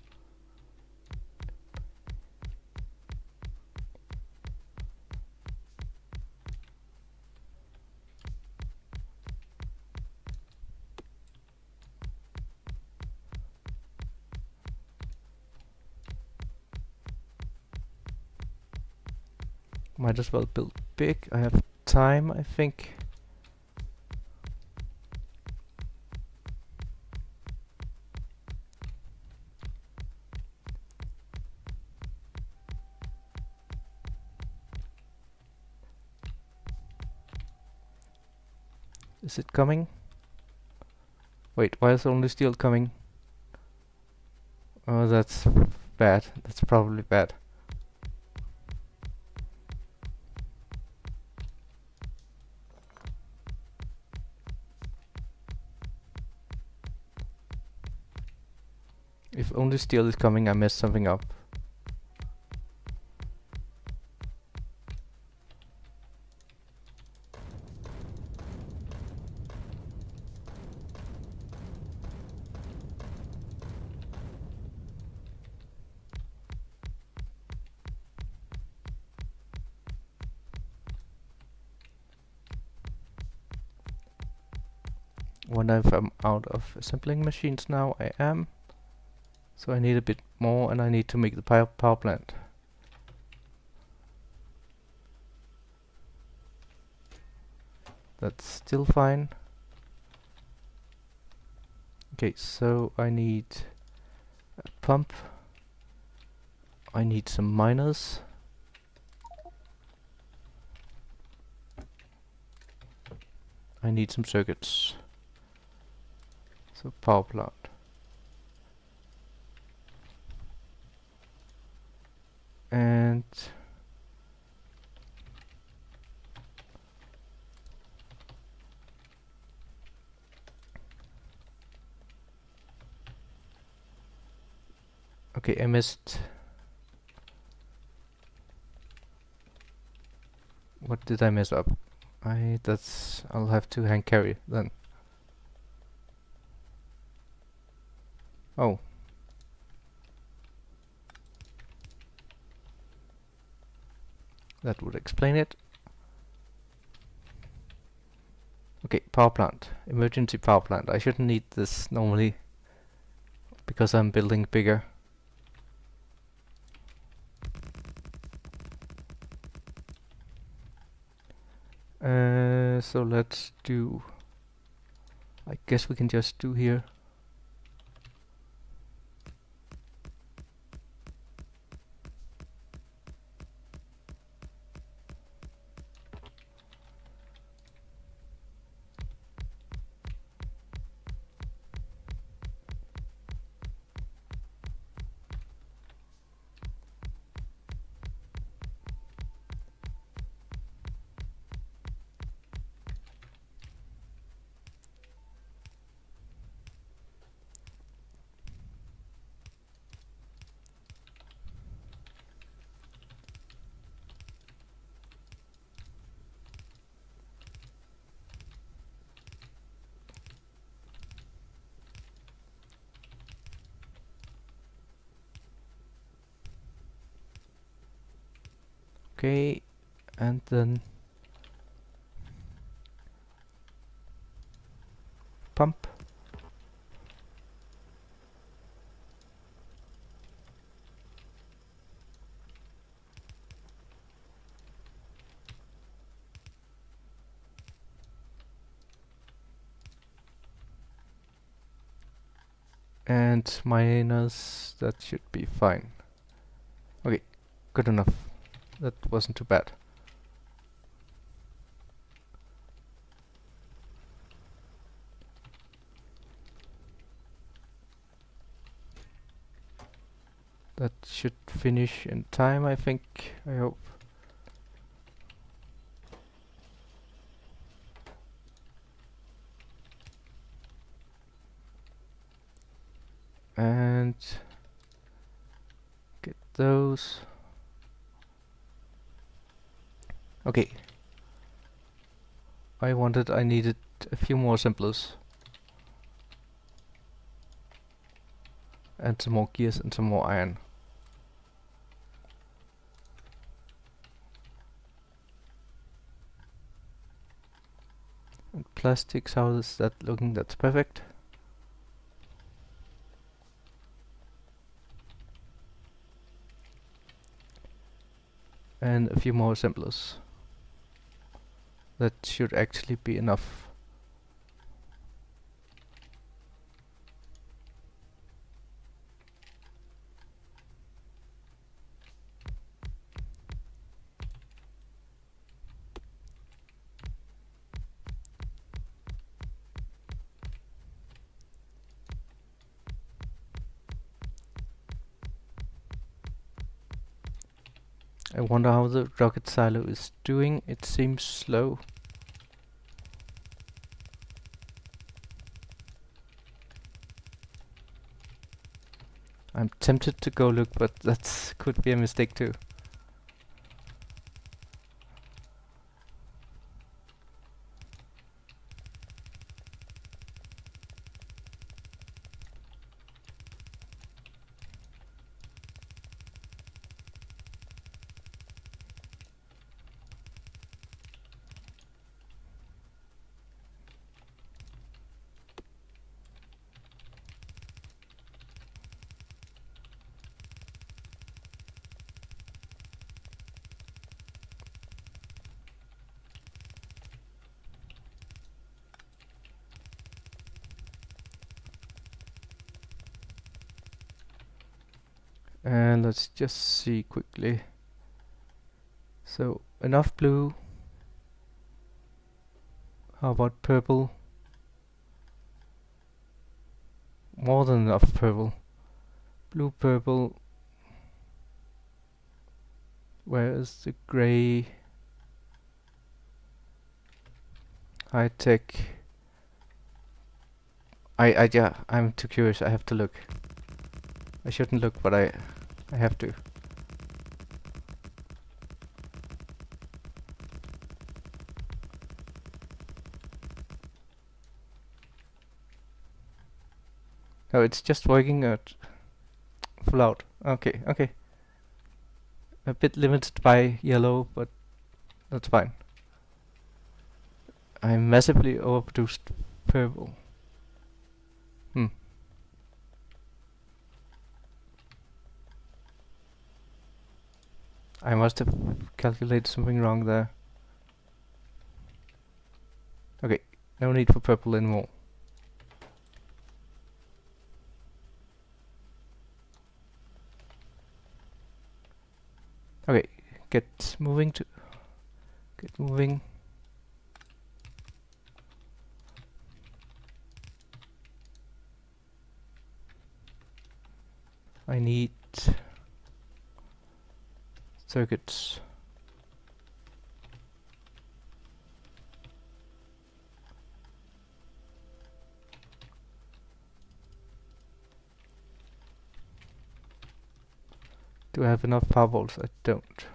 Speaker 1: Might as well build big. I have time, I think. Is it coming? Wait, why is only steel coming? Oh, that's bad. That's probably bad. If only steel is coming, I messed something up. When I'm out of assembling machines now, I am. So I need a bit more and I need to make the power, plant. That's still fine. Okay, so I need a pump. I need some miners. I need some circuits. So power plant. Okay I missed what did I mess up? I that's I'll have to hand carry then. Oh That would explain it. Okay, power plant. Emergency power plant. I shouldn't need this normally because I'm building bigger. Uh, so let's do... I guess we can just do here. Minus that should be fine okay good enough that wasn't too bad. That should finish in time, I think, I hope. And get those. Okay. I wanted, I needed a few more assemblers. And some more gears and some more iron. And plastics, how is that looking? That's perfect. And a few more assemblers. That should actually be enough. Wonder how the rocket silo is doing. It seems slow. I'm tempted to go look, but that could be a mistake too. and let's just see quickly. So enough blue. How about purple? More than enough purple. Blue purple. Where is the gray? High tech. I I yeah I'm too curious. I have to look. I shouldn't look but I I have to. Oh, it's just working at full out. Okay, okay. A bit limited by yellow, but that's fine. I massively overproduced purple. Hmm. I must have calculated something wrong there. Okay, no need for purple anymore. Okay, get moving to get moving. I need circuits Do I have enough power poles? I don't.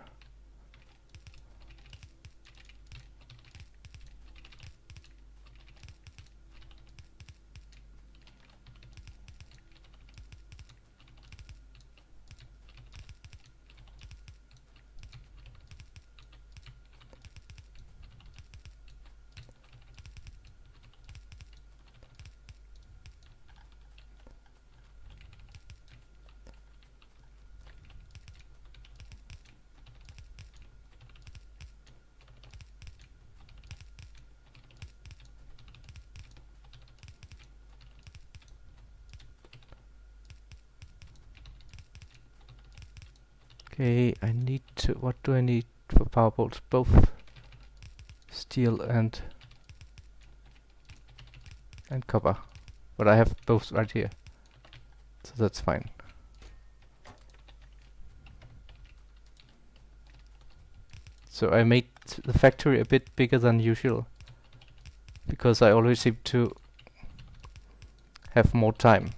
Speaker 1: Okay, I need to, what do I need for power poles? Both steel and and copper. But I have both right here. So that's fine. So I made the factory a bit bigger than usual because I always seem to have more time.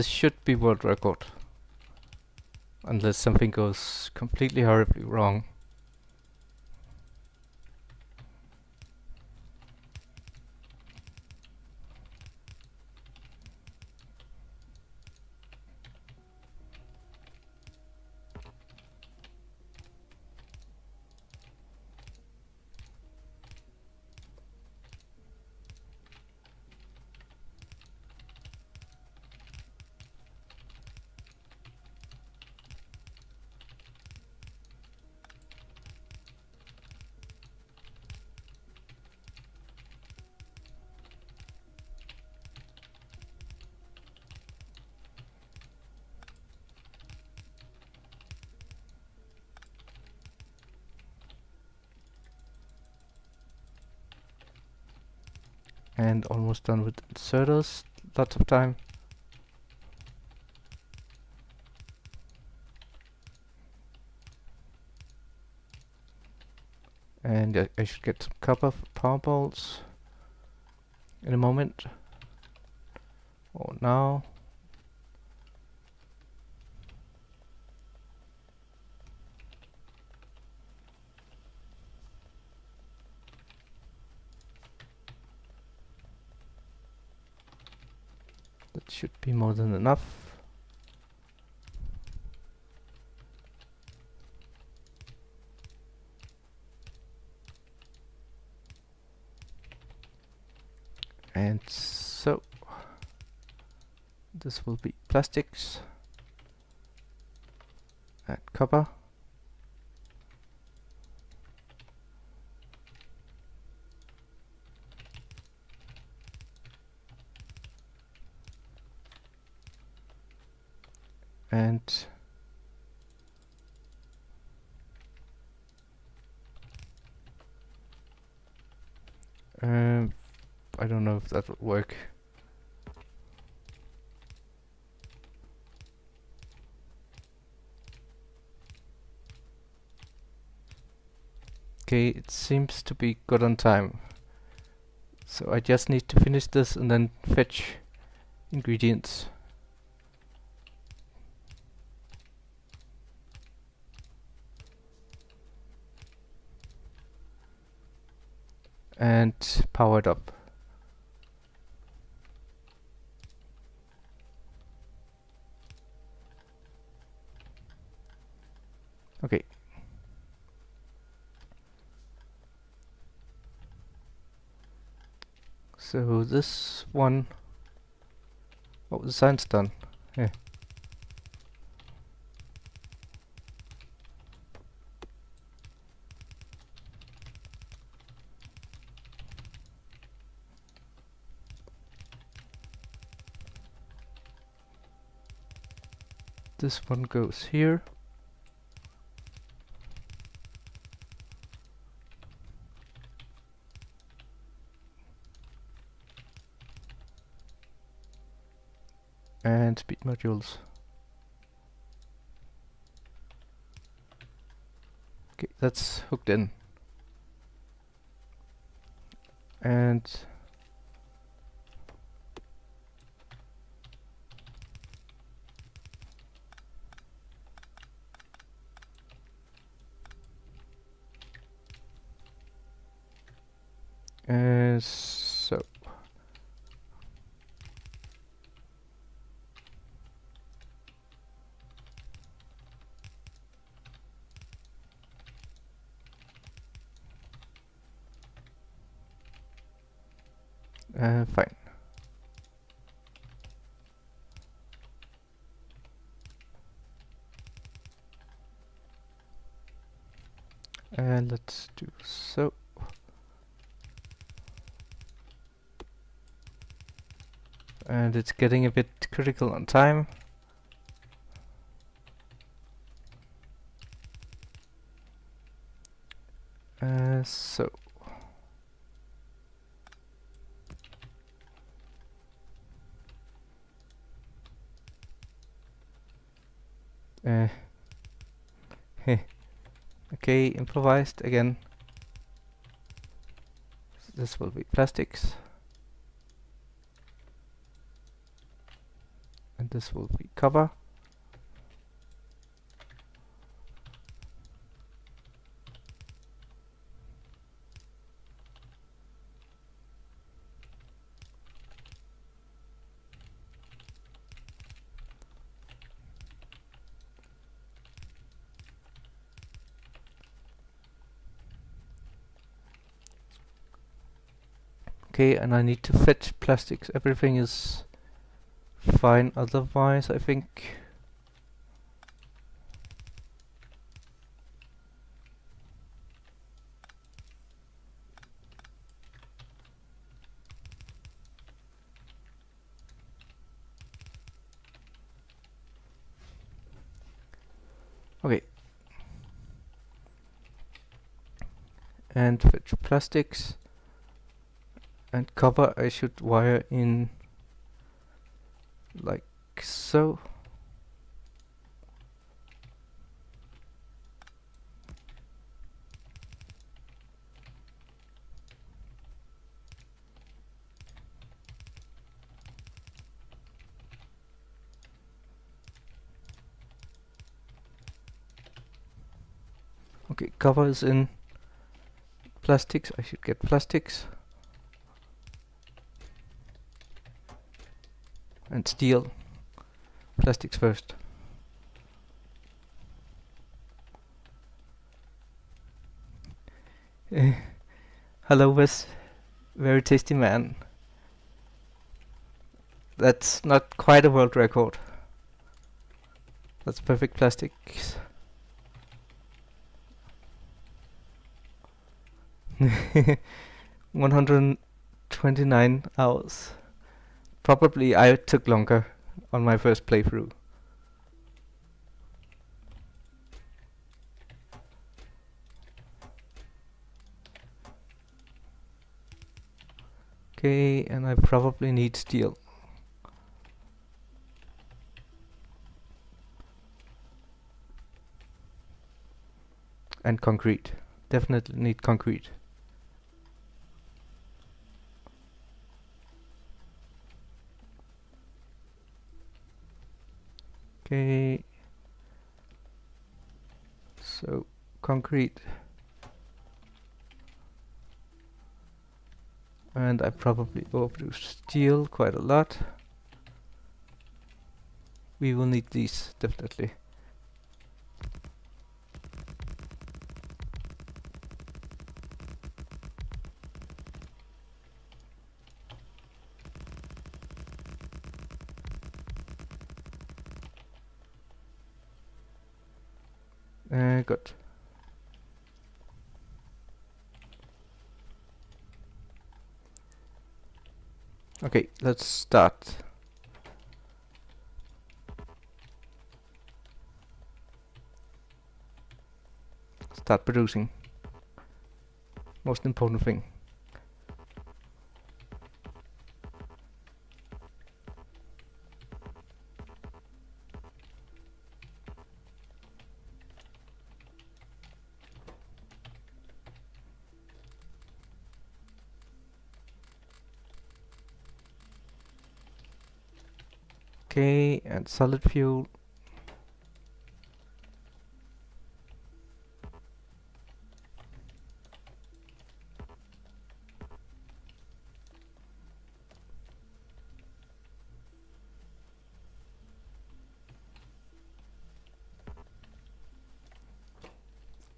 Speaker 1: This should be world record. Unless something goes completely horribly wrong. and almost done with inserters lots of time. And I, should get some copper power poles in a moment. Or now should be more than enough. And so this will be plastics and copper. And um, I don't know if that would work. Okay, it seems to be good on time. So I just need to finish this and then fetch ingredients. And power it up. Okay. So this one, oh, the sign's done. Yeah. This one goes here. And speed modules. Okay that's hooked in. And Uh, so. Uh, fine. And let's do so. and it's getting a bit critical on time. Uh, so uh, okay, improvised again. This will be plastics. This will be copper. Okay, and I need to fetch plastics. Everything is fine otherwise, I think. Okay. And fetch plastics and copper I should wire in like so. Okay copper is in plastics. I should get plastics. And steel plastics first. Uh, hello Wes. Very tasty man. That's not quite a world record. That's perfect plastics. One hundred twenty-nine hours. Probably I took longer on my first playthrough. Okay, and I probably need steel. And concrete. Definitely need concrete. Okay. So concrete. And I probably overproduced steel quite a lot. We will need these definitely. Good. Okay, let's start. Start producing. Most important thing. Solid fuel.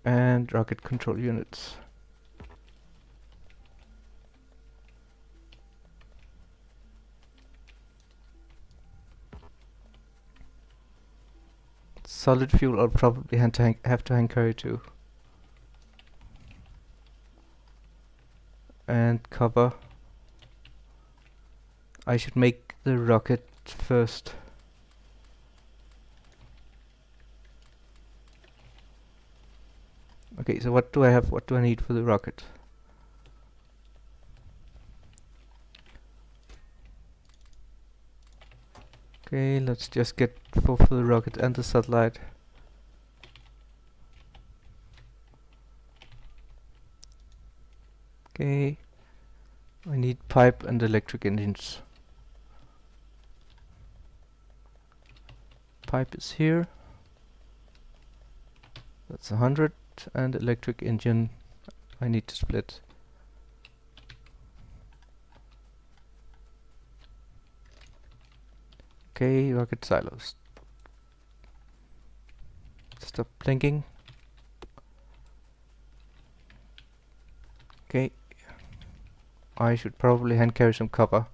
Speaker 1: And rocket control units. Solid fuel I'll probably have to, have to carry too. And cover. I should make the rocket first. Okay, so what do I have? What do I need for the rocket? Okay, let's just get both the rocket and the satellite. Okay, I need pipe and electric engines. pipe is here. That's a hundred and electric engine I need to split. Okay, rocket silos. Stop blinking. Okay. I should probably hand carry some copper.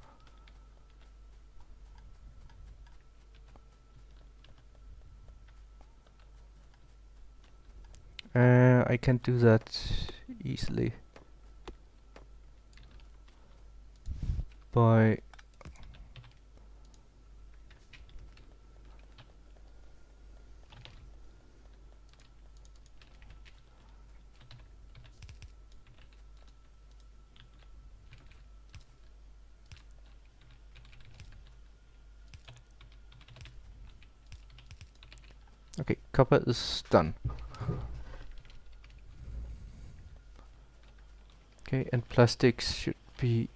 Speaker 1: Uh, I can do that easily by Okay, copper is done. Okay, and plastics should be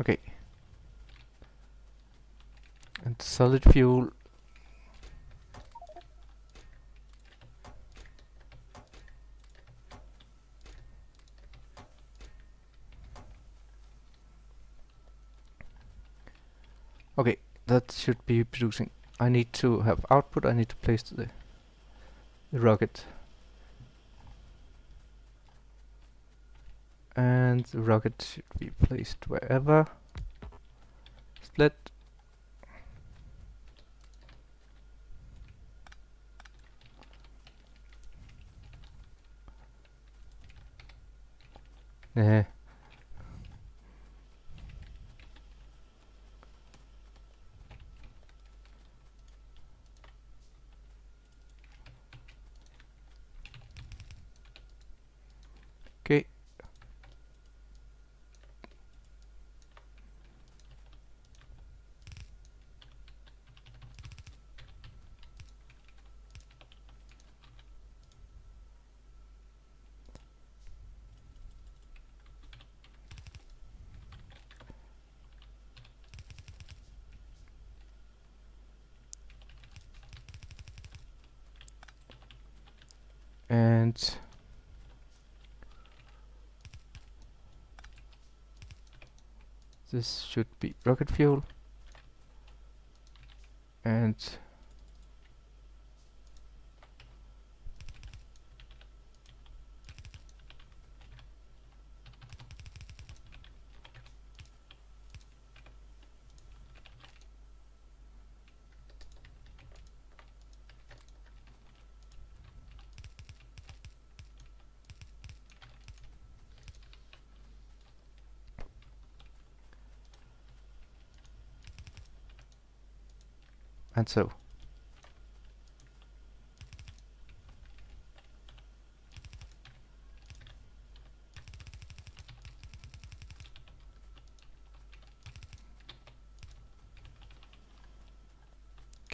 Speaker 1: Okay. And solid fuel Okay, that should be producing. I need to have output, I need to place the, the rocket. And the rocket should be placed wherever. Split. Nah. Okay. And this should be rocket fuel. And and so.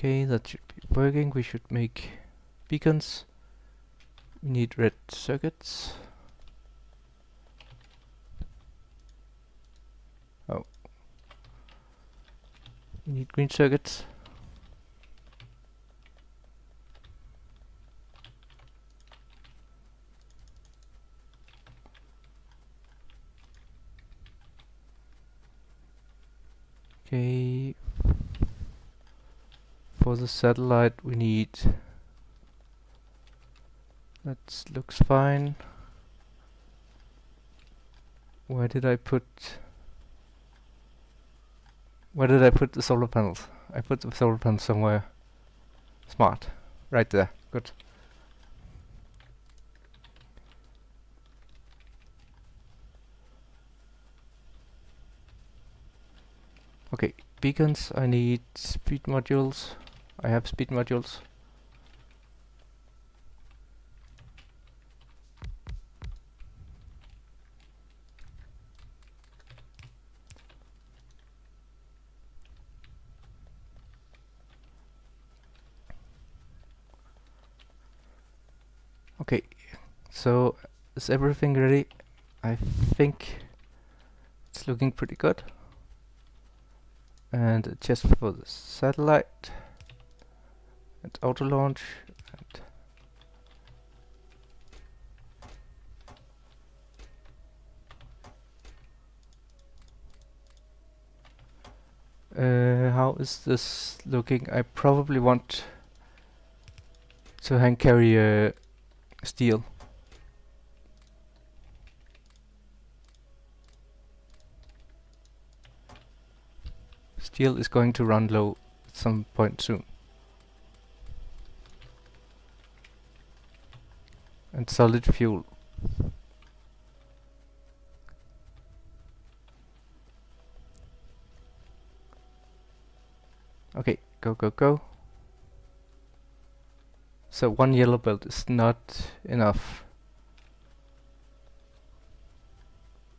Speaker 1: Okay, that should be working. We should make beacons. We need red circuits. Oh. We need green circuits. Okay. For the satellite we need that looks fine. Where did I put where did I put the solar panels? I put the solar panels somewhere smart. Right there. Good. Okay, beacons, I need speed modules. I have speed modules. Okay, so is everything ready? I think it's looking pretty good. And just for the satellite, and auto launch Uh, how is this looking? I probably want to hand carry a steel. Steel is going to run low at some point soon. And solid fuel Okay, go, go, go. So one yellow belt is not enough.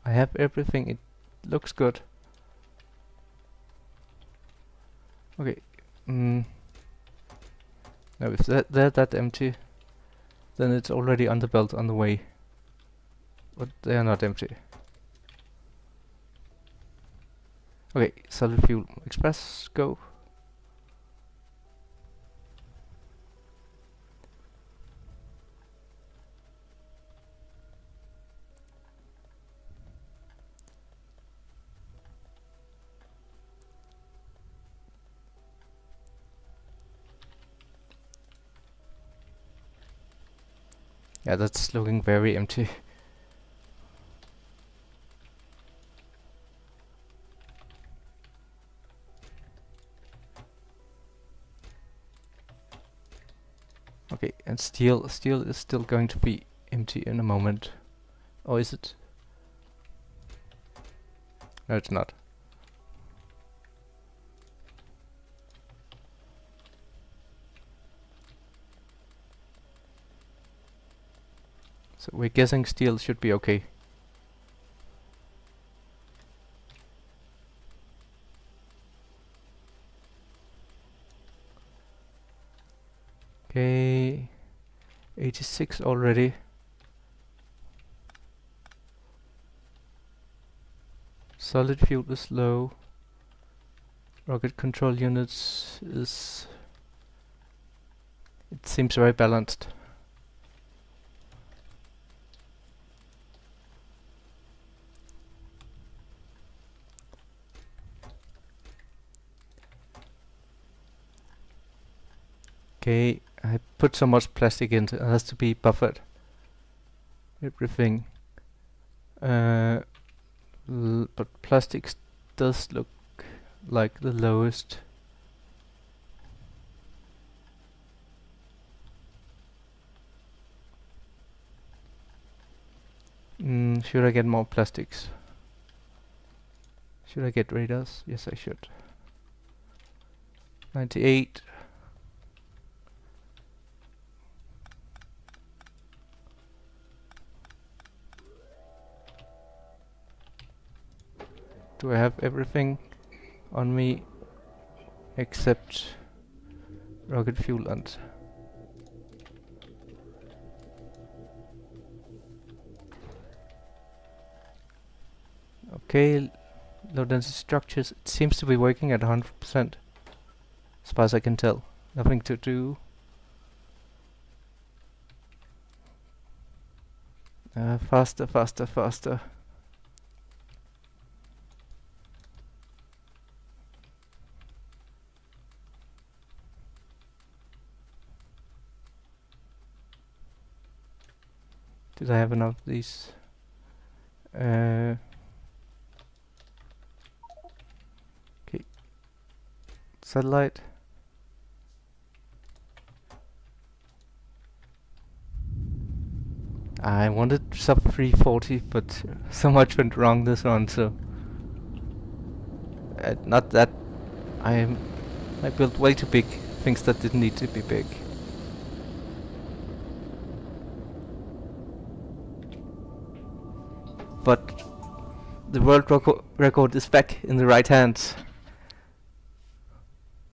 Speaker 1: I have everything, it looks good. Okay. Mm. Now if that they're that empty, then it's already on the belt on the way. But they are not empty. Okay, solid fuel express, go. Yeah, that's looking very empty. Okay, and steel, steel is still going to be empty in a moment. Or is it? No, it's not. So we're guessing steel should be okay. Okay, 86 already. Solid fuel is low. Rocket control units is... It seems very balanced. Okay, I put so much plastic into it, has to be buffered. Everything. Uh, but plastics does look like the lowest. Mm, should I get more plastics? Should I get radars? Yes, I should. 98. Do I have everything on me except rocket fuel and Okay, low density structures. It seems to be working at 100%, as far as I can tell. Nothing to do. Uh, faster, faster, faster. Did I have enough of these? Uh, okay. Satellite. I wanted sub 340, but so much went wrong this one, so... Uh, not that... I I built way too big things that didn't need to be big. But the world record is back in the right hands.